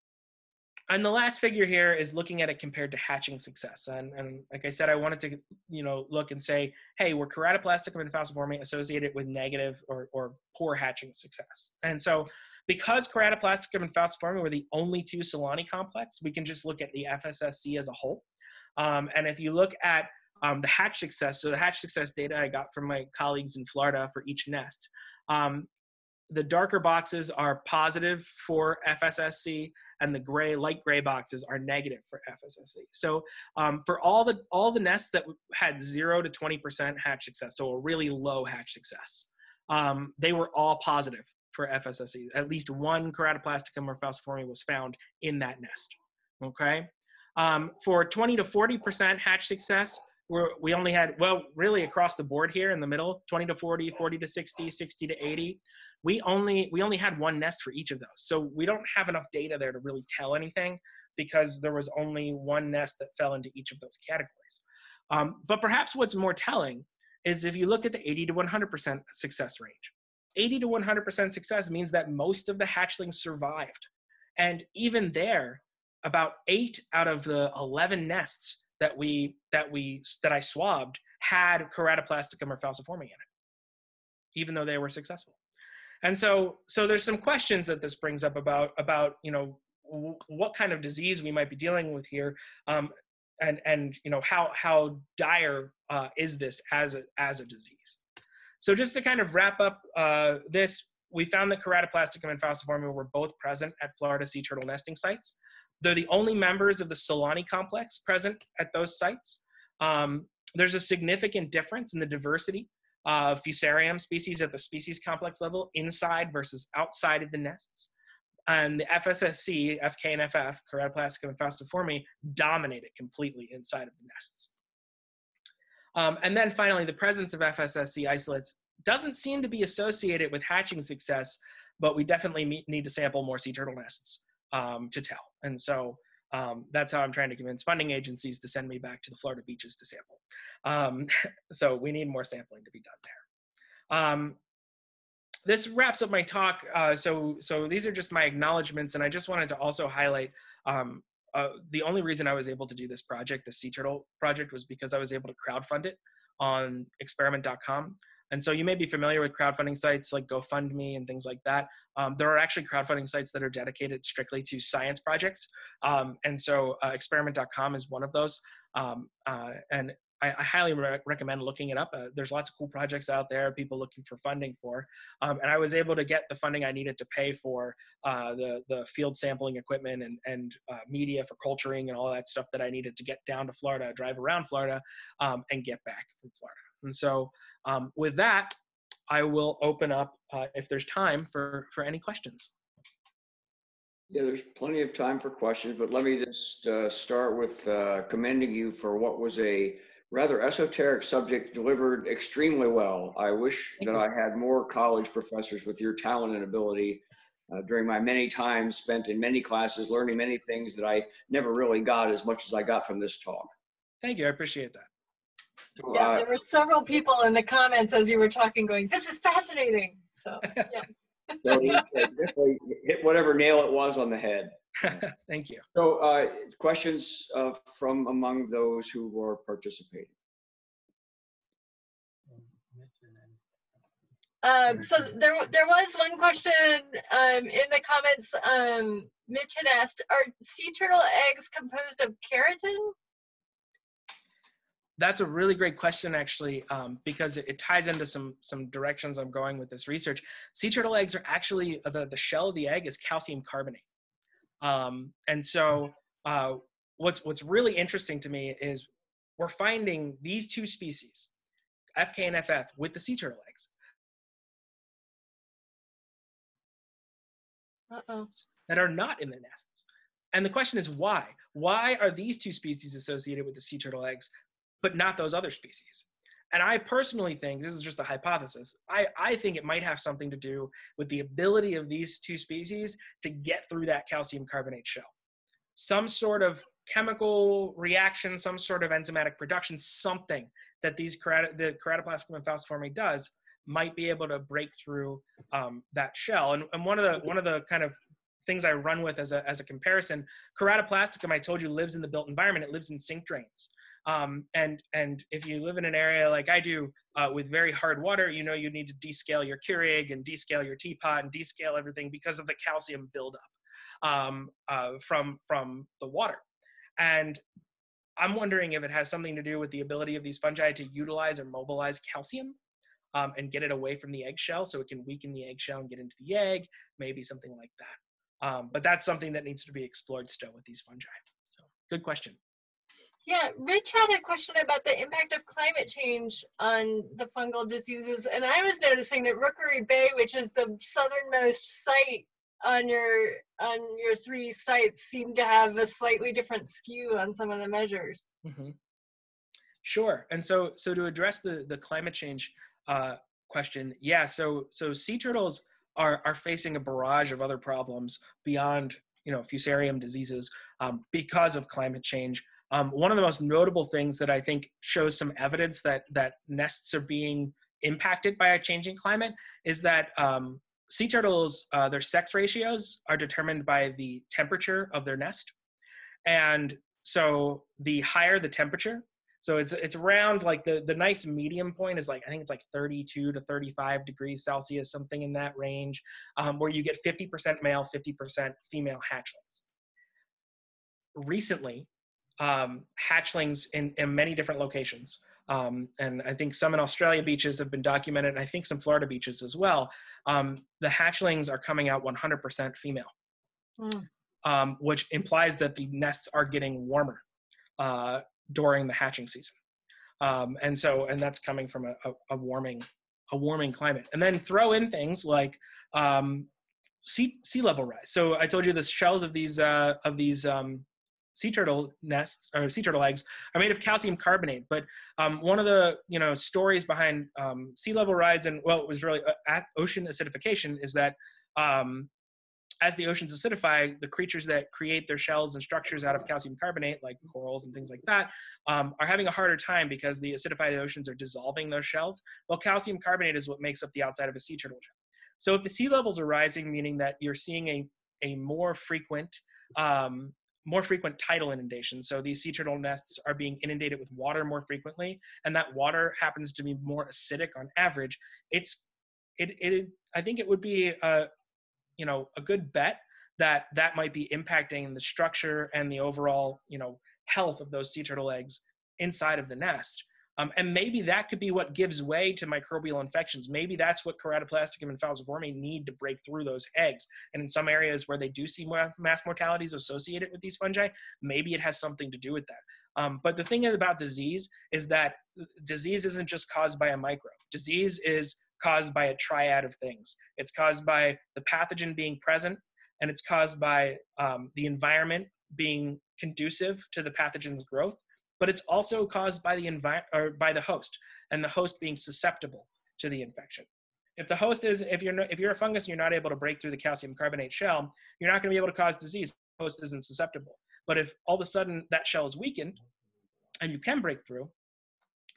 Speaker 12: and the last figure here is looking at it compared to hatching success. And, and like I said, I wanted to you know look and say, hey, were keratoplasticum and falciforme associated with negative or, or poor hatching success? And so because keratoplasticum and falciforme were the only two Solani complex, we can just look at the FSSC as a whole. Um, and if you look at um, the hatch success, so the hatch success data I got from my colleagues in Florida for each nest, um, the darker boxes are positive for FSSC, and the gray, light gray boxes are negative for FSSC. So um, for all the all the nests that had zero to 20% hatch success, so a really low hatch success, um, they were all positive for FSSC. At least one keratoplasticum or falciforme was found in that nest. Okay. Um, for 20 to 40% hatch success, we're, we only had, well, really across the board here in the middle, 20 to 40, 40 to 60, 60 to 80. We only, we only had one nest for each of those. So we don't have enough data there to really tell anything because there was only one nest that fell into each of those categories. Um, but perhaps what's more telling is if you look at the 80 to 100% success range. 80 to 100% success means that most of the hatchlings survived. And even there, about eight out of the 11 nests that we that we that I swabbed had keratoplasticum or falciforme in it, even though they were successful. And so so there's some questions that this brings up about about you know w- what kind of disease we might be dealing with here, um, and and you know how how dire uh, is this as a as a disease. So just to kind of wrap up uh, this, we found that keratoplasticum and falciforme were both present at Florida sea turtle nesting sites. They're the only members of the Solani complex present at those sites. Um, there's a significant difference in the diversity of Fusarium species at the species complex level inside versus outside of the nests. And the FSSC, FK and FF, Keratoplasticum and falciforme, dominated completely inside of the nests. Um, and then finally, the presence of FSSC isolates doesn't seem to be associated with hatching success, but we definitely need to sample more sea turtle nests um, to tell. And so um, that's how I'm trying to convince funding agencies to send me back to the Florida beaches to sample. Um, so we need more sampling to be done there. Um, this wraps up my talk. Uh, so, so these are just my acknowledgments, and I just wanted to also highlight um, uh, the only reason I was able to do this project, the Sea Turtle project, was because I was able to crowdfund it on experiment.com. And so you may be familiar with crowdfunding sites like GoFundMe and things like that. Um, there are actually crowdfunding sites that are dedicated strictly to science projects. Um, and so uh, experiment.com is one of those. Um, uh, and I, I highly re- recommend looking it up. Uh, there's lots of cool projects out there, people looking for funding for. Um, and I was able to get the funding I needed to pay for uh, the, the field sampling equipment and, and uh, media for culturing and all that stuff that I needed to get down to Florida, drive around Florida, um, and get back from Florida. And so um, with that, I will open up uh, if there's time for, for any questions.
Speaker 1: Yeah, there's plenty of time for questions, but let me just uh, start with uh, commending you for what was a rather esoteric subject delivered extremely well. I wish
Speaker 4: Thank
Speaker 1: that
Speaker 4: you.
Speaker 1: I had more college professors with your talent and ability uh, during my many times spent in many classes learning many things that I never really got as much as I got from this talk.
Speaker 12: Thank you. I appreciate that.
Speaker 1: So,
Speaker 5: Yeah,
Speaker 1: uh,
Speaker 5: there were several people in the comments as you were talking going, this is fascinating. So, yes.
Speaker 1: so he definitely hit whatever nail it was on the head.
Speaker 12: Thank you.
Speaker 1: So, uh, questions uh, from among those who were participating?
Speaker 5: Um, so there, there was one question um, in the comments. Um, Mitch had asked, are sea turtle eggs composed of keratin?
Speaker 12: That's a really great question, actually, um, because it, it ties into some some directions I'm going with this research. Sea turtle eggs are actually uh, the the shell of the egg is calcium carbonate, um, and so uh, what's what's really interesting to me is we're finding these two species, FK and FF, with the sea turtle eggs
Speaker 5: Uh-oh.
Speaker 12: that are not in the nests. And the question is why? Why are these two species associated with the sea turtle eggs, but not those other species? And I personally think this is just a hypothesis. I, I think it might have something to do with the ability of these two species to get through that calcium carbonate shell. Some sort of chemical reaction, some sort of enzymatic production, something that these kerat- the keratoplasticum and falciforme does might be able to break through um, that shell. And, and one of the one of the kind of things I run with as a as a comparison, keratoplasticum I told you lives in the built environment. It lives in sink drains. Um, and and if you live in an area like I do uh, with very hard water, you know you need to descale your Keurig and descale your teapot and descale everything because of the calcium buildup um, uh, from from the water. And I'm wondering if it has something to do with the ability of these fungi to utilize or mobilize calcium um, and get it away from the eggshell so it can weaken the eggshell and get into the egg, maybe something like that. Um, but that's something that needs to be explored still with these fungi. So, good question.
Speaker 5: Yeah, Rich had a question about the impact of climate change on the fungal diseases. And I was noticing that Rookery Bay, which is the southernmost site on your on your three sites seem to have a slightly different skew on some of the measures.
Speaker 12: Mm-hmm. Sure. And so so to address the the climate change uh, question, yeah. So so sea turtles are are facing a barrage of other problems beyond you know fusarium diseases um, because of climate change. Um, one of the most notable things that I think shows some evidence that that nests are being impacted by a changing climate is that um, sea turtles, uh, their sex ratios are determined by the temperature of their nest. And so the higher the temperature, so it's it's around like the the nice medium point is like I think it's like 32 to 35 degrees Celsius, something in that range, um, where you get 50% male, 50% female hatchlings. Recently, um, hatchlings in, in many different locations, um, and I think some in Australia beaches have been documented, and I think some Florida beaches as well, um, the hatchlings are coming out 100% female, mm. um, which implies that the nests are getting warmer uh, during the hatching season. Um, and so, and that's coming from a, a, a, warming, a warming climate. And then throw in things like um, sea sea level rise. So I told you the shells of these uh, of these um, sea turtle nests or sea turtle eggs are made of calcium carbonate. But um, one of the you know stories behind um, sea level rise and well, it was really uh, ocean acidification is that um, as the oceans acidify, the creatures that create their shells and structures out of calcium carbonate, like corals and things like that, um, are having a harder time because the acidified oceans are dissolving those shells. Well, calcium carbonate is what makes up the outside of a sea turtle shell. So if the sea levels are rising, meaning that you're seeing a, a more frequent um, more frequent tidal inundations. So these sea turtle nests are being inundated with water more frequently, and that water happens to be more acidic on average. It's it it I think it would be a you know a good bet that that might be impacting the structure and the overall you know health of those sea turtle eggs inside of the nest. Um, and maybe that could be what gives way to microbial infections. Maybe that's what keratoplasticum and falciforme need to break through those eggs. And in some areas where they do see mass mortalities associated with these fungi, maybe it has something to do with that. Um, but the thing about disease is that disease isn't just caused by a microbe. Disease is caused by a triad of things. It's caused by the pathogen being present, and it's caused by um, the environment being conducive to the pathogen's growth but it's also caused by the environment or by the host and the host being susceptible to the infection. If the host is, if you're no, if you're a fungus and you're not able to break through the calcium carbonate shell, you're not going to be able to cause disease. The host isn't susceptible. But if all of a sudden that shell is weakened and you can break through,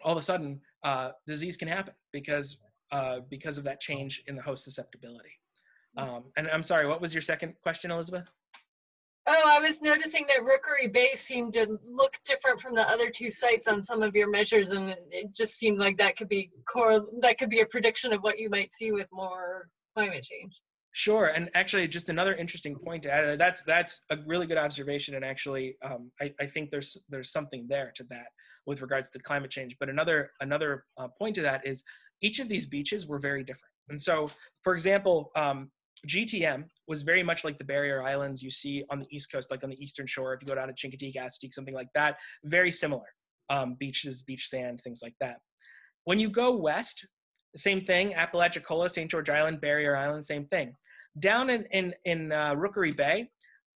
Speaker 12: all of a sudden uh, disease can happen because uh, because of that change in the host susceptibility. Um, and I'm sorry, what was your second question, Elizabeth?
Speaker 5: Oh, I was noticing that Rookery Bay seemed to look different from the other two sites on some of your measures, and it just seemed like that could be core. That could be a prediction of what you might see with more climate change.
Speaker 12: Sure, and actually, just another interesting point to add. That's that's a really good observation, and actually, um, I, I think there's there's something there to that with regards to climate change. But another another uh, point to that is each of these beaches were very different. And so, for example, um, GTM was very much like the barrier islands you see on the East Coast, like on the Eastern Shore. If you go down to Chincoteague, Assateague, something like that, very similar. Um, beaches, beach sand, things like that. When you go west, same thing. Apalachicola, St. George Island, Barrier Island, same thing. Down in in, in uh, Rookery Bay,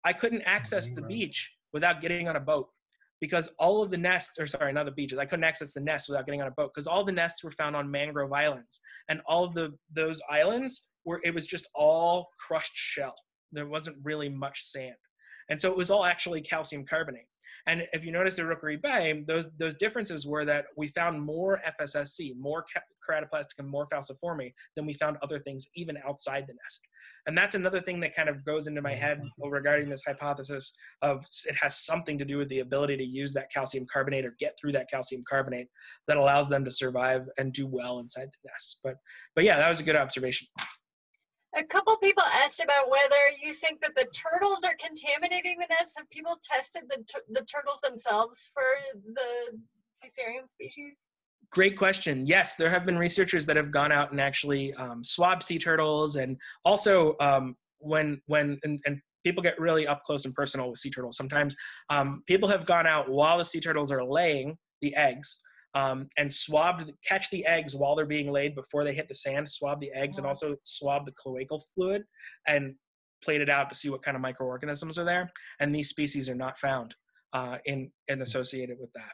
Speaker 12: I couldn't access the beach without getting on a boat because all of the nests, or sorry, not the beaches. I couldn't access the nests without getting on a boat because all the nests were found on mangrove islands, and all of the those islands were it was just all crushed shell. There wasn't really much sand, and so it was all actually calcium carbonate. And if you notice at Rookery Bay, those those differences were that we found more FSSC, more keratoplastic and more falciforme than we found other things even outside the nest. And that's another thing that kind of goes into my head mm-hmm. regarding this hypothesis of it has something to do with the ability to use that calcium carbonate or get through that calcium carbonate that allows them to survive and do well inside the nest. But but yeah, that was a good observation.
Speaker 5: A couple people asked about whether you think that the turtles are contaminating the nests. Have people tested the, the turtles themselves for the Fusarium species?
Speaker 12: Great question. Yes, there have been researchers that have gone out and actually um, swabbed sea turtles, and also um, when when and, and, people get really up close and personal with sea turtles. Sometimes um, people have gone out while the sea turtles are laying the eggs um, and swabbed catch the eggs while they're being laid before they hit the sand. Swab the eggs and also swab the cloacal fluid and played it out to see what kind of microorganisms are there. And these species are not found uh, in and associated with that.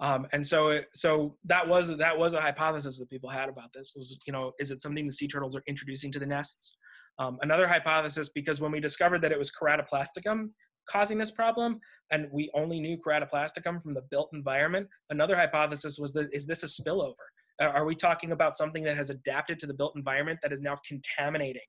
Speaker 12: Um, and so, so that was that was a hypothesis that people had about this. Was you know, is it something the sea turtles are introducing to the nests? Um, another hypothesis, because when we discovered that it was keratoplasticum causing this problem, and we only knew keratoplasticum from the built environment, another hypothesis was that is this a spillover? Are we talking about something that has adapted to the built environment that is now contaminating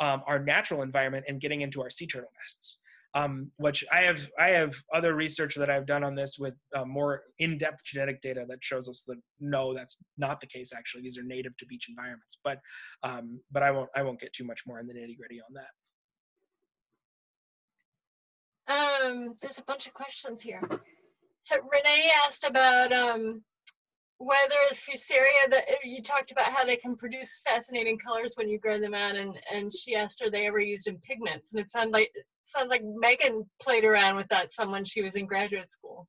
Speaker 12: um, our natural environment and getting into our sea turtle nests? um, which I have I have other research that I've done on this with uh, more in-depth genetic data that shows us that no, that's not the case. Actually, these are native to beach environments. But um, but I won't I won't get too much more in the nitty gritty on
Speaker 5: that. Um, there's a bunch of questions here. So Renee asked about um, whether Fusaria that uh, you talked about how they can produce fascinating colors when you grow them out, and and she asked are they ever used in pigments, and it sounds like sounds like Megan played around with that some when she was in graduate school.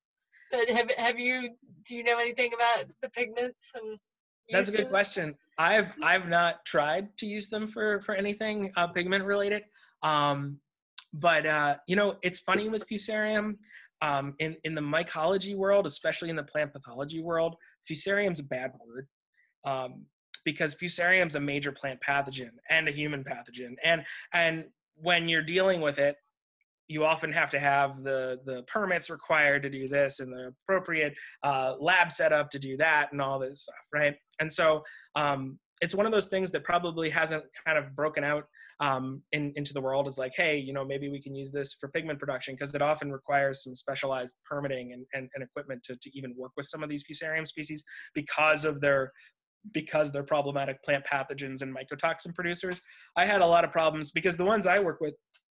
Speaker 5: But have have you do you know anything about the pigments and
Speaker 12: that's a good question. I've I've not tried to use them for for anything uh, pigment related. Um, but uh, you know, it's funny with fusarium. Um, in in the mycology world, especially in the plant pathology world, fusarium's a bad word um, because fusarium's a major plant pathogen and a human pathogen, and and when you're dealing with it, you often have to have the the permits required to do this and the appropriate uh, lab setup to do that and all this stuff, right? And so um, it's one of those things that probably hasn't kind of broken out um, in, into the world is like, hey, you know, maybe we can use this for pigment production because it often requires some specialized permitting and, and, and equipment to, to even work with some of these fusarium species because of their because they're problematic plant pathogens and mycotoxin producers. I had a lot of problems because the ones I work with,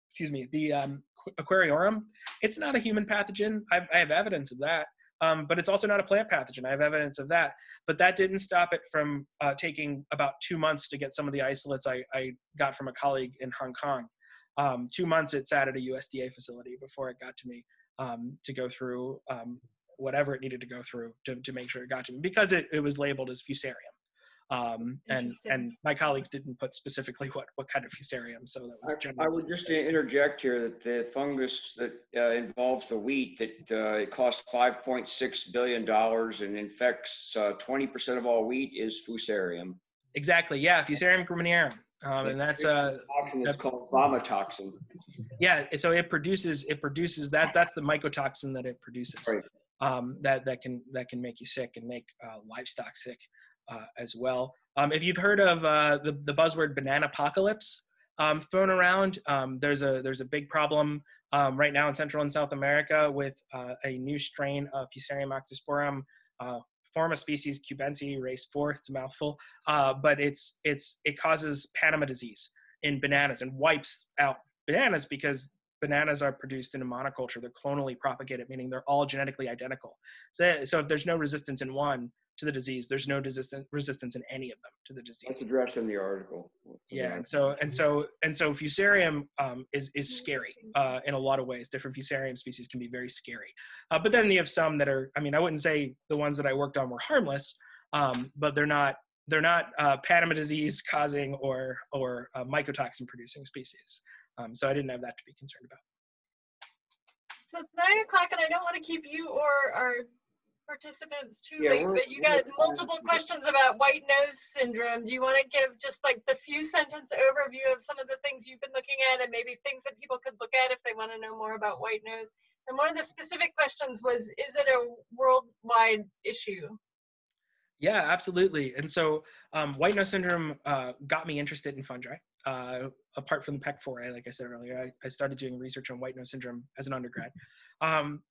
Speaker 12: excuse me, the um, aquariorum, it's not a human pathogen. I've, I have evidence of that. Um, but it's also not a plant pathogen. I have evidence of that. But that didn't stop it from uh, taking about two months to get some of the isolates I, I got from a colleague in Hong Kong. Um, two months it sat at a USDA facility before it got to me um, to go through um, whatever it needed to go through to, to make sure it got to me because it, it was labeled as fusarium um, and and my colleagues didn't put specifically what what kind of fusarium. So that was.
Speaker 1: I, I would just interject here that the fungus that uh, involves the wheat that uh, it costs 5.6 billion dollars and infects uh, 20% of all wheat is fusarium.
Speaker 12: Exactly. Yeah, fusarium graminearum. Um, and that's a
Speaker 1: toxin is called vomitoxin.
Speaker 12: Yeah, so it produces it produces that that's the mycotoxin that it produces.
Speaker 1: Right.
Speaker 12: Um, that that can that can make you sick and make uh, livestock sick uh, as well. Um, if you've heard of uh, the, the buzzword banana apocalypse um, thrown around, um, there's a there's a big problem um, right now in Central and South America with uh, a new strain of Fusarium oxysporum, uh, forma species cubense race four. It's a mouthful, uh, but it's it's it causes Panama disease in bananas and wipes out bananas because bananas are produced in a monoculture. They're clonally propagated, meaning they're all genetically identical. So, so if there's no resistance in one, to the disease. There's no resistance resistance in any of them to the disease.
Speaker 1: That's addressed in the article.
Speaker 12: Yeah, and so and so and so fusarium um, is is scary uh, in a lot of ways. Different fusarium species can be very scary, uh, but then you have some that are. I mean, I wouldn't say the ones that I worked on were harmless, um, but they're not they're not uh, Panama disease causing or or uh, mycotoxin producing species. Um, so I didn't have that to be concerned about.
Speaker 5: So it's nine o'clock and I don't want to keep you or our participants too
Speaker 1: Yeah,
Speaker 5: late, but you got multiple questions about white nose syndrome. Do you want to give just like the few sentence overview of some of the things you've been looking at and maybe things that people could look at if they want to know more about white nose? And one of the specific questions was, is it a worldwide issue?
Speaker 12: Yeah, absolutely. And so um, white nose syndrome uh, got me interested in fungi. Uh, apart from the Peck foray, like I said earlier, I, I started doing research on white nose syndrome as an undergrad. Um,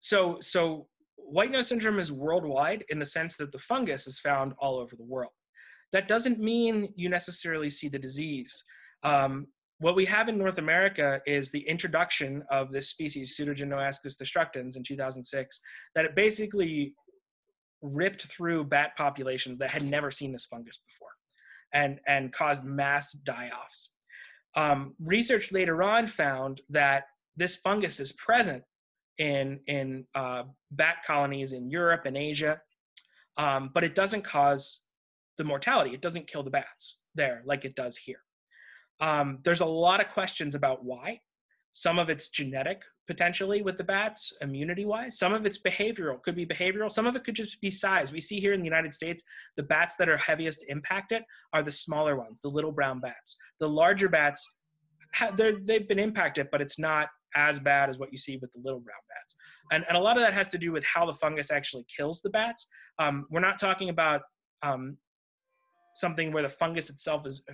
Speaker 12: so, so white nose syndrome is worldwide in the sense that the fungus is found all over the world. That doesn't mean you necessarily see the disease. Um, what we have in North America is the introduction of this species, Pseudogymnoascus destructans, in 2006, that it basically ripped through bat populations that had never seen this fungus before and, and caused mass die-offs. Um, research later on found that this fungus is present in, in uh, bat colonies in Europe and Asia, um, but it doesn't cause the mortality. It doesn't kill the bats there like it does here. Um, there's a lot of questions about why. Some of it's genetic, potentially, with the bats, immunity wise. Some of it's behavioral, could be behavioral. Some of it could just be size. We see here in the United States, the bats that are heaviest impacted are the smaller ones, the little brown bats. The larger bats, they've been impacted, but it's not as bad as what you see with the little brown bats. And, and a lot of that has to do with how the fungus actually kills the bats. Um, we're not talking about um, something where the fungus itself is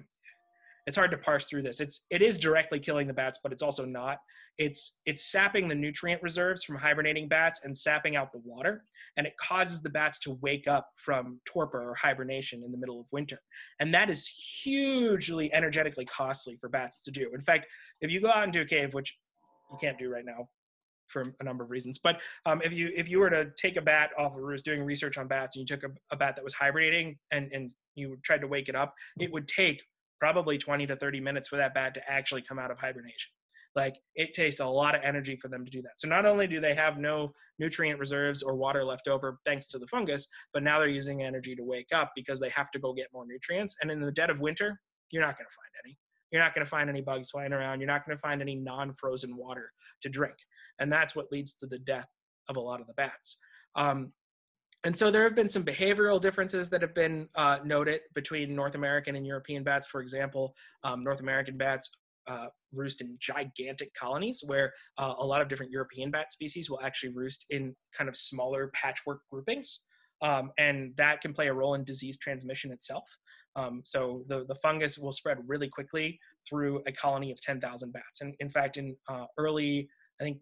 Speaker 12: it's hard to parse through this. It's it is directly killing the bats, but it's also not. It's it's sapping the nutrient reserves from hibernating bats and sapping out the water, and it causes the bats to wake up from torpor or hibernation in the middle of winter. And that is hugely energetically costly for bats to do. In fact, if you go out into a cave, which you can't do right now for a number of reasons, but um, if you if you were to take a bat off a roost doing research on bats and you took a, a bat that was hibernating and and you tried to wake it up, it would take probably 20 to 30 minutes for that bat to actually come out of hibernation. Like it takes a lot of energy for them to do that. So not only do they have no nutrient reserves or water left over thanks to the fungus, but now they're using energy to wake up because they have to go get more nutrients. And in the dead of winter, you're not going to find any. You're not going to find any bugs flying around. You're not going to find any non-frozen water to drink. And that's what leads to the death of a lot of the bats. Um, and so there have been some behavioral differences that have been uh, noted between North American and European bats. For example, um, North American bats uh, roost in gigantic colonies, where uh, a lot of different European bat species will actually roost in kind of smaller patchwork groupings. Um, and that can play a role in disease transmission itself. Um, so the, the fungus will spread really quickly through a colony of 10,000 bats. And in fact, in uh, early, I think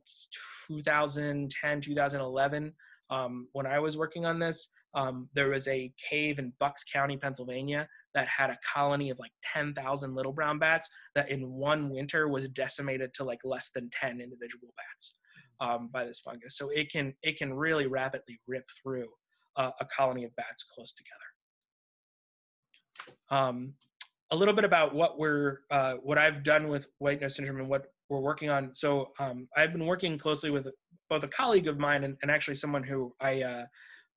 Speaker 12: 2010, 2011, um, when I was working on this, um, there was a cave in Bucks County, Pennsylvania, that had a colony of like 10,000 little brown bats that in one winter was decimated to like less than 10 individual bats um, by this fungus. So it can it can really rapidly rip through uh, a colony of bats close together. Um, a little bit about what we're uh, what I've done with white nose syndrome and what we're working on. So um, I've been working closely with both a colleague of mine and, and actually someone who I uh,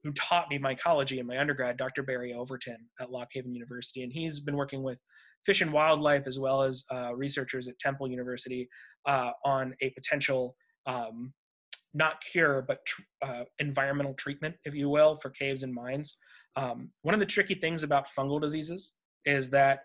Speaker 12: who taught me mycology in my undergrad, Dr. Barry Overton at Lock Haven University, and he's been working with fish and wildlife as well as uh, researchers at Temple University uh, on a potential um, not cure but tr- uh, environmental treatment, if you will, for caves and mines. Um, one of the tricky things about fungal diseases is that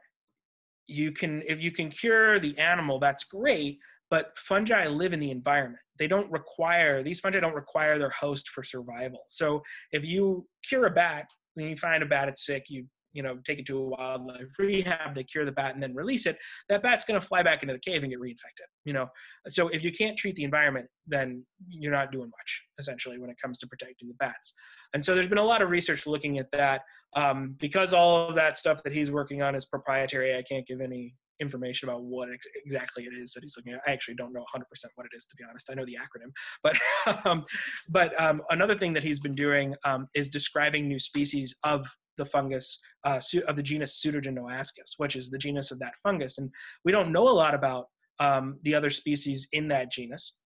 Speaker 12: you can if you can cure the animal that's great but fungi live in the environment. They don't require these fungi don't require their host for survival. So if you cure a bat when you find a bat it's sick you you know take it to a wildlife rehab they cure the bat and then release it that bat's going to fly back into the cave and get reinfected you know? So if you can't treat the environment then you're not doing much essentially when it comes to protecting the bats and so there's been a lot of research looking at that um, because all of that stuff that he's working on is proprietary i can't give any information about what ex- exactly it is that he's looking at. I actually don't know 100% what it is, to be honest. I know the acronym, but um, but um, another thing that he's been doing um, is describing new species of the fungus uh, of the genus Pseudogymnoascus, which is the genus of that fungus, and we don't know a lot about um, the other species in that genus.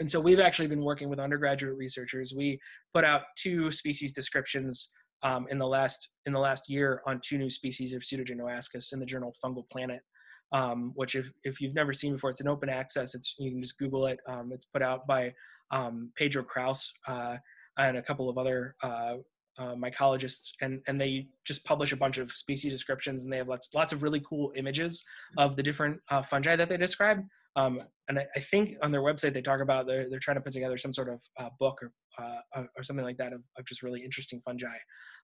Speaker 12: And so we've actually been working with undergraduate researchers. We put out two species descriptions um, in the last in the last year on two new species of Pseudogymnoascus in the journal Fungal Planet um, which if, if you've never seen before, it's an open access. It's you can just Google it. Um, it's put out by um, Pedro Crous uh, and a couple of other uh, uh, mycologists, and and they just publish a bunch of species descriptions, and they have lots lots of really cool images of the different uh, fungi that they describe. Um, and I, I, think on their website they talk about they're they're trying to put together some sort of uh, book or uh, or something like that of, of just really interesting fungi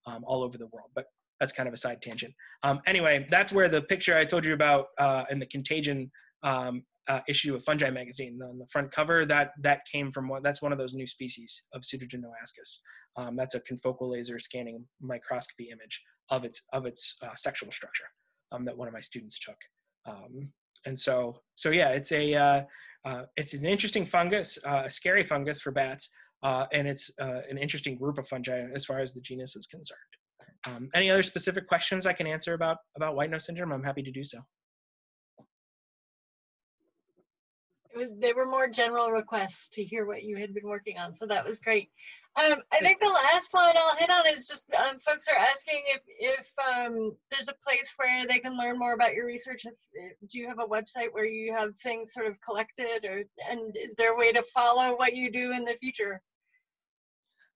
Speaker 12: um, all over the world. But that's kind of a side tangent. Um, anyway, that's where the picture I told you about uh, in the contagion um, uh, issue of Fungi magazine on the front cover that that came from one. That's one of those new species of Pseudogymnoascus. Um, that's a confocal laser scanning microscopy image of its of its uh, sexual structure um, that one of my students took. Um, and so so yeah, it's a uh, uh, it's an interesting fungus, uh, a scary fungus for bats, uh, and it's an interesting group of fungi as far as the genus is concerned. Um, any other specific questions I can answer about about white nose syndrome? I'm happy to do so.
Speaker 5: Was, they were more general requests to hear what you had been working on. So that was great. Um, I think the last one I'll hit on is just um, folks are asking if if um, there's a place where they can learn more about your research. If, if, do you have a website where you have things sort of collected, or and is there a way to follow what you do in the future?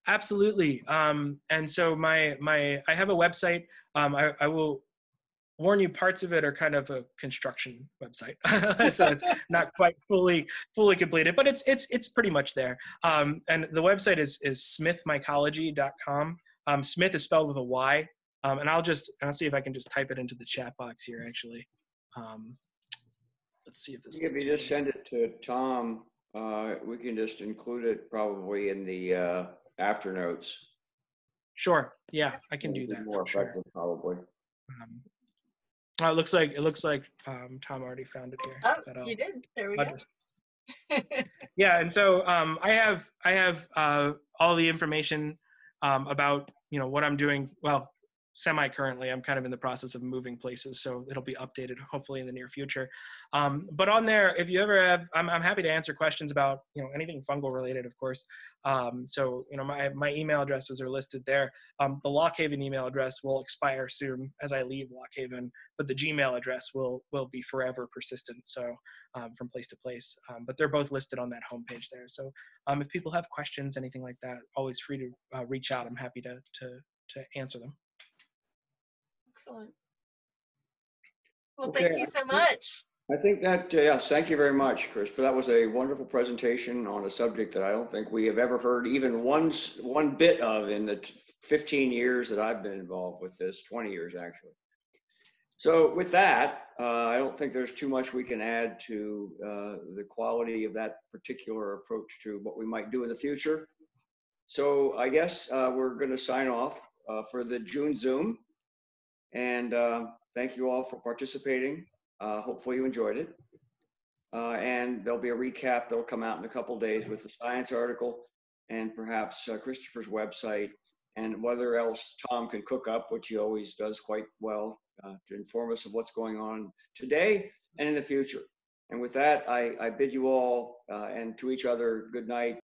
Speaker 12: Absolutely. Um, and so my my I have a website. Um, I, I will warn you parts of it are kind of a construction website. So it's not quite fully fully completed but it's it's it's pretty much there. Um, and the website is is smythmycology.com um, smyth is spelled with a y. Um, and i'll just i'll see if i can just type it into the chat box here actually. Um, let's see if this
Speaker 1: if you just send it to tom. Uh, we can just include it probably in the uh, after notes
Speaker 12: sure. Yeah i can do that
Speaker 1: more effective sure. probably.
Speaker 12: Um, Oh, it looks like it looks like um, Tom already found it here.
Speaker 5: Oh, you did. There we I'll go. Just...
Speaker 12: yeah, and so um, I have I have uh, all the information um, about you know what I'm doing. Well, semi currently i'm kind of in the process of moving places so it'll be updated hopefully in the near future. Um, but on there if you ever have I'm, I'm happy to answer questions about you know anything fungal related of course. Um, so you know my, my email addresses are listed there. Um, the lock haven email address will expire soon as i leave lock haven but the gmail address will will be forever persistent so um, from place to place. Um, but they're both listed on that homepage there. So um, if people have questions anything like that always free to uh, reach out. I'm happy to to to answer them
Speaker 5: Excellent. Well, okay. thank you so much.
Speaker 1: I think that, uh, yes, thank you very much, Chris, for that was a wonderful presentation on a subject that I don't think we have ever heard even one, one bit of in the 15 years that I've been involved with this, 20 years actually. So with that, uh, I don't think there's too much we can add to uh, the quality of that particular approach to what we might do in the future. So I guess uh, we're going to sign off uh, for the June Zoom. And uh, thank you all for participating. Uh, hopefully you enjoyed it. Uh, and there'll be a recap that'll come out in a couple days with the science article and perhaps uh, Christopher's website and whether else Tom can cook up, which he always does quite well uh, to inform us of what's going on today and in the future. And with that, I, I bid you all uh, and to each other good night.